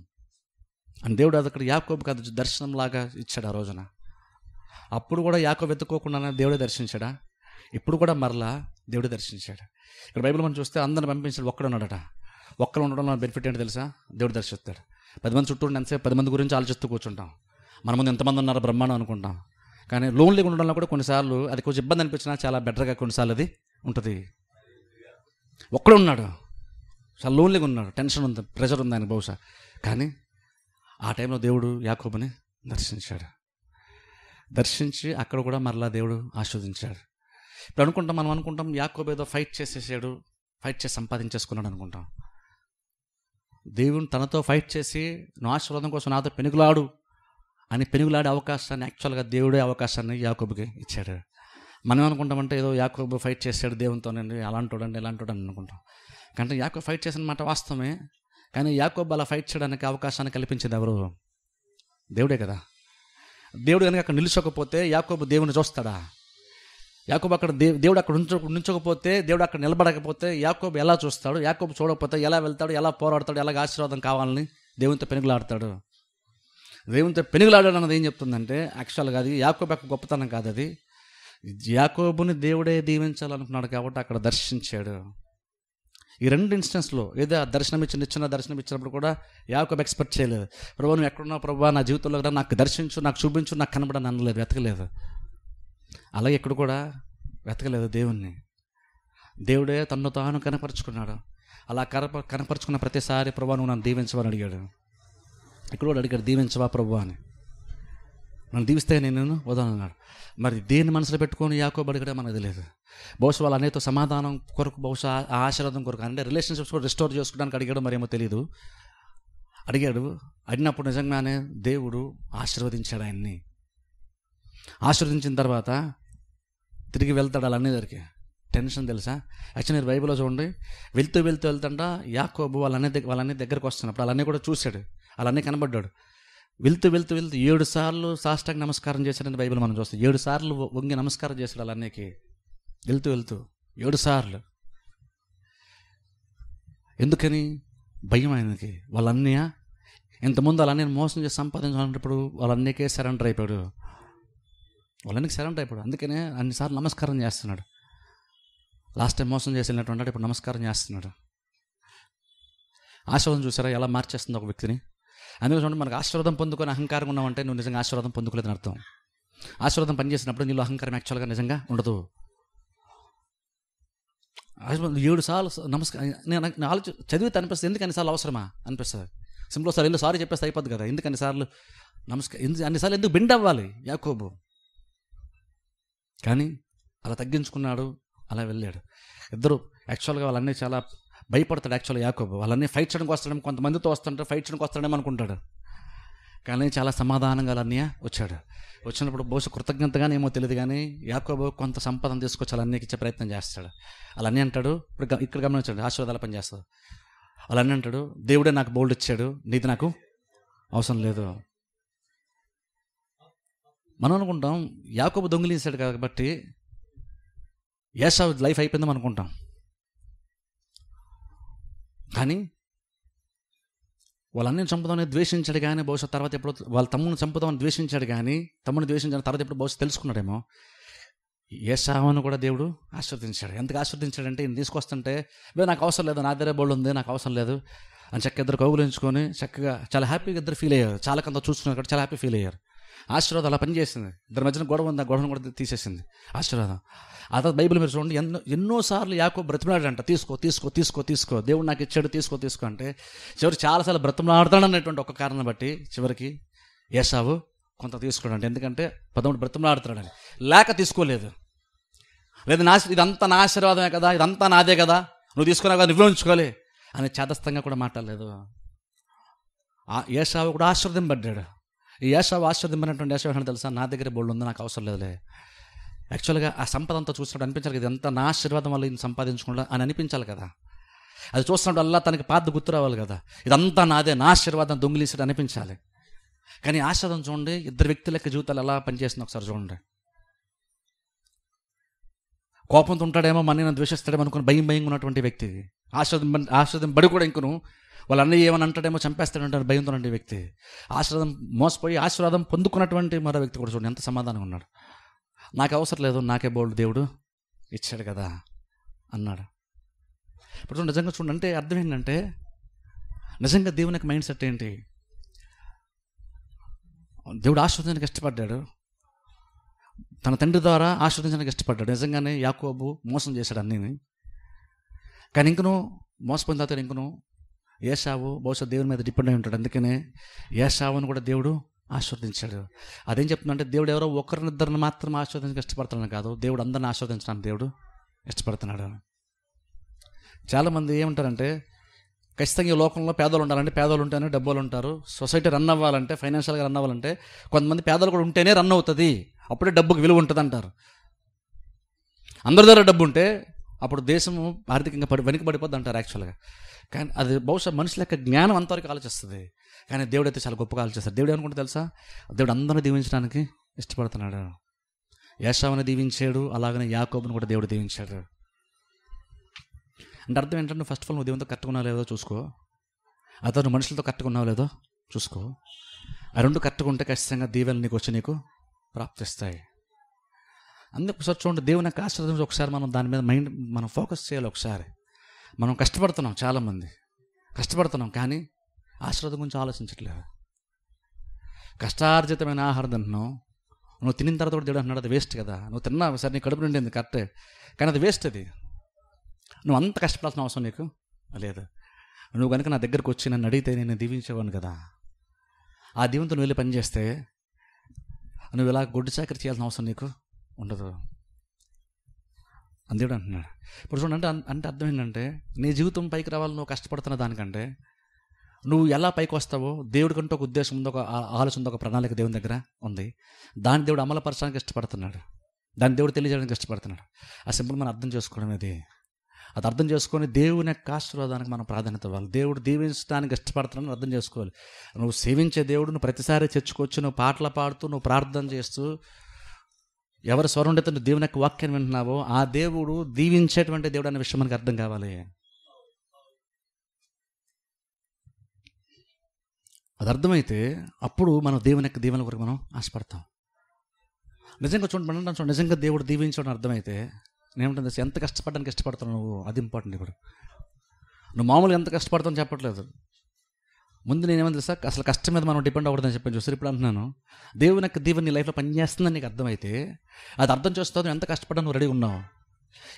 అని దేవుడు అది అక్కడ యాకోబుకి అది దర్శనంలాగా ఇచ్చాడు ఆ రోజున. అప్పుడు కూడా యాకో వెతుక్కోకుండా దేవుడే దర్శించాడా? ఇప్పుడు కూడా మరలా దేవుడే దర్శించాడు. ఇక్కడ బైబిల్ మనం చూస్తే అందరిని పంపించాడు ఒక్కడ ఉన్నాడట. ఒక్కరు ఉండడం వల్ల బెనిఫిట్ ఏంటో తెలుసా? దేవుడు దర్శిస్తాడు. పది మంది చుట్టూ ఉండి ఎంతసేపు పది మంది గురించి ఆలోచిస్తూ కూర్చుంటాం. మన ముందు ఎంతమంది ఉన్నారో బ్రహ్మాండం అనుకుంటాం. కానీ లోన్లీగా ఉండడంలో కూడా కొన్నిసార్లు అది కొంచెం ఇబ్బంది అనిపించినా చాలా బెటర్గా కొన్నిసార్లు అది ఉంటుంది. ఒక్కడే ఉన్నాడు. చాలా లోన్లీగా ఉన్నాడు. టెన్షన్ ఉంది ప్రెషర్ ఉంది ఆయన బహుశా. కానీ ఆ టైంలో దేవుడు యాకోబుని దర్శించాడు. దర్శించి అక్కడ కూడా మరలా దేవుడు ఆస్వాదించాడు ఇప్పుడు అనుకుంటాం మనం అనుకుంటాం యాకోబు ఏదో ఫైట్ చేసేసాడు ఫైట్ చేసి సంపాదించేసుకున్నాడు అనుకుంటాం. దేవుని తనతో ఫైట్ చేసి నువ్వు ఆశీర్వాదం కోసం నాతో పెనుగులాడు. అని పెనుగులాడే అవకాశాన్ని యాక్చువల్గా దేవుడే అవకాశాన్ని యాకోబుకి ఇచ్చాడు. మనం అనుకుంటామంటే ఏదో యాకోబు ఫైట్ చేశాడు దేవునితోనండి అలాంటోడండి ఇలాంటోడని అనుకుంటాం. కానీ యాకోబు ఫైట్ చేసిన మాట వాస్తవమే. కానీ యాకోబు అలా ఫైట్ చేయడానికి అవకాశాన్ని కల్పించింది ఎవరు? దేవుడే కదా. దేవుడు కనుక అక్కడ నిలుచోకపోతే యాకోబు దేవుని చూస్తాడా? యాకోబు అక్కడ దేవుడు అక్కడ ఉంచ ఉంచకపోతే దేవుడు అక్కడ నిలబడకపోతే యాకోబు ఎలా చూస్తాడు? యాకోబు చూడకపోతే ఎలా వెళ్తాడు? ఎలా పోరాడతాడు? ఎలా ఆశీర్వాదం కావాలని దేవునితో పెనుగులాడతాడు? దేవునితో పెనుగులాడాడు అన్నది ఏం చెప్తుందంటే యాక్చువల్గా అది యాకోబు యొక్క గొప్పతనం కాదు అది. యాకోబుని దేవుడే దీవించాలనుకున్నాడు కాబట్టి అక్కడ దర్శించాడు. ఈ రెండు ఇన్స్టెన్స్లో ఏదో ఆ దర్శనం ఇచ్చిన ఇచ్చిన దర్శనం ఇచ్చినప్పుడు కూడా యాకోబు ఎక్స్పెక్ట్ చేయలేదు. ప్రభు నువ్వు ఎక్కడున్నావు ప్రభు? నా జీవితంలో కూడా నాకు దర్శించు నాకు చూపించు నాకు కనబడని అనలేదు వెతకలేదు. అలాగే ఇక్కడ కూడా వెతకలేదు దేవుణ్ణి. దేవుడే తన్ను తాను కనపరుచుకున్నాడు. అలా కనప కనపరుచుకున్న ప్రతిసారి ప్రభా నువ్వు నన్ను దీవించవని అడిగాడు. ఇక్కడ కూడా అడిగాడు దీవించవా ప్రభు అని. నన్ను దీవిస్తే నేను వదలన్నాడు మరి దేన్ని మనసులో పెట్టుకొని యాకోబు అడిగడే మనకు తెలియదు. బహుశా వాళ్ళ అనేతో సమాధానం కొరకు బహుశా ఆశీర్వాదం కొరకు అంటే రిలేషన్షిప్స్ కూడా రిస్టోర్ చేసుకోవడానికి అడిగాడు మరేమో తెలియదు అడిగాడు అడిగినప్పుడు నిజంగానే దేవుడు ఆశీర్వదించాడు ఆయన్ని. ఆశీర్వదించిన తర్వాత తిరిగి వెళ్తాడు వాళ్ళ దగ్గరికి టెన్షన్ తెలుసా? యాక్చువల్లీ మీరు బైబిల్లో చూడండి వెళ్తూ వెళ్తూ వెళ్తుంటా యాకోబు వాళ్ళన్నీ దగ్గర వాళ్ళన్నీ దగ్గరకు వస్తున్నప్పుడు వాళ్ళన్నీ కూడా చూశాడు. వాళ్ళన్నీ కనబడ్డాడు. వెళ్తూ వెళ్తూ వెళ్తూ ఏడు సార్లు సాష్టాంగ నమస్కారం చేశాడని బైబిల్ మనం చూస్తాం ఏడు సార్లు వంగి నమస్కారం చేశాడు అలానేకి వెళ్తూ వెళ్తూ ఏడు సార్లు. ఎందుకని? భయం ఆయనకి. వాళ్ళన్నయ్య ఇంతకుముందు అలానే మోసం చేసి సంపాదించాలన్నప్పుడు వాళ్ళన్నీకే సరెండర్ అయిపోయాడు. వాళ్ళనికి సరెండర్ అయిపోయాడు. అందుకనే అన్నిసార్లు నమస్కారం చేస్తున్నాడు. లాస్ట్ టైం మోసం చేసి వెళ్ళినట్టు ఇప్పుడు నమస్కారం చేస్తున్నాడు. ఆశీర్వాదం చూసారా? ఎలా మార్చేస్తుంది ఒక వ్యక్తిని? అందుకే చూడండి మనకు ఆశీర్వాదం పొందుకొని అహంకారం ఉన్నామంటే నువ్వు నిజంగా ఆశీర్వాదం పొందుకోలేదని అర్థం. ఆశీర్వాదం పనిచేసినప్పుడు నీలో అహంకారం యాక్చువల్గా నిజంగా ఉండదు. ఆశీర్వాదం ఏడు సార్లు నమస్కారం నేను నేను చదివితే అనిపిస్తుంది ఎందుకు అన్నిసార్లు అవసరమా? అనిపిస్తుంది. సింపుల్ సార్ ఇల్లు సారీ చెప్పేస్తే అయిపోద్ది కదా. ఎందుకు అన్నిసార్లు నమస్కారం ఎందుకు అన్నిసార్లు ఎందుకు బిండ్ అవ్వాలి? యాకోబు. కానీ అలా తగ్గించుకున్నాడు అలా వెళ్ళాడు. ఇద్దరు యాక్చువల్గా వాళ్ళన్నీ చాలా భయపడతాడు యాక్చువల్ యాకోబు. వాళ్ళన్నీ ఫైట్ చేయడానికి వస్తాడేమో కొంతమందితో వస్తుంటారు ఫైట్ చేయడానికి వస్తాడేమో అనుకుంటాడు. కానీ చాలా సమాధానంగా అన్నయ్య వచ్చాడు. వచ్చినప్పుడు బహుశా కృతజ్ఞతగానే ఏమో తెలియదు కానీ యాకోబు కొంత సంపదను తీసుకొచ్చి అలా ఇచ్చే ప్రయత్నం చేస్తాడు. అలా అంటాడు ఇప్పుడు గ- ఇక్కడ గమనించాడు ఆశీర్వాదాలు పనిచేస్తాడు అలా అన్నీ అంటాడు దేవుడే నాకు బోల్డ్ ఇచ్చాడు నీది నాకు అవసరం లేదు. మనం అనుకుంటాం యాకోబు దొంగిలించాడు కాబట్టి ఏసావు లైఫ్ అయిపోయిందని అనుకుంటాం. కానీ వాళ్ళన్నీ చంపుదామని ద్వేషించాడు కానీ బహుశా తర్వాత ఎప్పుడు వాళ్ళ తమ్ముని చంపుదామని ద్వేషించాడు కానీ తమ్ముని ద్వేషించిన తర్వాత ఎప్పుడు బహుశా తెలుసుకున్నాడేమో ఏసావను కూడా దేవుడు ఆశీర్వదించాడు. ఎంతగా ఆశీర్వదించాడంటే ఈయన తీసుకొస్తుంటే నాకు అవసరం లేదు నా దగ్గర బోల్డ్ ఉంది నాకు అవసరం లేదు అని చక్క ఇద్దరు కౌగులించుకొని చక్కగా చాలా హ్యాపీగా ఇద్దరు ఫీల్ అయ్యారు. చాలా కొంత చూసుకున్నారు కాబట్టి చాలా హ్యాపీ ఫీల్ అయ్యారు. ఆశీర్వాదం అలా పనిచేసింది. ఇద్దరి మధ్యన గొడవ ఉంది ఆ గొడవను కూడా తీసేసింది. ఆశీర్వాదం. ఆ తర్వాత బైబిల్ మీరు చూడండి ఎన్నో ఎన్నోసార్లు యాకో బ్రతిమలాడంట తీసుకో తీసుకో తీసుకో తీసుకో దేవుడు నాకు ఇచ్చాడు తీసుకో తీసుకో అంటే చివరి చాలాసార్లు బ్రతిమలాడతాడు అన్నటువంటి ఒక కారణం బట్టి చివరికి ఏసావు కొంత తీసుకోడండి ఎందుకంటే పదమూడు బ్రతిమలాడుతున్నాడని. లేక తీసుకోలేదు. లేదు నా ఇదంతా నా ఆశీర్వాదమే కదా ఇదంతా నాదే కదా నువ్వు తీసుకున్నావు కదా నువ్వే ఉంచుకోవాలి అని చేతస్థంగా కూడా మాట్లాడలేదు. ఏసావు కూడా ఆశీర్వదింపడ్డాడు ఈ ఏసావు ఆశీర్వదింపడినటువంటి ఏసావు తెలుసా? నా దగ్గర బోల్డ్ ఉంది నాకు అవసరం లేదులే. యాక్చువల్గా ఆ సంపద అంతా చూసినప్పుడు అనిపించాలి కదా ఇదంతా నా ఆశీర్వాదం వల్ల ఇది సంపాదించుకుంటా అని అనిపించాలి కదా. అది చూసినప్పుడు అల్లా తనకి పాత గుర్తు రావాలి కదా. ఇదంతా నాదే నా ఆశీర్వాదం దొంగిలీసాడు అనిపించాలి. కానీ ఆశీర్వాదం చూడండి ఇద్దరు వ్యక్తుల యొక్క జీవితాలు ఎలా పనిచేస్తుంది ఒకసారి చూడండి. కోపంతో ఉంటాడేమో మన ద్వేషిస్తాడేమో అనుకుని భయం భయంగా ఉన్నటువంటి వ్యక్తి. ఆశ్రదం ఆశ్రదం బడి కూడా ఇంకను వాళ్ళ అన్నయ్య ఏమని అంటాడేమో చంపేస్తాడంటారు భయంతో అంటే వ్యక్తి. ఆశీర్వాదం మోసపోయి ఆశీర్వాదం పొందుకున్నటువంటి మరో వ్యక్తి కూడా చూడండి ఎంత సమాధానం ఉన్నాడు. నాకు అవసరం లేదు నాకే బోల్డ్ దేవుడు ఇచ్చాడు కదా అన్నాడు. ఇప్పుడు చూడండి, నిజంగా చూడండి అంటే అర్థం ఏంటంటే నిజంగా దేవుని యొక్క మైండ్ సెట్ ఏంటి? దేవుడు ఆశీర్వదించడానికి ఇష్టపడ్డాడు. తన తండ్రి ద్వారా ఆశీర్వదించడానికి ఇష్టపడ్డాడు. నిజంగానే యాకోబు మోసం చేశాడు అన్నీ కానీ ఇంకను మోసపోయిన తర్వాత ఇంకనూ ఏషావు బహుశా దేవుని మీద డిపెండ్ అయి ఉంటాడు. అందుకనే ఏషావును కూడా దేవుడు ఆస్వాదించాడు అదేం చెప్తుందంటే దేవుడు ఎవరో ఒకరినిద్దరిని మాత్రం ఆస్వాదించడానికి ఇష్టపడుతున్నాడు కాదు. దేవుడు అందరిని ఆస్వాదించడానికి దేవుడు ఇష్టపడుతున్నాడు. చాలామంది ఏమంటారంటే ఖచ్చితంగా ఈ లోకంలో పేదలు ఉండాలంటే పేదలు ఉంటేనే డబ్బులు ఉంటారు. సొసైటీ రన్ అవ్వాలంటే ఫైనాన్షియల్గా రన్ అవ్వాలంటే కొంతమంది పేదలు కూడా ఉంటేనే రన్ అవుతుంది. అప్పుడే డబ్బుకి విలువ ఉంటుంది అంటారు. అందరి దగ్గర డబ్బు ఉంటే అప్పుడు దేశం ఆర్థికంగా పడి వెనుకబడిపోద్ది అంటారు యాక్చువల్గా కానీ అది బహుశా మనుషుల యొక్క జ్ఞానం అంతవరకు ఆలోచిస్తుంది. కానీ దేవుడు అయితే చాలా గొప్పగా ఆలోచిస్తాడు దేవుడు ఏమనుకుంటే తెలుసా? దేవుడు అందరిని దీవించడానికి ఇష్టపడుతున్నాడు. యాషావుని దీవించాడు అలాగనే యాకోబుని కూడా దేవుడు దీవించాడు. అంటే అర్థం ఏంటంటే ఫస్ట్ ఆఫ్ ఆల్ నువ్వు దేవునితో కట్టుకున్నావు లేదో చూసుకో. అతను మనుషులతో కట్టుకున్నావు లేదో చూసుకో. ఆ రెండు కట్టుకుంటే ఖచ్చితంగా దీవెనలు నీకు వచ్చి నీకు ప్రాప్తిస్తాయి అందుకు ఒకసారి చూడండి దేవుని యొక్క ఆశీర్వాదం ఒకసారి మనం దాని మీద మైండ్ మనం ఫోకస్ చేయాలి ఒకసారి. మనం కష్టపడుతున్నాం చాలామంది. కష్టపడుతున్నాం కానీ ఆశీర్వాదం గురించి ఆలోచించట్లేదు. కష్టార్జితమైన ఆహారం తింటున్నావు నువ్వు తిన్న తర్వాత కూడా దేవుడు అంటున్నాడు అది వేస్ట్ కదా. నువ్వు తిన్నావు సరే నీ కడుపు నిండింది కరెక్టే కానీ అది వేస్ట్ అది. నువ్వు అంత కష్టపడాల్సిన అవసరం నీకు? లేదు. నువ్వు కనుక నా దగ్గరకు వచ్చి నన్ను అడిగితే నేను దీవించేవాను కదా. ఆ దీవంతో నువ్వు వెళ్ళి పనిచేస్తే నువ్వు ఇలా గొడ్డు చాకరి చేయాల్సిన అవసరం నీకు ఉండదు. దేవుడు అంటున్నాడు. ఇప్పుడు చూడండి అంటే అంటే అర్థం ఏంటంటే నీ జీవితం పైకి రావాలి నువ్వు కష్టపడుతున్న దానికంటే నువ్వు ఎలా పైకి వస్తావో దేవుడికంటే ఒక ఉద్దేశం ఉంది ఒక ఆ- ఆలోచన ఉంది ఒక ప్రణాళిక దేవుని దగ్గర ఉంది. దాన్ని దేవుడు అమలుపరచడానికి ఇష్టపడుతున్నాడు. దాన్ని దేవుడు తెలియజేయడానికి ఇష్టపడుతున్నాడు. ఆ సింపుల్ మనం అర్థం చేసుకోవడం ఇది అది అర్థం చేసుకొని దేవుని యొక్క ఆశీర్వాదానికి మనం ప్రాధాన్యత ఇవ్వాలి. దేవుడు దీవించడానికి ఇష్టపడుతున్నాను అర్థం చేసుకోవాలి. నువ్వు సేవించే దేవుడు నువ్వు ప్రతిసారి తెచ్చుకోవచ్చు నువ్వు పాటలు పాడుతూ నువ్వు ప్రార్థన చేస్తూ ఎవరు స్వరుండితో దేవుని యొక్క వాక్యాన్ని వింటున్నావో ఆ దేవుడు దీవించేటువంటి దేవుడు అనే విషయం మనకు అర్థం కావాలి. అది అర్థమైతే అప్పుడు మనం దేవుని యొక్క దీవెన కొరకు మనం ఆశపడతాం. నిజంగా చూడండి మనం చూడండి నిజంగా దేవుడు దీవించడం అర్థమైతే నేనేమంటుంది ఎంత కష్టపడడానికి ఇష్టపడతావు నువ్వు? అది ఇంపార్టెంట్ ఇప్పుడు నువ్వు మామూలుగా ఎంత కష్టపడతావు చెప్పట్లేదు. ముందు నేనేమని తెలుసా అసలు కష్టం మీద మనం డిపెండ్ అవ్వడదని చెప్పాను చూసారు ఇప్పుడు అంటున్నాను. దేవుని యొక్క దీవెన నీ లైఫ్లో పనిచేస్తుందని నీకు అర్థమైతే అది అర్థం చేస్తావు నువ్వు ఎంత కష్టపడ్డా నువ్వు రెడీ ఉన్నావు.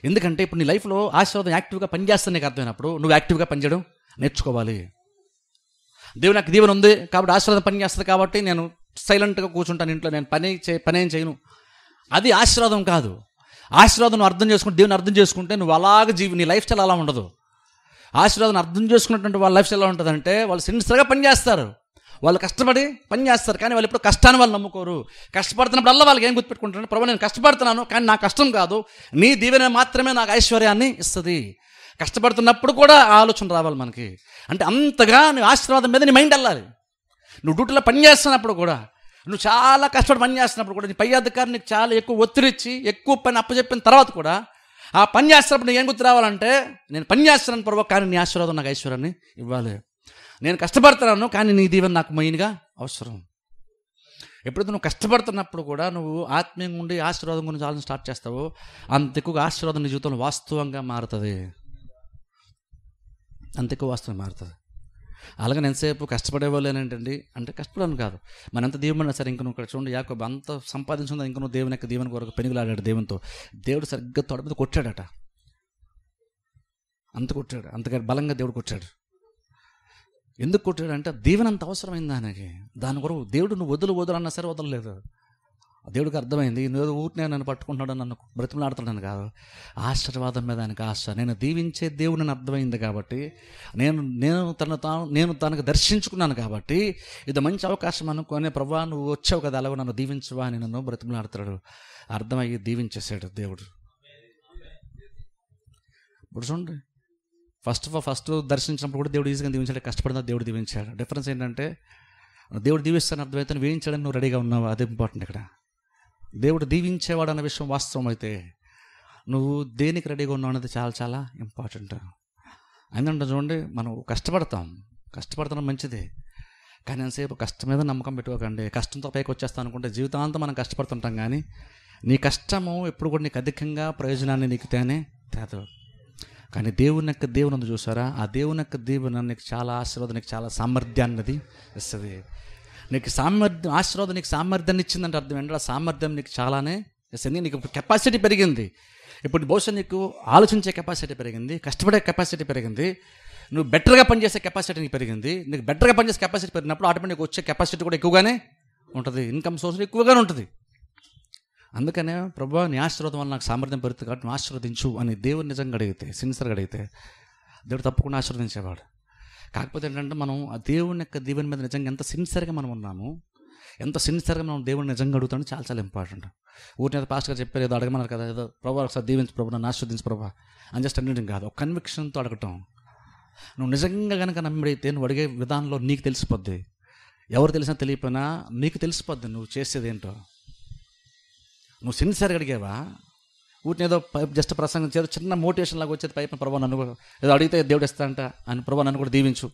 ఎందుకంటే ఇప్పుడు నీ లైఫ్లో ఆశీర్వాదం యాక్టివ్గా పనిచేస్తుంది నీకు అర్థమైనప్పుడు నువ్వు యాక్టివ్గా పనిచేయడం నేర్చుకోవాలి. దేవుని నాకు దీవెన ఉంది కాబట్టి ఆశీర్వాదం పనిచేస్తుంది కాబట్టి నేను సైలెంట్గా కూర్చుంటాను ఇంట్లో నేను పని చే పని ఏం చేయను. అది ఆశీర్వాదం కాదు. ఆశీర్వాదం నువ్వు అర్థం చేసుకుంటే దేవుని అర్థం చేసుకుంటే నువ్వు అలాగ జీవి నీ లైఫ్ స్టైల్ అలా ఉండదు. ఆశీర్వాదం అర్థం చేసుకున్నటువంటి వాళ్ళ లైఫ్ ఎలా ఉంటుందంటే వాళ్ళు సిన్సియర్గా పనిచేస్తారు వాళ్ళు కష్టపడి పని చేస్తారు కానీ వాళ్ళు ఎప్పుడు కష్టాన్ని వాళ్ళు నమ్ముకోరు. కష్టపడుతున్నప్పుడల్లా వాళ్ళకి ఏం గుర్తుపెట్టుకుంటారు ప్రభు నేను కష్టపడుతున్నాను కానీ నా కష్టం కాదు. నీ దీవెన మాత్రమే నాకు ఐశ్వర్యాన్ని ఇస్తుంది. కష్టపడుతున్నప్పుడు కూడా ఆలోచన రావాలి మనకి. అంటే అంతగా నువ్వు ఆశీర్వాదం మీద నీ మైండ్ వెళ్ళాలి. నువ్వు డ్యూటీలో పని చేస్తున్నప్పుడు కూడా నువ్వు చాలా కష్టపడి పని చేస్తున్నప్పుడు కూడా నీ పై అధికారి నీకు చాలా ఎక్కువ ఒత్తిడి ఇచ్చి ఎక్కువ పని అప్పచెప్పిన తర్వాత కూడా ఆ పని చేస్తున్నప్పుడు ఏం గుర్తు రావాలంటే నేను పని చేస్తున్నాను పర్వ కానీ నీ ఆశీర్వాదం నాకు ఐశ్వర్యాన్ని ఇవ్వాలి. నేను కష్టపడుతున్నాను కానీ నీ దీవెన నాకు మెయిన్గా అవసరం. ఎప్పుడైతే నువ్వు కష్టపడుతున్నప్పుడు కూడా నువ్వు ఆత్మీయంగా ఉండి ఆశీర్వాదం గురించి ఆలోచన స్టార్ట్ చేస్తావో అంత ఎక్కువగా ఆశీర్వాదం నీ జీవితంలో వాస్తవంగా మారుతుంది. అంత ఎక్కువ వాస్తవం మారుతుంది. అలాగే ఎంతసేపు కష్టపడేవాళ్ళేనంటండి ఏంటండి? అంటే కష్టపడను కాదు. మన ఎంత దీవెన సరే ఇంక నువ్వు ఇక్కడ చూడండి యాకోబు అంత సంపాదించుందా ఇంక నువ్వు దేవుని యొక్క దీవెన కొరకు పెనుగులాడాడు దేవునితో. దేవుడు సరిగ్గా తొడ మీద కొట్టాడట. అంత కొట్టాడు. అంతగా బలంగా దేవుడు కొట్టాడు. ఎందుకు కొట్టాడు అంటే దీవెన అంత అవసరమైంది దానికి. దాని కొరకు దేవుడు నువ్వు వదులు వదులు అన్నా సరే వదలలేదు. దేవుడికి అర్థమైంది నేను ఊరినే నన్ను పట్టుకుంటున్నాడు నన్ను బ్రతిమలాడుతున్నాను కాదు. ఆశీర్వాదం మీద ఆయనకు ఆశ. నేను దీవించే దేవుడు నేను అర్థమైంది కాబట్టి నేను నేను తన తాను నేను తనకు దర్శించుకున్నాను కాబట్టి ఇది మంచి అవకాశం అనుకోని ప్రభా నువ్వు వచ్చావు కదా అలాగో నన్ను దీవించవా అని నన్ను బ్రతిమలాడుతాడు అర్థమయ్యి దీవించేసాడు దేవుడు. ఇప్పుడు చూడండి. ఫస్ట్ ఆఫ్ ఫస్ట్ దర్శించినప్పుడు కూడా దేవుడు ఈజీగా దీవించాడు కష్టపడిన దేవుడు దీవించాడు. డిఫరెన్స్ ఏంటంటే దేవుడు దీవిస్తాను అర్థమైతే వేయించడానికి నువ్వు రెడీగా ఉన్నావు? అది ఇంపార్టెంట్ ఇక్కడ. దేవుడు దీవించేవాడు అన్న విషయం వాస్తవం అయితే నువ్వు దేనికి రెడీగా ఉన్నావు అనేది చాలా చాలా ఇంపార్టెంట్. ఎందుకంటే చూడండి మనం కష్టపడతాం. కష్టపడతాం మంచిదే. కానీ ఎంతసేపు కష్టం మీద నమ్మకం పెట్టుకోకండి. కష్టంతో పైకి వచ్చేస్తాం అనుకుంటే జీవితాంతం మనం కష్టపడుతుంటాం కానీ నీ కష్టము ఎప్పుడు కూడా నీకు అధికంగా ప్రయోజనాన్ని నీకు తేనే తేదు. కానీ దేవుని యొక్క దేవుని చూసారా? ఆ దేవుని యొక్క దేవుని నీకు చాలా ఆశీర్వాదం నీకు చాలా సామర్థ్యాన్నది ఇస్తుంది. నీకు సామర్థ్యం ఆశీర్వాదం నీకు సామర్థ్యాన్ని ఇచ్చిందంటే అర్థం ఏంటంటే ఆ సామర్థ్యం నీకు చాలానే ఇస్తుంది నీకు కెపాసిటీ పెరిగింది. ఇప్పుడు బహుశా నీకు ఆలోచించే కెపాసిటీ పెరిగింది కష్టపడే కెపాసిటీ పెరిగింది నువ్వు బెటర్గా పనిచేసే కెపాసిటీ నీకు పెరిగింది. నీకు బెటర్గా పనిచేసే కెపాసిటీ పెరిగినప్పుడు ఆటోమేటిక్ వచ్చే కెపాసిటీ కూడా ఎక్కువగానే ఉంటుంది. ఇన్కమ్ సోర్స్ ఎక్కువగానే ఉంటుంది. అందుకనే ప్రభా నీ ఆశీర్వాదం వల్ల నాకు సామర్థ్యం పెరుగుతుంది కాబట్టి నువ్వు ఆశీర్వదించు అని దేవుడు నిజంగా అడిగితే సిన్సియర్గా అడిగితే దేవుడు తప్పకుండా ఆశీర్వదించేవాడు. కాకపోతే ఏంటంటే మనం ఆ దేవుని యొక్క దేవుని మీద నిజంగా ఎంత సిన్సియర్గా మనం ఉన్నాము ఎంత సిన్సియర్గా మనం దేవుడిని నిజంగా అడుగుతామో చాలా చాలా ఇంపార్టెంట్ ఊరిని ఏదో పాస్టర్ గారు చెప్పారు ఏదో అడగమన్నారు కదా ఏదో ప్రభా ఒకసారి దీవించు ప్రభు నన్ను ఆశీర్వదించు ప్రభా. అని జస్ట్ అన్నిటిం కాదు ఒక కన్విక్షన్తో అడగటం. నువ్వు నిజంగా కనుక నమ్మిడితే నువ్వు అడిగే విధానంలో నీకు తెలిసిపోద్ది. ఎవరు తెలిసినా తెలియపోయినా నీకు తెలిసిపోద్ది నువ్వు చేసేది ఏంటో. నువ్వు సిన్సియర్గా అడిగావా? ఊటిని ఏదో జస్ట్ ప్రసంగం చేదో చిన్న మోటివేషన్ లాగా వచ్చేది పైన ప్రభా నన్ను కూడా- ఏదో అడిగితే దేవుడు ఇస్తాడంట అని ప్రభా నన్ను కూడా దీవించు.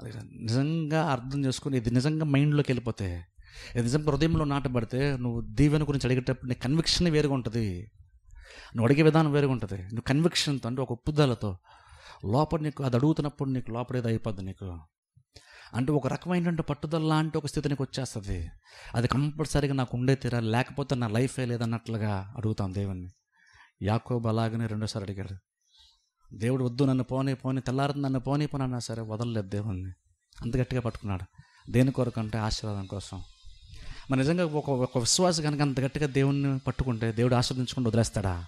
అది నిజంగా అర్థం చేసుకుని ఇది నిజంగా మైండ్లోకి వెళ్ళిపోతే ఇది నిజంగా హృదయంలో నాటబడితే నువ్వు దీవెన గురించి అడిగేటప్పుడు నీ కన్విక్షన్ వేరుగా ఉంటుంది. నువ్వు అడిగే విధానం వేరుగా ఉంటుంది. నువ్వు కన్విక్షన్తో అంటే ఒక ఒప్పుదలతో లోపల నీకు అది అడుగుతున్నప్పుడు నీకు లోపల ఏదో అయిపోద్ది నీకు. అంటే ఒక రకమైనటువంటి పట్టుదల లాంటి ఒక స్థితి నీకు వచ్చేస్తుంది. అది కంపల్సరీగా నాకు ఉండే తీరాలి లేకపోతే నా లైఫే లేదన్నట్లుగా అడుగుతాం దేవుణ్ణి. యాకోబు అలాగనే రెండోసారి అడిగాడు. దేవుడు వద్దు నన్ను పోనీ పోనీ తెల్లారి నన్ను పోనీ పోనీ అన్నా సరే వదలలేదు దేవుణ్ణి. అంత గట్టిగా పట్టుకున్నాడు. దేని కొరకు అంటే ఆశీర్వాదం కోసం. మరి నిజంగా ఒక ఒక విశ్వాస కనుక అంత గట్టిగా దేవుణ్ణి పట్టుకుంటే దేవుడు ఆశీర్వదించుకుంటూ వదిలేస్తాడా?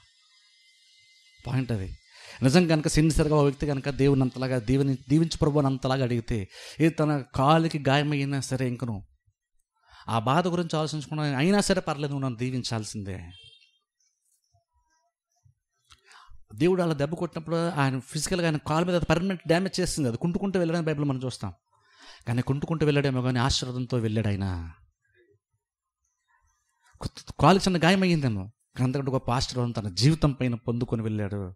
పాయింట్ అది. నిజంగా కనుక సిన్సియర్గా ఒక వ్యక్తి కనుక దేవుని అంతలాగా దీవెని దీవించి ప్రభు అని అంతలాగా అడిగితే ఇది తన కాలుకి గాయమైనా సరే ఇంకను. ఆ బాధ గురించి ఆలోచించుకున్నా అయినా సరే పర్లేదు నువ్వు నన్ను దీవించాల్సిందే. దేవుడు అలా దెబ్బ కొట్టినప్పుడు ఆయన ఫిజికల్గా ఆయన కాలు మీద పర్మనెంట్ డ్యామేజ్ చేస్తుంది అది కుంటుకుంటూ వెళ్ళడం బైబిల్ మనం చూస్తాం. కానీ కుంటుకుంటూ వెళ్ళాడేమో కానీ ఆశీర్వాదంతో వెళ్ళాడు ఆయన. కాలు చిన్న గాయమయ్యిందేమో కానీ అంతకంటే గొప్ప ఆశీర్వాదం తన జీవితం పైన పొందుకొని వెళ్ళాడు.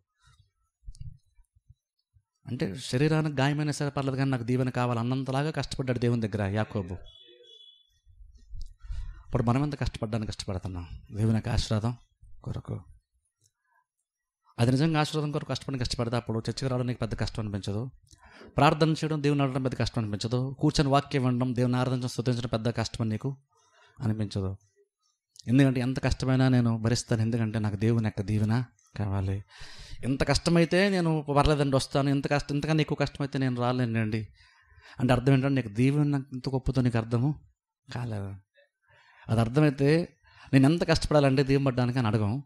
అంటే శరీరానికి గాయమైనా సరే పర్లేదు కానీ నాకు దీవెన కావాలి అన్నంతలాగా కష్టపడ్డాడు దేవుని దగ్గర యాకోబు. ఇప్పుడు మనం ఎంత కష్టపడ్డానికి కష్టపడుతున్నాం? దేవుని ఆశీర్వాదం కొరకు. అది నిజంగా ఆశీర్వాదం కొరకు కష్టపడి కష్టపడితే అప్పుడు చర్చకు రావడం నీకు పెద్ద కష్టం అనిపించదు. ప్రార్థన చేయడం దేవుని అడగడం పెద్ద కష్టం అనిపించదు. కూర్చొని వాక్యం వినడం దేవుని ఆరాధించడం స్థుతించడం పెద్ద కష్టం నీకు అనిపించదు. ఎందుకంటే ఎంత కష్టమైనా నేను భరిస్తాను. ఎందుకంటే నాకు దేవుని యొక్క దీవెన కావాలి. ఎంత కష్టమైతే నేను పర్లేదండి వస్తాను. ఇంత కష్టం ఇంతకన్నా ఎక్కువ కష్టమైతే నేను రాలేనండి అంటే అర్థం ఏంటంటే నీకు దీవెన ఇంత గొప్పతో నీకు అర్థము కాలేదు. అది అర్థమైతే నేను ఎంత కష్టపడాలంటే దీవెన పడ్డానికి అని అడగం.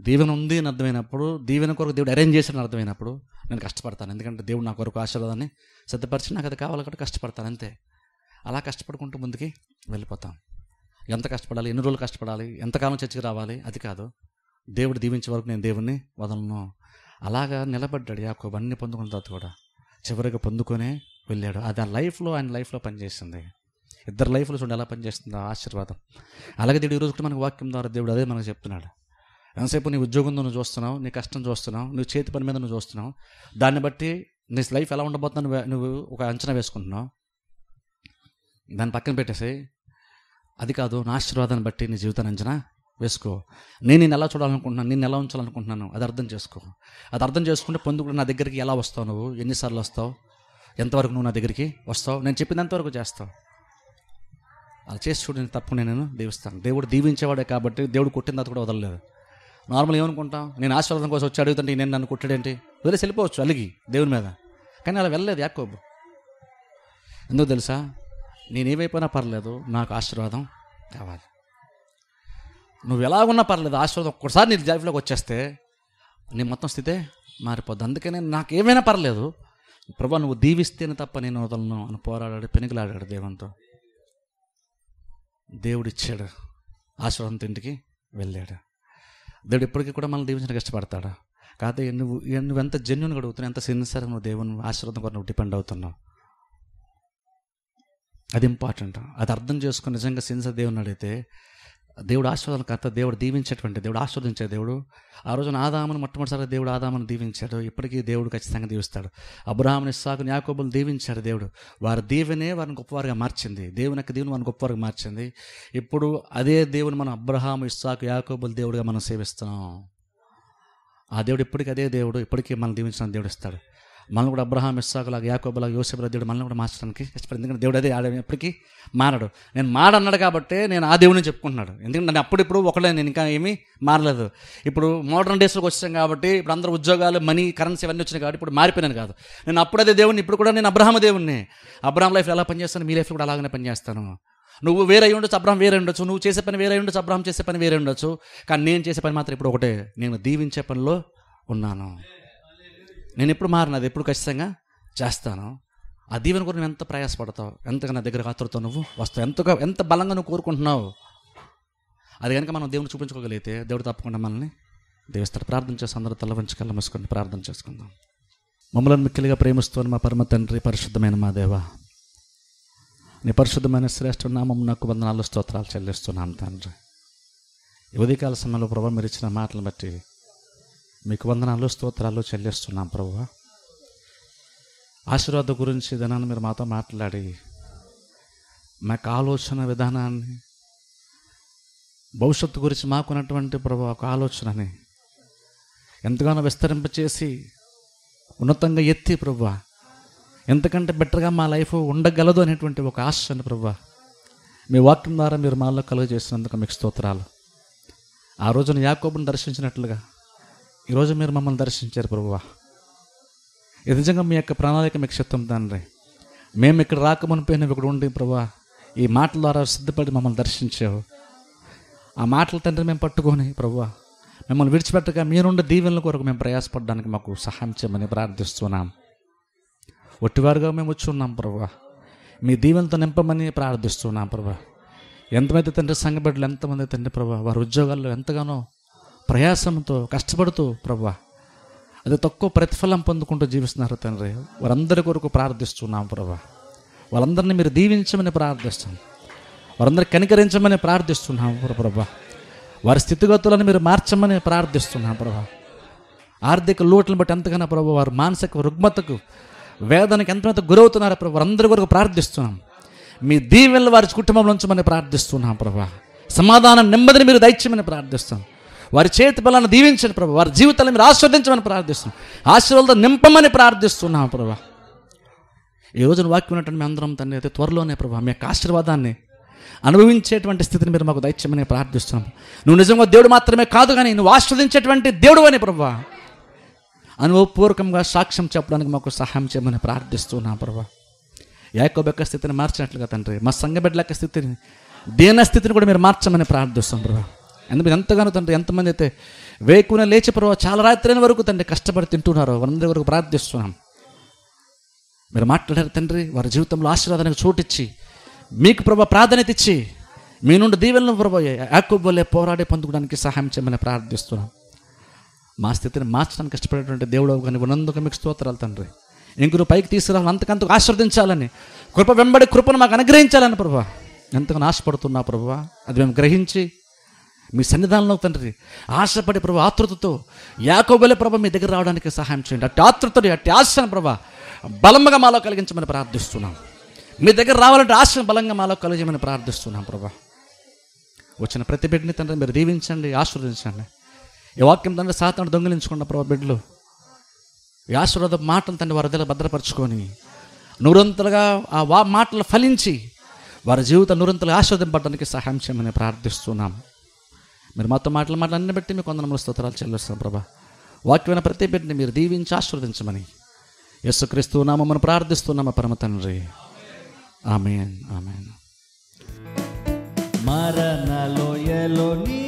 దీవెన ఉంది అని అర్థమైనప్పుడు దీవెన కొరకు దేవుడు అరేంజ్ చేశాడని అర్థమైనప్పుడు నేను కష్టపడతాను. ఎందుకంటే దేవుడు నా కొరకు ఆశీర్వాదాన్ని సిద్ధపరిచి నాకు అది కావాలి కాబట్టి కష్టపడతాను అంతే. అలా కష్టపడుకుంటూ ముందుకి వెళ్ళిపోతాం. ఎంత కష్టపడాలి? ఎన్ని రోజులు కష్టపడాలి? ఎంతకాలం చర్చికి రావాలి? అది కాదు. దేవుడు దీవించే వరకు నేను దేవుణ్ణి వదలను. అలాగా నిలబడ్డాడు యాకోబు అన్ని పొందుకున్న తర్వాత కూడా. చివరిగా పొందుకొనే వెళ్ళాడు. అది ఆ లైఫ్లో ఆయన లైఫ్లో పనిచేసింది. ఇద్దరు లైఫ్లో చూడండి ఎలా పనిచేస్తుంది ఆశీర్వాదం. అలాగే దేవుడు ఈరోజు కూడా మనకు వాక్యం ద్వారా దేవుడు అదే మనకు చెప్తున్నాడు. ఎంతసేపు నీ ఉద్యోగంలో నువ్వు చూస్తున్నావు నీ కష్టం చూస్తున్నావు నువ్వు చేతి పని మీద నువ్వు చూస్తున్నావు. దాన్ని బట్టి నీ లైఫ్ ఎలా ఉండబోతుందని నువ్వు నువ్వు ఒక అంచనా వేసుకుంటున్నావు. దాన్ని పక్కన పెట్టేసి అది కాదు నా ఆశీర్వాదాన్ని బట్టి నీ జీవితాన్ని అంచనా వేసుకో. నేను నేను ఎలా చూడాలనుకుంటున్నాను? నేను ఎలా ఉంచాలనుకుంటున్నాను? అది అర్థం చేసుకో. అది అర్థం చేసుకుంటే పొందుకు నా దగ్గరికి ఎలా వస్తావు నువ్వు? ఎన్నిసార్లు వస్తావు? ఎంతవరకు నువ్వు నా దగ్గరికి వస్తావు? నేను చెప్పినంతవరకు చేస్తావు. అలా చేసి చూడండి తప్పకుండా నేను దీవిస్తాను. దేవుడు దీవించేవాడే కాబట్టి దేవుడు కొట్టిన తర్వాత కూడా వదలలేదు. నార్మల్ ఏమనుకుంటాం? నేను ఆశీర్వాదం కోసం వచ్చి అడుగుతుంటే నేను నన్ను కొట్టాడేంటి? వదిలేసి వెళ్ళిపోవచ్చు అలిగి దేవుని మీద. కానీ అలా వెళ్ళలేదు యాకోబు. ఎందుకు తెలుసా? నేనేమైపోయినా పర్లేదు నాకు ఆశీర్వాదం కావాలి. నువ్వు ఎలా ఉన్నా పర్లేదు ఆశీర్వాదం ఒక్కసారి నీ లైఫ్లోకి వచ్చేస్తే నీ మొత్తం స్థితే మారిపోద్ది. అందుకనే నాకు ఏమైనా పర్లేదు. ప్రభా నువ్వు దీవిస్తేనే తప్ప నేను వదలను అని పోరాడాడు పెనుగులాడాడు దేవునితో. దేవుడిచ్చాడు ఆశీర్వాదంతో ఇంటికి వెళ్ళాడు. దేవుడు ఇప్పటికీ కూడా మనల్ని దీవించడానికి ఇష్టపడతాడు. కాకపోతే నువ్వు నువ్వు ఎంత జెన్యున్గా అడుగుతున్నావు ఎంత సిన్సియర్ నువ్వు దేవుని ఆశీర్వాదం కూడా నువ్వు డిపెండ్ అవుతున్నావు. అది ఇంపార్టెంట్ అది అర్థం చేసుకుని నిజంగా సిన్సియర్ దేవుని అడిగితే దేవుడు ఆశీర్వాదకర్త దేవుడు దీవించేటువంటి దేవుడు ఆశీర్వదించే దేవుడు. ఆ రోజున ఆదామును మొట్టమొదటిసారిగా దేవుడు ఆదామును దీవించాడు. ఇప్పటికీ దేవుడు ఖచ్చితంగా దీవిస్తాడు. అబ్రహాముని ఇస్సాకుని యాకోబులు దీవించాడు దేవుడు. వారి దీవెనే వారిని గొప్పవారిగా మార్చింది. దేవుని యొక్క దీవెని వారిని గొప్పవారిగా మార్చింది. ఇప్పుడు అదే దేవుని మనం అబ్రహాము ఇస్సాకు యాకోబులు దేవుడిగా మనం సేవిస్తున్నాం. ఆ దేవుడు ఇప్పటికీ అదే దేవుడు. ఇప్పటికీ మనం దీవించిన దేవుడు ఇస్తాడు. మనల్ని కూడా అబ్రహాం ఇస్సాకులాగా యాకోబులాగా యోసేపులా దేవుడు మనల్ని కూడా మార్చడానికి ఇష్టపడింది ఎందుకంటే దేవుడు అదే ఆడ ఎప్పటికీ మారడు. నేను మాడన్నాడు కాబట్టి నేను ఆ దేవుడిని చెప్పుకుంటున్నాడు. ఎందుకంటే నేను అప్పుడిప్పుడు ఒకడే నేను ఇంకా ఏమీ మారలేదు. ఇప్పుడు మోడర్న్ డేస్లోకి వచ్చాం కాబట్టి ఇప్పుడు అందరూ ఉద్యోగాలు మనీ కరెన్సీ ఇవన్నీ వచ్చినాయి కాబట్టి ఇప్పుడు మారిపోయినాను కాదు. నేను అప్పుడదే దేవుడిని ఇప్పుడు కూడా నేను అబ్రహామ దేవుణ్ణి అబ్రహాం లైఫ్ ఎలా పనిచేస్తాను? మీ లైఫ్లో కూడా అలాగనే పనిచేస్తాను. నువ్వు వేరే ఉండొచ్చు అబ్రహం వేరే ఉండొచ్చు. నువ్వు చేసే పని వేరే ఉండొచ్చు అబ్రహం చేసే పని వేరే ఉండొచ్చు. కానీ నేను చేసే పని మాత్రం ఇప్పుడు ఒకటే. నేను దీవించే పనిలో ఉన్నాను. నేను ఎప్పుడు మారినది ఎప్పుడు ఖచ్చితంగా చేస్తాను. ఆ దీవెన కూడా నువ్వు ఎంత ప్రయాసపడతావు? ఎంతగా నా దగ్గర ఆతురతో నువ్వు వస్తావు? ఎంతగా ఎంత బలంగా నువ్వు కోరుకుంటున్నావు? అది కనుక మనం దేవుని చూపించుకోగలిగితే దేవుడు తప్పకుండా మనల్ని దేవిస్తాడు. ప్రార్థన చేసి అందరూ తల వంచుకల్లా మూసుకొని ప్రార్థన చేసుకుందాం. మమ్మల్ని మిక్కిలిగా ప్రేమిస్తూ మా పరమ తండ్రి పరిశుద్ధమైన మా దేవ నీ పరిశుద్ధమైన శ్రేష్ఠ నామం నాకు వందనాలు స్తోత్రాలు చెల్లిస్తున్నాను తండ్రి. ఉదయకాల సమయంలో ప్రభావం మీరు ఇచ్చిన మాటలు బట్టి మీకు వందనాలు స్తోత్రాలు చెల్లిస్తున్నాం ప్రభు ఆశీర్వాద గురించి దినాన్ని మీరు మాతో మాట్లాడి మాకు ఆలోచన విధానాన్ని భవిష్యత్తు గురించి మాకున్నటువంటి ప్రభు ఒక ఆలోచనని ఎంతగానో విస్తరింపచేసి ఉన్నతంగా ఎత్తి ప్రభు ఎంతకంటే బెటర్గా మా లైఫ్ ఉండగలదు అనేటువంటి ఒక ఆశని ప్రభు మీ వాక్యం ద్వారా మీరు మాలో కలుగజేసినందుకు మీకు స్తోత్రాలు. ఆ రోజున యాకోబుని దర్శించినట్లుగా ఈరోజు మీరు మమ్మల్ని దర్శించారు ప్రభువా. ఇది నిజంగా మీ యొక్క ప్రణాళిక మీకు చిత్తం తండ్రి. మేము ఇక్కడ రాకమునిపోయిన ఇక్కడ ఉండి ప్రభా ఈ మాటల ద్వారా సిద్ధపడి మమ్మల్ని దర్శించావు. ఆ మాటల తండ్రి మేము పట్టుకొని ప్రభువా మిమ్మల్ని విడిచిపెట్టగా మీరుండే దీవెనల కొరకు మేము ప్రయాసపడడానికి మాకు సహాయం చేయమని ప్రార్థిస్తున్నాం. ఒట్టివారుగా మేము వచ్చి ఉన్నాం ప్రభా మీ దీవెనతో నింపమని ప్రార్థిస్తున్నాం ప్రభా ఎంతమంది తండ్రి సంఘబిడ్డలు ఎంతమంది తండ్రి ప్రభా వారి ఉద్యోగాల్లో ఎంతగానో ప్రయాసంతో కష్టపడుతూ ప్రభా అది తక్కువ ప్రతిఫలం పొందుకుంటూ జీవిస్తున్నారు తండ్రి. వారందరి కొరకు ప్రార్థిస్తున్నాం ప్రభా. వాళ్ళందరినీ మీరు దీవించమని ప్రార్థిస్తాం వారందరూ కనికరించమని ప్రార్థిస్తున్నాం ప్రభా. వారి స్థితిగతులను మీరు మార్చమని ప్రార్థిస్తున్నాం ప్రభా. ఆర్థిక లోట్లను బట్టి ఎంతగానో ప్రభు వారు మానసిక రుగ్మతకు వేదనకు ఎంతమంత గురవుతున్నారో ప్రభు. వారందరి కొరకు ప్రార్థిస్తున్నాం. మీ దీవెనలు వారి కుటుంబంలో ఉంచమని ప్రార్థిస్తున్నాం ప్రభా. సమాధానం నెమ్మదిని మీరు దయచేయమని ప్రార్థిస్తాం వారి చేతి బలాన్ని దీవించండి ప్రభు. వారి జీవితాలను మీరు ఆస్వాదించమని ప్రార్థిస్తున్నాం. ఆశీర్వాదాలతో నింపమని ప్రార్థిస్తున్నాం ప్రభా. ఈ రోజున వాక్యం ఉన్నటువంటి మీ అందరం తండ్రి అయితే త్వరలోనే ప్రభా మీ యొక్క ఆశీర్వాదాన్ని అనుభవించేటువంటి స్థితిని మీరు మాకు దయచేయమని ప్రార్థిస్తున్నాం. నువ్వు నిజంగా దేవుడు మాత్రమే కాదు కానీ నువ్వు ఆస్వాదించేటువంటి దేవుడు అని ప్రభా. అనుభవపూర్వకంగా సాక్ష్యం చెప్పడానికి మాకు సహాయం చేయమని ప్రార్థిస్తున్నాం ప్రభా. యాకోబ్ యొక్క స్థితిని మార్చినట్లుగా తండ్రి మా సంఘ బిడ్డల యొక్క స్థితిని దీన స్థితిని కూడా మీరు మార్చమని ప్రార్థిస్తాం ప్రభా. ఎందుకు ఎంతగానో తండ్రి ఎంతమంది అయితే వేకున లేచి ప్రభావ చాలా రాత్రి వరకు తండ్రి కష్టపడి తింటున్నారు వారందరి వరకు ప్రార్థిస్తున్నాం. మీరు మాట్లాడారు తండ్రి వారి జీవితంలో ఆశీర్వాదానికి చోటిచ్చి మీకు ప్రభా ప్రాధాన్యత ఇచ్చి మీ నుండి దీవెనలు ప్రభా యాకోబ్ పోరాడే పోరాడి పొందుకోవడానికి సహాయం చేయమని ప్రార్థిస్తున్నాం. మా స్థితిని మార్చడానికి కష్టపడేటువంటి దేవుడు కానీ ఉన్నందుకు మీకు స్తోత్రాలు తండ్రి. ఇంకొక పైకి తీసుకురావాలి అంతకంతకు ఆశీర్వదించాలని కృప వెంబడి కృపను మాకు అనుగ్రహించాలని ప్రభా ఎంతగానో ఆశపడుతున్నా ప్రభా అది మేము గ్రహించి మీ సన్నిధానంలో తండ్రి ఆశపడి ప్రభు ఆతృతతో యాకోబలే ప్రభావ మీ దగ్గర రావడానికి సహాయం చేయండి. అట్టి ఆతృతని అట్టి ఆశను ప్రభా బలంగా మాలో కలిగించమని ప్రార్థిస్తున్నాం. మీ దగ్గర రావాలంటే ఆశను బలంగా మాలో కలిగించమని ప్రార్థిస్తున్నాం ప్రభా. వచ్చిన ప్రతి బిడ్డని తండ్రి మీరు దీవించండి ఆశీర్వదించండి. ఈ వాక్యం తండ్రి సాతాను దొంగిలించుకున్న ప్రభా బిడ్డలు ఈ ఆశీర్వాద మాటలు తండ్రి వారి దగ్గర భద్రపరచుకొని నూరంతలుగా ఆ వా మాటలు ఫలించి వారి జీవిత నూరంతలుగా ఆస్వాదింపడానికి సహాయం చేయమని ప్రార్థిస్తున్నాం. మీరు మాతో మాటలు మాటలన్నీ బట్టి మీకు కొందరు స్తోత్రాలు చెల్లిస్తాం ప్రభా. వాక్యమైన ప్రతి బిడ్డని మీరు దీవించి ఆశీర్వదించమని. యేసుక్రీస్తు నామమ్మను ప్రార్థిస్తున్నామా పరమ తండ్రి. Amen amen. మరణలోయలో నీ